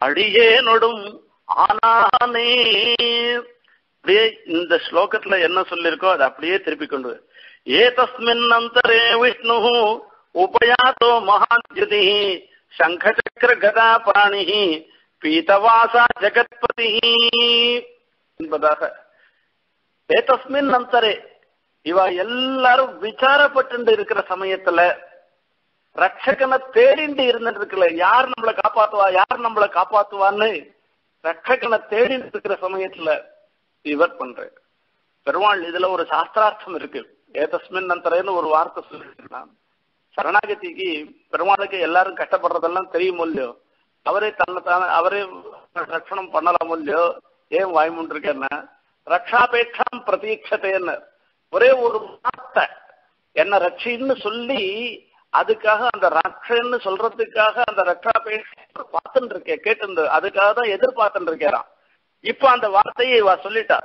அடியேனொடும் ஆனானே. அப்படியே இந்த ஸ்லோகத்துல என்ன சொல்லிருக்கோ அதை அப்படியே திருப்பி கொண்டு ஏதஸ்மின் அந்தரே விஷ்ணு உபயாத்தோ மகாத்யுதி சங்கச்சக்கர கதா பாணி பீதவாசா ஜெகத்பதி என்பதாக ஏதஸ்மின் அந்தரே இவ எல்லாரும் விசாரப்பட்டு இருக்கிற சமயத்துல ரட்சகனை தேடிண்டு இருந்துட்டு இருக்கல யார் நம்மளை காப்பாத்துவா யார் நம்மளை காப்பாத்துவான்னு ரட்சகனை தேடிட்டு இருக்கிற சமயத்துல இவர் பண்ற பெருமாள் இதுல ஒரு சாஸ்திரார்த்தம் இருக்கு. ஏதஸ்மின் நந்தரேன்னு ஒரு வார்த்தை சொல்லிருக்கலாம் சரணாகதிக்கு பெருமாளுக்கு எல்லாரும் கஷ்டப்படுறதெல்லாம் தெரியுமோ இல்லையோ? அவரே தன்னை தானே அவரே ரட்சணம் பண்ணலாமோ இல்லையோ? ஏன் வாய்முன்றிருக்கேன்னா ரக்ஷாபேட்சம் பிரதீட்சத்தைன்னு ஒரே ஒரு வார்த்தை. என்ன ரட்சின்னு சொல்லி அதுக்காக அந்த ரக்ஷன்னு சொல்றதுக்காக அந்த ரட்சாபேட்ச பார்த்துட்டு இருக்கேன் கேட்டு அதுக்காக தான் எதிர்பார்த்துட்டு இருக்கேன் இப்ப அந்த வார்த்தையை இவ சொல்லிட்டா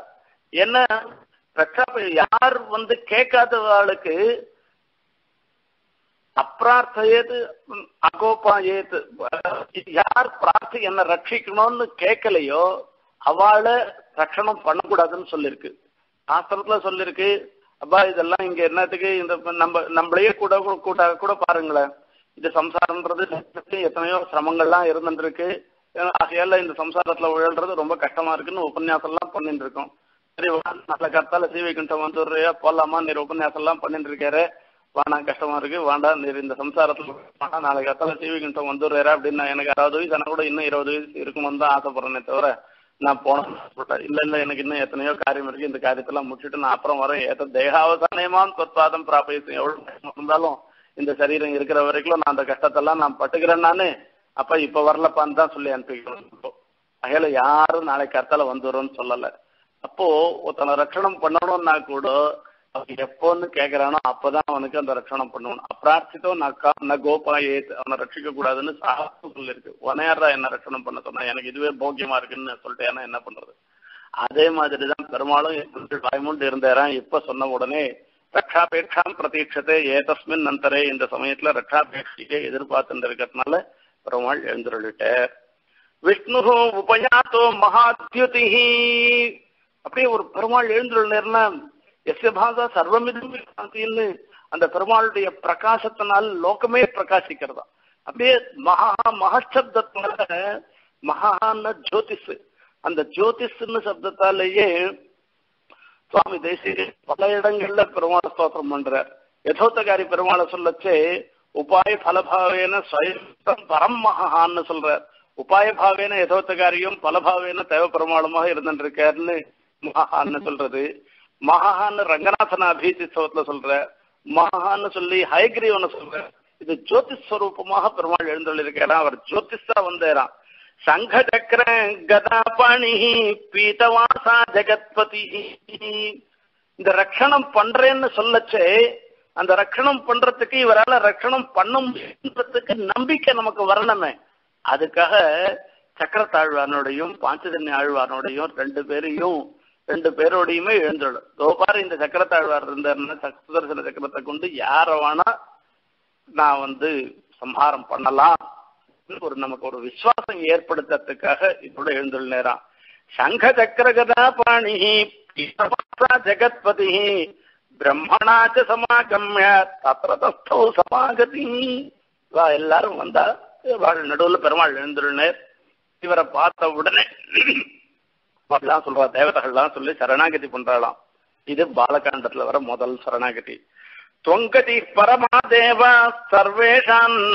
என்ன யார் வந்து கேட்காதவாளுக்கு அப்பிரார்த்தையது அகோபாயது யார் பிரார்த்தி என்ன ரட்சிக்கணும்னு கேட்கலையோ அவளை ரஷணம் பண்ணக்கூடாதுன்னு சொல்லிருக்கு. ஆஸ்திரத்துல சொல்லிருக்கு அப்பா இதெல்லாம் இங்க என்னத்துக்கு இந்த நம்ம நம்மளையே கூட கூட கூட பாருங்களேன். இந்த சம்சாரம்ன்றது எத்தனையோ சிரமங்கள்லாம் இருந்துருக்கு. ஆகையால இந்த சம்சாரத்துல உழல்றது ரொம்ப கஷ்டமா இருக்குன்னு உபன்யாசம் எல்லாம் பண்ணிட்டு இருக்கோம் சரி நல்ல கருத்தால சீவைகுண்டம் வந்துடுறியா போலாமா? நீர் உபன்யாசம் எல்லாம் பண்ணிட்டு இருக்காரு வாணா கஷ்டமா இருக்கு. வேண்டாம் நீர் இந்த சம்சாரத்துல வேணா நாளைக்கு கத்தால சீவைகுண்டம் வந்துடுறாரு அப்படின்னு எனக்கு அறுபது வயசு எனக்கு கூட இன்னும் இருபது வயசு இருக்குமோன்னு தான் ஆசைப்படுறேனே தவிர நான் போனேன் இல்ல இல்ல எனக்கு இன்னும் எத்தனையோ காரியம் இருக்கு. இந்த காரியத்தெல்லாம் முடிச்சுட்டு நான் அப்புறம் வரேன். ஏத்த தேகாவசானயமாம் தொற்பாதம் பிராபயசம் எவ்வளவு இருந்தாலும் இந்த சரீரம் இருக்கிற வரைக்கும் நான் அந்த கஷ்டத்தெல்லாம் நான் பட்டுக்கிறேன் நானு. அப்ப இப்ப வரலப்பான்னு தான் சொல்லி அனுப்பிக்கணும் அகையில யாரும் நாளைக்கு கத்தால வந்துடும் சொல்லல. அப்போ ஒருத்தனை ரட்சணம் பண்ணணும்னா கூட அவன் எப்போன்னு கேக்குறானோ அப்பதான் அவனுக்கு அந்த ரட்சணம் பண்ணணும் அப்பிரார்த்தித்தோ நான் கோபா ஏத்து அவனை ரட்சிக்க கூடாதுன்னு சாஸ்திரம் இருக்கு. உனையாரா என்ன ரட்சணம் பண்ண சொன்னா எனக்கு இதுவே போக்கியமா இருக்குன்னு சொல்லிட்டேன்னா என்ன பண்றது? அதே மாதிரிதான் பெருமாளும் வாய்மூண்டு இருந்தாராம். இப்ப சொன்ன உடனே ரக்ஷாபேட்சாம் பிரதீட்சத்தை ஏதஸ்மின் நந்தரே இந்த சமயத்துல ரக்ஷாபேட்சியை எதிர்பார்த்துட்டு இருக்கிறதுனால பெருமாள் எழுந்துருளிட்டார். விஷ்ணு உபயாத்தோ மகாத்யுதி அப்படியே ஒரு பெருமாள் எழுந்துள்ளா எஸ்ய பாசா சர்வமிதுன்னு அந்த பெருமாளுடைய பிரகாசத்தினால் லோகமே பிரகாசிக்கிறதா. அப்படியே மகா மகசப்தத்தினால மகான ஜோதிஷ் அந்த ஜோதிஷ்னு சப்தத்தாலேயே சுவாமி தேசிய பல இடங்கள்ல பெருமாள் ஸ்தோத்திரம் பண்றார். யதோத்தகாரி பெருமாளை சொல்லச்சே உபாய பலபாவேன ஸ்வயம் பரம் மகான்னு சொல்றார். உபாய பாவேன யதோத்தகாரியும் பலபாவேன தேவ பெருமாளுமாக இருந்துருக்காருன்னு மகான்னு சொல்றது. மகான்னு ரங்கநாதனை அபீதிசவத்துல சொல்ற மகான்னு சொல்லி ஹயக்ரீவனை சொல்ற இது ஜோதிஷ் ஸ்வரூபமாக பெருமாள் எழுந்தள்ளிருக்கிறான் அவர் ஜோதிஷா வந்தேரான் சங்க கதாபாணி பீதவாசா ஜெகத்பதி. இந்த ரக்ஷணம் பண்றேன்னு சொல்லச்சே அந்த ரக்ஷணம் பண்றதுக்கு இவரால ரட்சணம் பண்ணும்ன்றதுக்கு நம்பிக்கை நமக்கு வரணுமே. அதுக்காக சக்கரத்தாழ்வானோடையும் பாஞ்சஜன்ய ஆழ்வானோடையும் ரெண்டு பேரையும் ரெண்டு பேரோடையுமே எழுந்துடும் கோபார் இந்த சக்கரத்தாழ்வார் இருந்தாருன்னா சுதர்சன சக்கரத்தை கொண்டு யார வேணா நான் வந்து சம்ஹாரம் பண்ணலாம். ஒரு நமக்கு ஒரு விசுவாசம் ஏற்படுத்துறதுக்காக இதோட எழுந்துள்ளேராம் சங்க சக்கரகதா பாணி ஜெகத்பதி பிரம்மணாச்ச சமாகம்ய தத்திர சமாகதி. வா எல்லாரும் வந்தா நடுவுல பெருமாள் எழுந்துள்ளனர் இவரை பார்த்த உடனே அப்படிலாம் சொல்றா தேவதைகள்லாம் சொல்லி சரணாகதி பண்றாளாம். இது பாலகாண்டத்துல வர முதல் சரணாகதி. தொங்கதி பரமாதேவா தேவா சர்வேஷாம்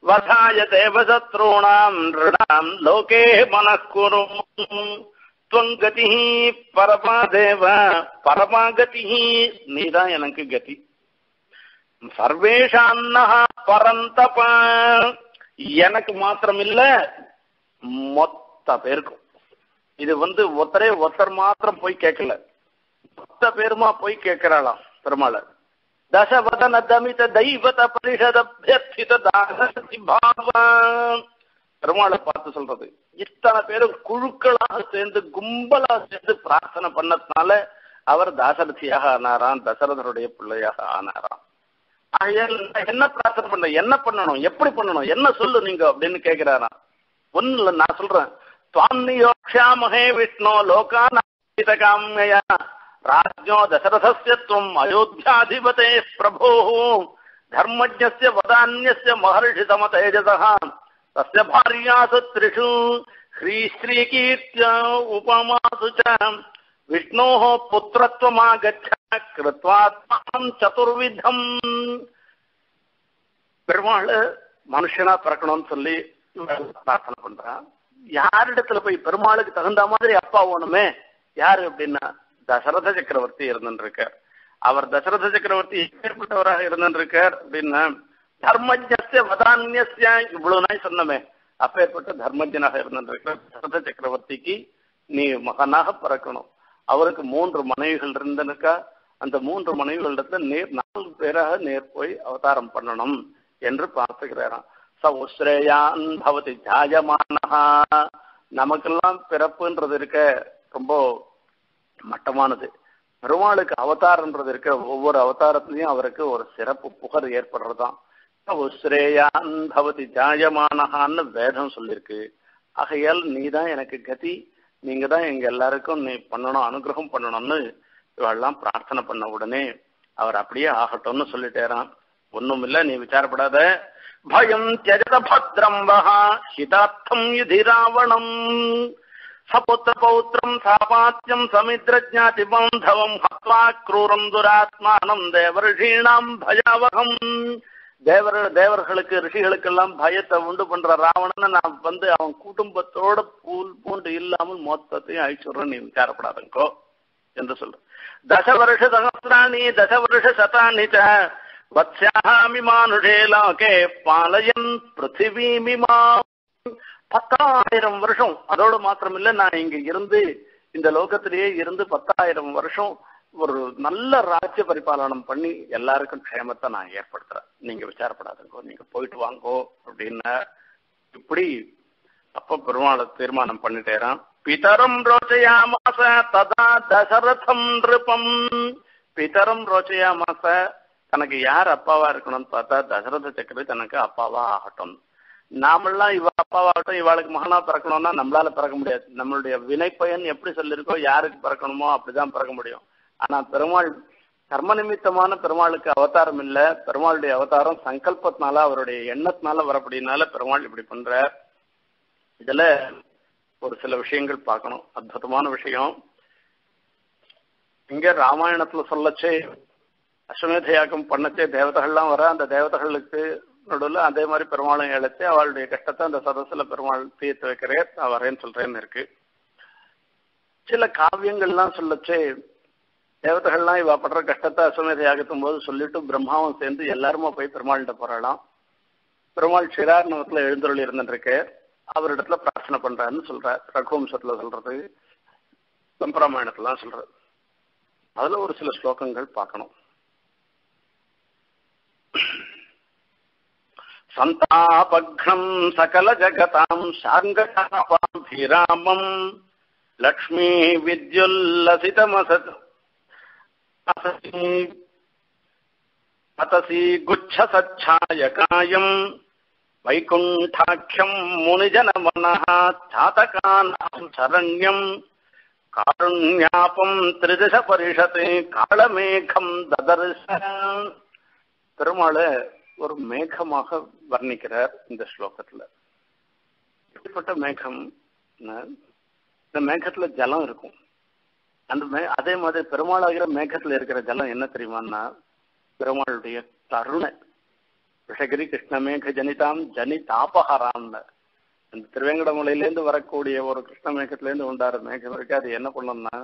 வசாய தேவசத்ரூணாம் நிருணாம் லோகே மனக்குரு தொங்கதி பரமா தேவ பரமாகதி நீதான் எனக்கு கதி. சர்வேஷான்னா பரந்தப. எனக்கு மாத்திரமில்ல மொத்த பத்தா பேருக்கும். இது வந்து ஒருத்தரே ஒருத்தர் மாத்திரம் போய் கேட்கல. பத்த பேருமா போய் கேட்கிறாளாம் பெருமாள். தசவதன தமித தெய்வத பரிஷதபியர்த்தித தாசி பாவம் பெருமாளை பார்த்து சொல்றது. இத்தனை பேரும் குழுக்களாக சேர்ந்து கும்பலா சேர்ந்து பிரார்த்தனை பண்ணதுனால அவர் தாசரதியாக ஆனாராம் தசரதருடைய பிள்ளையாக ஆனாராம். என்ன பிரார்த்தனை பண்ண என்ன பண்ணணும் எப்படி பண்ணணும் என்ன சொல்லு நீங்க அப்படின்னு கேட்கிறாராம். ஒண்ணு இல்லை நான் சொல்றேன். துவாம் நியோக்ஷாமஹே விஷ்ணு லோகானாமிதகாமியா ராஜ்யோ தசரதஸ்ய துவம் அயோத்தியாதிபதே பிரபோ தர்மஜ்ஞஸ்ய வதான்யஸ்ய மகர்ஷி சம தேஜசः तस्य भार्यासु त्रिषु श्रीश्रीकीर्त्य उपमासु च विष्णोः पुत्रत्वमागच्छ कृत्वा त्वाम् चतुर्विधम् பெருமாள் மனுஷனா பிறக்கணும்னு சொல்லி இவன் பிரார்த்தனை பண்றான் யாரிடத்துல போய் பெருமாளுக்கு தகுந்த மாதிரி அப்பா ஓணுமே? யாரு அப்படின்னா தசரத சக்கரவர்த்தி இருந்துருக்கார். அவர் தசரத சக்கரவர்த்தி ஏற்பட்டவராக இருந்துருக்கார் அப்படின்னா தர்மஜஸ்ய வதான்யஸ்ய இவ்வளவு நாய் சொன்னமே. அப்பேற்பட்ட தர்மஜனாக இருந்திருக்கிற தசரத சக்கரவர்த்திக்கு நீ மகனாக பிறக்கணும். அவருக்கு மூன்று மனைவிகள் இருந்தனுக்கா அந்த மூன்று மனைவிகளிடத்துல நேர் நான்கு பேராக நேர் போய் அவதாரம் பண்ணணும் என்று பார்த்துக்கிறாராம். ச பவதி ஜாயமானஹா. நமக்கெல்லாம் பிறப்புன்றது இருக்க ரொம்ப மட்டமானது. பெருமாளுக்கு அவதாரன்றது இருக்க ஒவ்வொரு அவதாரத்திலையும் அவருக்கு ஒரு சிறப்பு புகழ் ஏற்படுறதுதான். சௌஸ்ரேயான் பவதி ஜாயமானஹான்னு வேதம் சொல்லியிருக்கு ஆகையால் நீ தான் எனக்கு கதி நீங்க தான் எங்க எல்லாருக்கும் நீ பண்ணணும் அனுகிரகம் பண்ணணும்னு இவெல்லாம் பிரார்த்தனை பண்ண உடனே அவர் அப்படியே ஆகட்டும்னு சொல்லிட்டேரான் ஒன்றும் இல்லை நீ விசாரப்படாத. பயம் தியஜத பத்ரம் வஹா ஹிதார்த்தம் யுதி ராவணம் சபுத்திர பௌத்திரம் சாபாத்தியம் சமித்ரஜாதி பாந்தவம் ஹத்வா க்ரூரம் துராத்மானம் தேவர்ஷீணாம் பயாவகம் தேவர் தேவர்களுக்கு ரிஷிகளுக்கெல்லாம் பயத்தை உண்டு பண்ற ராவணனை நான் வந்து அவன் குடும்பத்தோட பூல் பூண்டு இல்லாமல் மொத்தத்தையும் அழிச்சுடுறேன் நீ விசாரப்படாதங்கோ என்று சொல்ற தச வருஷ சகசிராணி தச வருஷ சதானிச்ச ச வத்ஸ்யாமி மானுஷே பிருத்திவிமிமா பாலயன் பிருத்திவீமிமா பத்தாயிரம் வருஷம் அதோடு மாத்திரம் இல்ல நான் இங்க இருந்து இந்த லோகத்திலேயே இருந்து பத்தாயிரம் வருஷம் ஒரு நல்ல ராஜ்ய பரிபாலனம் பண்ணி எல்லாருக்கும் க்ஷேமத்தை நான் ஏற்படுத்துறேன். நீங்க விசாரப்படாதுங்கோ நீங்க போயிட்டு வாங்கோ அப்படின்னா இப்படி அப்ப பெருமாளை தீர்மானம் பண்ணிட்டேறான் பிதரம் ரோச்சயாமாச ததா தசரதம் நிருபம். பிதரம் ரோச்சயாமாச தனக்கு யார் அப்பாவா இருக்கணும்னு பார்த்தா தசரத சக்கரவர்த்தி தனக்கு அப்பாவா ஆகட்டும். நாமெல்லாம் இவ அப்பாவாகட்டும் இவாளுக்கு மகனா பிறக்கணும்னா நம்மளால பிறக்க முடியாது. நம்மளுடைய வினைப்பயன் எப்படி சொல்லியிருக்கோ யாருக்கு பிறக்கணுமோ அப்படிதான் பிறக்க முடியும். ஆனா பெருமாள் கர்ம நிமித்தமான பெருமாளுக்கு அவதாரம் இல்ல. பெருமாளுடைய அவதாரம் சங்கல்பத்தினால அவருடைய எண்ணத்தினால வரப்படினால பெருமாள் இப்படி பண்ற இதுல ஒரு சில விஷயங்கள் பார்க்கணும். அற்புதமான விஷயம். இங்க ராமாயணத்துல சொல்லச்சே அஸ்வமேத பண்ணச்சே தேவதைகள்லாம் வர அந்த தேவதைகளுக்கு நடுவில் அதே மாதிரி பெருமாளும் இழைச்சு அவளுடைய கஷ்டத்தை அந்த சதசில பெருமாள் தீர்த்து வைக்கிறேன் நான் வரேன்னு சொல்றேன்னு இருக்கு. சில காவியங்கள்லாம் சொல்லச்சே தேவதைகள்லாம் இவ படுற கஷ்டத்தை அஸ்வமேத யாகத்தும் போது சொல்லிட்டு பிரம்மாவும் சேர்ந்து எல்லாருமா போய் பெருமாள்கிட்ட போறாளாம் பெருமாள் சிரார்ணவத்துல எழுந்தருள் இருந்துருக்கு அவரிடத்துல பிரார்த்தனை பண்றாருன்னு சொல்றார். ரகுவம்சத்துல சொல்றது சம்பிரமாயணத்துலாம் சொல்றது அதுல ஒரு சில ஸ்லோகங்கள் பார்க்கணும். सन्तापघ्नम् सकलजगताम् शाङ्गशापाभिरामम् लक्ष्मी विद्युल्लसितमसत् अतसि गुच्छसच्छायकायम् वैकुण्ठाख्यम् मुनिजनमनः चातकानाम् शरण्यम् कारुण्यापम् त्रिदशपरिषते कालमेघम् ददर्श பெருமாளை ஒரு மேகமாக வர்ணிக்கிறார் இந்த ஸ்லோகத்துல. எப்படிப்பட்ட மேகம் இந்த மேகத்துல ஜலம் இருக்கும். அந்த மே அதே மாதிரி பெருமாளாகிற மேகத்துல இருக்கிற ஜலம் என்ன தெரியுமான்னா பெருமாளுடைய கருணை. விஷகிரி கிருஷ்ணமேக ஜனிதாம் ஜனி தாபஹராம்னு. அந்த திருவேங்கடமலையிலேருந்து வரக்கூடிய ஒரு கிருஷ்ண மேகத்திலேருந்து உண்டாரு மேகம் இருக்கு. அது என்ன பண்ணணும்னா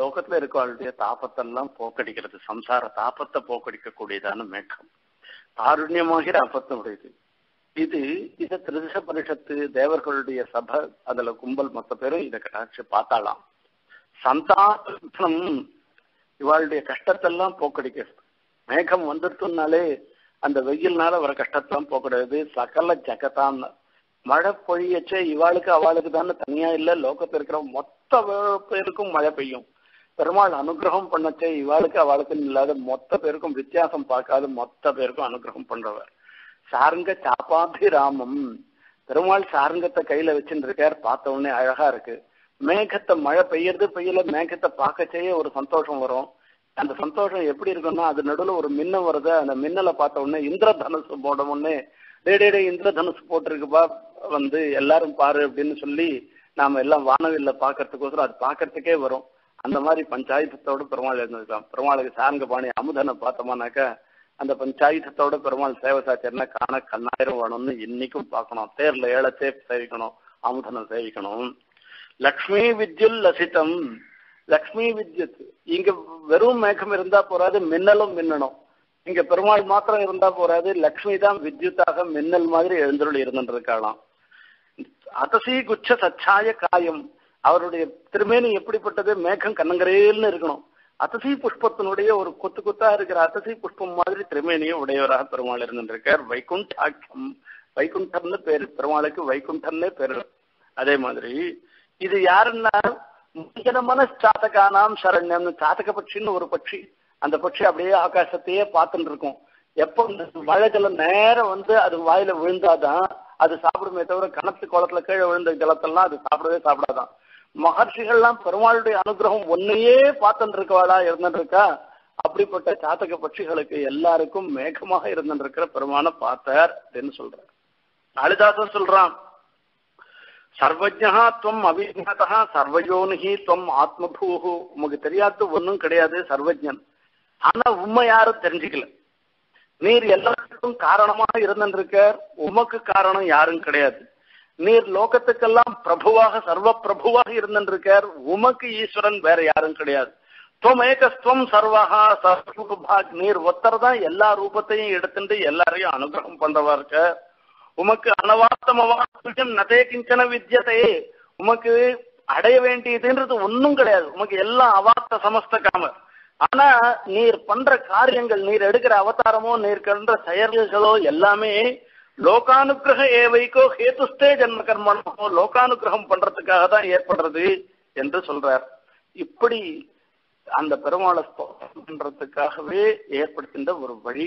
லோகத்துல இருக்கவளுடைய தாபத்தெல்லாம் போக்கடிக்கிறது. சம்சார தாபத்தை போக்கடிக்கக்கூடியதான மேகம். தாருண்யமாகிற அப்பத்தினுடையது இது இத திருதிச பரிஷத்து தேவர்களுடைய சபை அதுல கும்பல் மொத்த பேரும் இதை கட்டாட்சி பார்த்தாலாம். சந்தானம் இவாளுடைய கஷ்டத்தெல்லாம் போக்கடிக்கிறது. மேகம் வந்துட்டுனாலே அந்த வெயில்னால வர கஷ்டத்தெல்லாம் போக்கடியாது சகல ஜகத்தான் மழை பொழியச்சே இவாளுக்கு அவளுக்கு தானே தனியா இல்ல. லோகத்துல இருக்கிற மொத்த பேருக்கும் மழை பெய்யும். பெருமாள் அனுகிரகம் பண்ணச்சே இவாளுக்கு அவளுக்கு இல்லாத மொத்த பேருக்கும் வித்தியாசம் பார்க்காத மொத்த பேருக்கும் அனுகிரகம் பண்றவர். சாருங்க சாப்பாபிராமம் பெருமாள் சாருங்கத்தை கையில வச்சுட்டு இருக்கார் பார்த்த உடனே அழகா இருக்கு. மேகத்தை மழை பெய்யறது பெய்யல மேகத்தை பார்க்கச்சேயே ஒரு சந்தோஷம் வரும். அந்த சந்தோஷம் எப்படி இருக்குன்னா அது நடுவில் ஒரு மின்னம் வருது. அந்த மின்னலை பார்த்த உடனே இந்திரதனுசு போட உடனே டே இந்திரதனுசு போட்டிருக்குப்பா வந்து எல்லாரும் பாரு அப்படின்னு சொல்லி நாம எல்லாம் வானவில்ல பாக்குறதுக்கோசரம் அது பாக்குறதுக்கே வரும். அந்த மாதிரி பஞ்சாயத்தோட பெருமாள் இருந்திருக்கலாம் பெருமாளுக்கு சாருங்க பாணி அமுதனை பார்த்தோமானாக்க அந்த பஞ்சாயுதத்தோட பெருமாள் சேவை சாச்சர்னா காண கண்ணாயிரம் வேணும்னு இன்னைக்கும் பார்க்கணும். தேர்ல ஏழத்தே சேவிக்கணும் அமுதனை சேவிக்கணும். லக்ஷ்மி வித்யுல் லசிதம். லக்ஷ்மி வித்யுத். இங்க வெறும் மேகம் இருந்தா போறாது மின்னலும் மின்னணும். இங்க பெருமாள் மாத்திரம் இருந்தா போறாது லக்ஷ்மி தான் வித்யுத்தாக மின்னல் மாதிரி எழுந்தருள் இருந்துருக்காளாம் அதசி குச்ச சச்சாய காயம். அவருடைய திருமேனி எப்படிப்பட்டது? மேகம் கண்ணங்கரேல்னு இருக்கணும். அத்தசி புஷ்பத்தினுடைய ஒரு கொத்து கொத்தா இருக்கிற அத்தசி புஷ்பம் மாதிரி திருமேனியை உடையவராக பெருமாள் இருந்திருக்கார். வைகுண்டாக்கியம் வைகுண்டம்னு பேரு பெருமாளுக்கு வைகுண்டம்னே பேரு. அதே மாதிரி இது யாருன்னா முக்கியமான சாத்தகானாம் சரண்யம்னு சாத்தக பட்சின்னு ஒரு பட்சி. அந்த பட்சி அப்படியே ஆகாசத்தையே பார்த்துட்டு இருக்கும். எப்போ இந்த மழை ஜலம் நேரம் வந்து அது வாயில விழுந்தாதான் அது சாப்பிடுமே தவிர கணத்து குளத்துல கீழே விழுந்த ஜலத்தெல்லாம் அது சாப்பிடவே சாப்பிடாதான். மகர்ஷிகள்லாம் பெருமாளுடைய அனுகிரகம் ஒன்னையே பார்த்துட்டு இருக்கவாளா இருந்துட்டு இருக்கா அப்படிப்பட்ட சாத்தக பட்சிகளுக்கு எல்லாருக்கும் மேகமாக இருந்துட்டு இருக்கிற பெருமான பார்த்தார் அப்படின்னு சொல்றார். காளிதாசன் சொல்றான் சர்வஜா துவம் அவிஜாதா சர்வயோனிகி துவம் ஆத்மபூஹு. உமக்கு தெரியாது ஒன்றும் கிடையாது சர்வஜன் ஆனா உண்மை யாரும் தெரிஞ்சுக்கல. நீர் எல்லாத்துக்கும் காரணமாக இருந்திருக்க உமக்கு காரணம் யாரும் கிடையாது. நீர் லோகத்துக்கெல்லாம் பிரபுவாக சர்வ பிரபுவாக இருந்திருக்கார். உமக்கு ஈஸ்வரன் வேற யாரும் கிடையாது. துவமேகஸ்துவம் சர்வகா சர்வபாக் நீர் ஒத்தர் தான் எல்லா ரூபத்தையும் எடுத்துட்டு எல்லாரையும் அனுகிரகம் பண்றவா இருக்க உமக்கு அனவாத்தமவாத்தம் நதே கிஞ்சன வித்தியதே உமக்கு அடைய வேண்டியதுன்றது ஒன்றும் கிடையாது. உமக்கு எல்லாம் அவாத்த சமஸ்த காமர் ஆனா நீர் பண்ற காரியங்கள் நீர் எடுக்கிற அவதாரமோ நீர் கண்ற செயல்களோ எல்லாமே லோகானுகிரக ஏவைக்கோ ஹேதுஸ்தே ஜன்ம கர்மனோ லோகானுகிரகம் பண்றதுக்காக தான் ஏற்படுறது என்று சொல்றார். இப்படி அந்த பெருமாளை ஸ்தோத்திரம் பண்றதுக்காகவே ஏற்படுத்தின்ற ஒரு வழி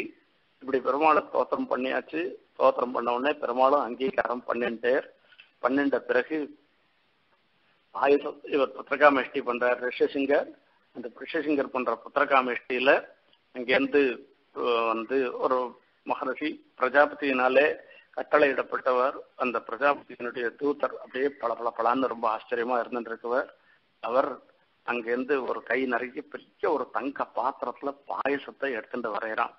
இப்படி பெருமாளை ஸ்தோத்திரம் பண்ணியாச்சு. ஸ்தோத்திரம் பண்ண உடனே பெருமாளும் அங்கீகாரம் பண்ணிட்டார். பண்ணிட்ட பிறகு ஆயுத இவர் புத்திரகாமேஷ்டி பண்றார். ரிஷசிங்கர் அந்த ரிஷசிங்கர் பண்ற புத்திரகாமேஷ்டியில அங்கேருந்து வந்து ஒரு மகரிஷி பிரஜாபதியினாலே கட்டளையிடப்பட்டவர். அந்த பிரஜாபதியினுடைய தூதர் அப்படியே பல பல பலான்னு ரொம்ப ஆச்சரியமா இருந்துருக்கவர். அவர் அங்கிருந்து ஒரு கை நிறைய பெரிய ஒரு தங்க பாத்திரத்துல பாயசத்தை எடுத்துட்டு வரைகிறான்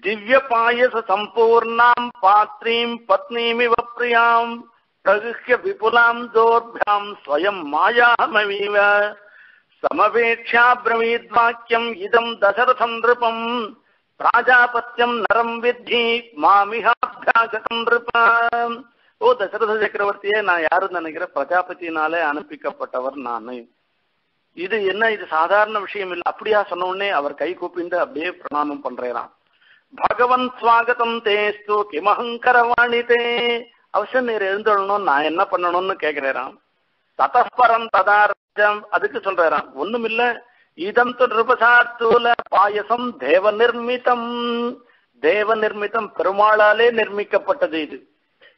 திவ்ய பாயச சம்பூர்ணாம் பாத்ரீம் பத்னீமிவ பிரியாம் பிரகுஹ்ய விபுலாம் தோர்பியாம் ஸ்வயம் மாயாமவீவ. பிரமித் வாக்கியம் இதம் தசரதம் நிருபம். ராஜாபத்தியம் நரம் வித்தி மாமிகாபியாசகம் நிருபம் ஓ தசரத சக்கரவர்த்தியே நான் யாரு நினைக்கிற பிரஜாபத்தினாலே அனுப்பிக்கப்பட்டவர் நானு. இது என்ன இது சாதாரண விஷயம் இல்லை. அப்படியா சொன்ன உடனே அவர் கை கூப்பிண்டு அப்படியே பிரணாமம் பண்றாராம். பகவன் ஸ்வாகதம் தேஸ்து கிமஹங்கரவாணிதே அவசியம் நீர் எழுந்தொழணும் நான் என்ன பண்ணணும்னு கேட்கிறேன் ததஸ்பரம் ததாரம் அதுக்கு சொல்றாராம். ஒண்ணும் இதம் து நிருபசார்த்தூல பாயசம் தேவ நிர்மிதம். தேவ நிர்மிதம் பெருமாளாலே நிர்மிக்கப்பட்டது இது.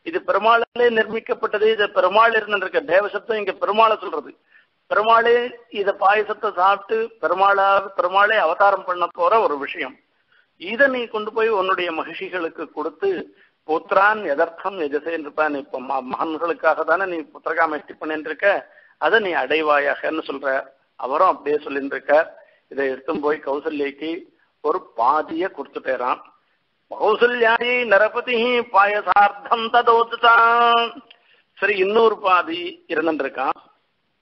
இது பெருமாளாலே நிர்மிக்கப்பட்டது இது பெருமாள் இருந்திருக்க தேவ சப்தம் இங்க பெருமாளை சொல்றது. பெருமாளே இத பாயசத்தை சாப்பிட்டு பெருமாளா பெருமாளே அவதாரம் பண்ண போற ஒரு விஷயம். இதை நீ கொண்டு போய் உன்னுடைய மகிழ்ச்சிகளுக்கு கொடுத்து புத்திரான் எதர்த்தம் எஜசேன் இருப்பான் இப்ப மகன்களுக்காக தானே நீ புத்திரகாமேஷ்டி பண்ணிட்டு இருக்க அதை நீ அடைவாயாகன்னு சொல்ற. அவரும் அப்படியே சொல்லிட்டு இருக்க இதை எடுத்து போய் கௌசல்யக்கு ஒரு பாதிய கொடுத்துட்டேறான். கௌசல்யாயி நரபதி பாயசார்த்தம் ததோத்துதான். சரி இன்னொரு பாதி இருந்துட்டு இருக்கான்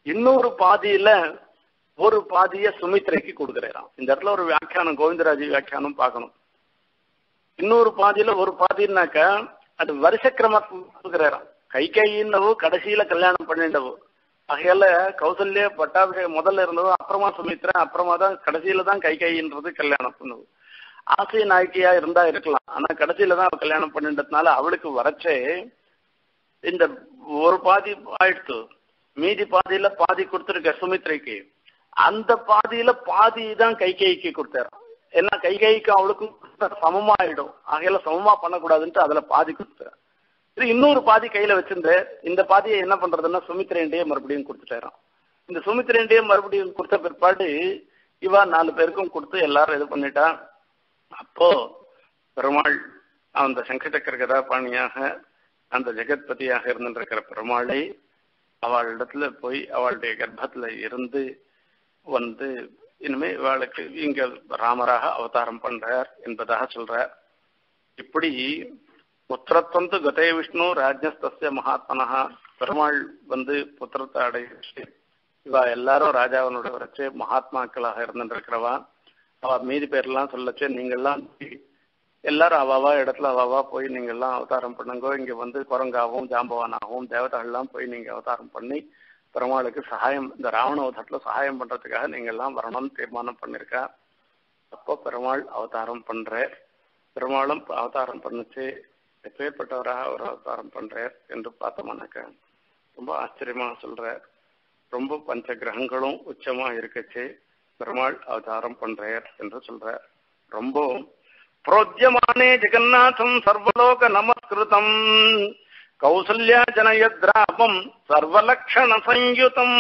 இன்னொரு பாதியில ஒரு பாதிய சுமித்ரைக்கு கொடுக்குறான் இந்த இடத்துல ஒரு வியாக்கியானம் கோவிந்தராஜ் வியாக்கியானம் பார்க்கணும். இன்னொரு பாதியில ஒரு பாதினாக்க அது வருஷக்கிரமத்துக்கு கொடுக்குறான் கை கையின்னவோ கடைசியில கல்யாணம் பண்ணிண்டவோ ஆகையால கௌசல்ய பட்டாபிஷேகம் முதல்ல இருந்ததும் அப்புறமா சுமித்ரா அப்புறமா தான் கடைசியில தான் கை கைன்றது கல்யாணம் பண்ணுவோம் ஆசை நாயக்கியா இருந்தா இருக்கலாம். ஆனா கடைசியில தான் அவ கல்யாணம் பண்ணிட்டதுனால அவளுக்கு வரச்சே இந்த ஒரு பாதி ஆயிடுத்து. மீதி பாதியில பாதி கொடுத்துருக்க சுமித்ரைக்கு. அந்த பாதியில பாதி தான் கை கைக்கு கொடுத்தாரு. ஏன்னா கை கைக்கு அவளுக்கும் சமமாயிடும். ஆகையில சமமா பண்ணக்கூடாதுன்ட்டு அதுல பாதி கொடுத்தாரு. இது இன்னொரு பாதி கையில வச்சிருந்து இந்த பாதியை என்ன பண்றதுன்னா சுமித்ரேண்டியே மறுபடியும் கொடுத்துட்டாராம். இந்த சுமித்ரேண்டியே மறுபடியும் கொடுத்த பிற்பாடு இவா நாலு பேருக்கும் கொடுத்து எல்லாரும் இது பண்ணிட்டான். அப்போ பெருமாள் அந்த சங்கடக்கர கதாபாணியாக அந்த ஜெகத்பதியாக இருந்துருக்கிற பெருமாளை அவளிடத்துல போய் அவளுடைய கர்ப்பத்துல இருந்து வந்து இனிமே இவாளுக்கு இங்க ராமராக அவதாரம் பண்றார் என்பதாக சொல்றார். இப்படி புத்திரத்வந்து கதே விஷ்ணு ராஜ்யஸ்தஸ்ய மகாத்மனா பெருமாள் வந்து புத்திரத்தை அடைச்சு இவா எல்லாரும் ராஜாவனோட வரைச்சு மகாத்மாக்களாக இருந்துருக்கிறவா। அவ மீதி பேர்லாம் சொல்லச்சு நீங்கள்லாம் எல்லாரும் அவாவா இடத்துல அவாவா போய் நீங்கள்லாம் அவதாரம் பண்ணுங்க இங்க வந்து குரங்காவும் ஜாம்பவானாகவும் தேவதைகள்லாம் போய் நீங்க அவதாரம் பண்ணி பெருமாளுக்கு சகாயம் இந்த ராவண அவதாரத்துல சகாயம் பண்றதுக்காக நீங்கள்லாம் வரணும்னு தீர்மானம் பண்ணிருக்கா. அப்போ பெருமாள் அவதாரம் பண்ற பெருமாளும் அவதாரம் பண்ணுச்சு. எப்பேற்பட்டவராக அவர் அவதாரம் பண்றார் என்று பார்த்தோம்னாக்க ரொம்ப ஆச்சரியமா சொல்றார். ரொம்ப பஞ்ச கிரகங்களும் உச்சமா இருக்கச்சு. பெருமாள் அவதாரம் பண்றார் என்று சொல்றார். ரொம்ப புரோஜ்யமானே ஜெகநாதம் சர்வலோக நமஸ்கிருதம். கௌசல்யா ஜனயத்ராபம் சர்வலக்ஷண சயுதம்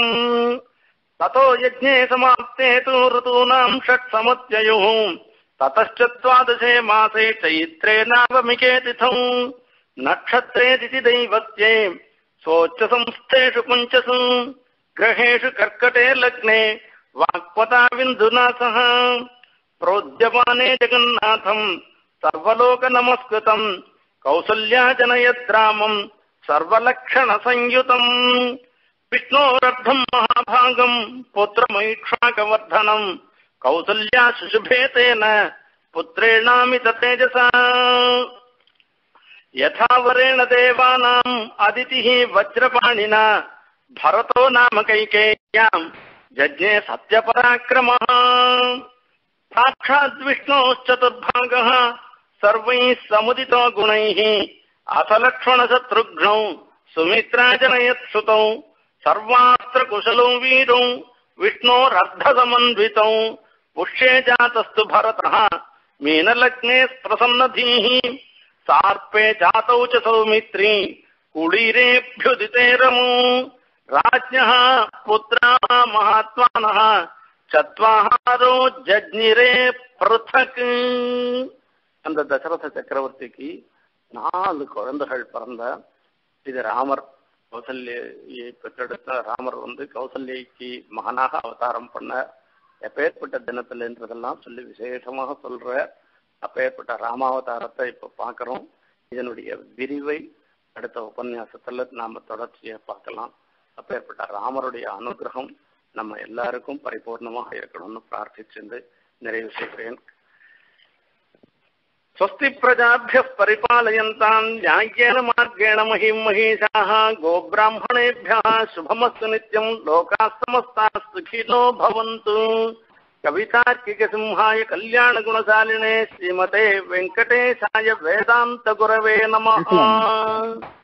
ததோ யஜ்ஞே சமாப்தே தூ ருதூனாம் ஷட் சமத்யயும். द्वादशे मासे चैत्रे नावमिके तिथौ नक्षत्रेदिति दैवत्ये सोच्चसंस्थेषु पुञ्चसु ग्रहेषु कर्कटे लग्ने। वाक्पताविन्दुना सह प्रोद्यमाने जगन्नाथम् सर्वलोकनमस्कृतम्। कौसल्या जनयद्रामम् सर्वलक्षणसंयुतम्। विष्णोरर्धम् महाभागम्। पुत्रमैक्ष्वाकवर्धनम् कौसल्या शुशुभे तेन पुत्रेणामित तेजसा। यथा वरेण देवानाम् अदितिः वज्रपाणिना, भरतो नाम कैकेय्याम् जज्ञे सत्यपराक्रमः। साक्षाद्विष्णोश्चतुर्भागः सर्वैः समुदितो गुणैः अथलक्ष्मणशत्रुघ्नौ सुमित्राजनयत्सुतौ सर्वात्र कुशलौ वीरौ, विष्णोरर्धसमन्वितौ। पुष्ये जातस्तु भरतः मीनलग्ने प्रसन्नधीः सार्पे जातौ च सौमित्री कुळीरेऽभ्युदिते रमौ राज्ञः पुत्राः महात्मानः சத்வாரோ ஜக்னிரே பருத்தக் அந்த தசரத சக்கரவர்த்திக்கு நாலு குழந்தைகள் பிறந்த இது ராமர் கௌசல்யை பெற்றெடுத்த ராமர் வந்து கௌசல்யக்கு மகனாக அவதாரம் பண்ண எப்பேற்பட்ட தினத்தில்ன்றதெல்லாம் சொல்லி விசேஷமாக சொல்ற அப்பேற்பட்ட ராமாவதாரத்தை இப்ப பாக்குறோம் இதனுடைய விரிவை அடுத்த உபன்யாசத்துல நாம தொடர்ச்சியை பார்க்கலாம். அப்பேற்பட்ட ராமருடைய அனுகிரகம் நம்ம எல்லாருக்கும் பரிபூர்ணமாக இருக்கணும்னு பிரார்த்திச்சிருந்து நிறைவு செய்கிறேன். स्वस्ति प्रजाभ्य परिपालयन्ताम् न्याय्येन मार्गेण महीं महिषाः गोब्राह्मणेभ्यः शुभमस्तु नित्यं लोकाः समस्ताः सुखिनो भवन्तु। कवितार्किकसिंहाय कल्याणगुणशालिने श्रीमते वेङ्कटेशाय वेदान्तगुरवे नमः।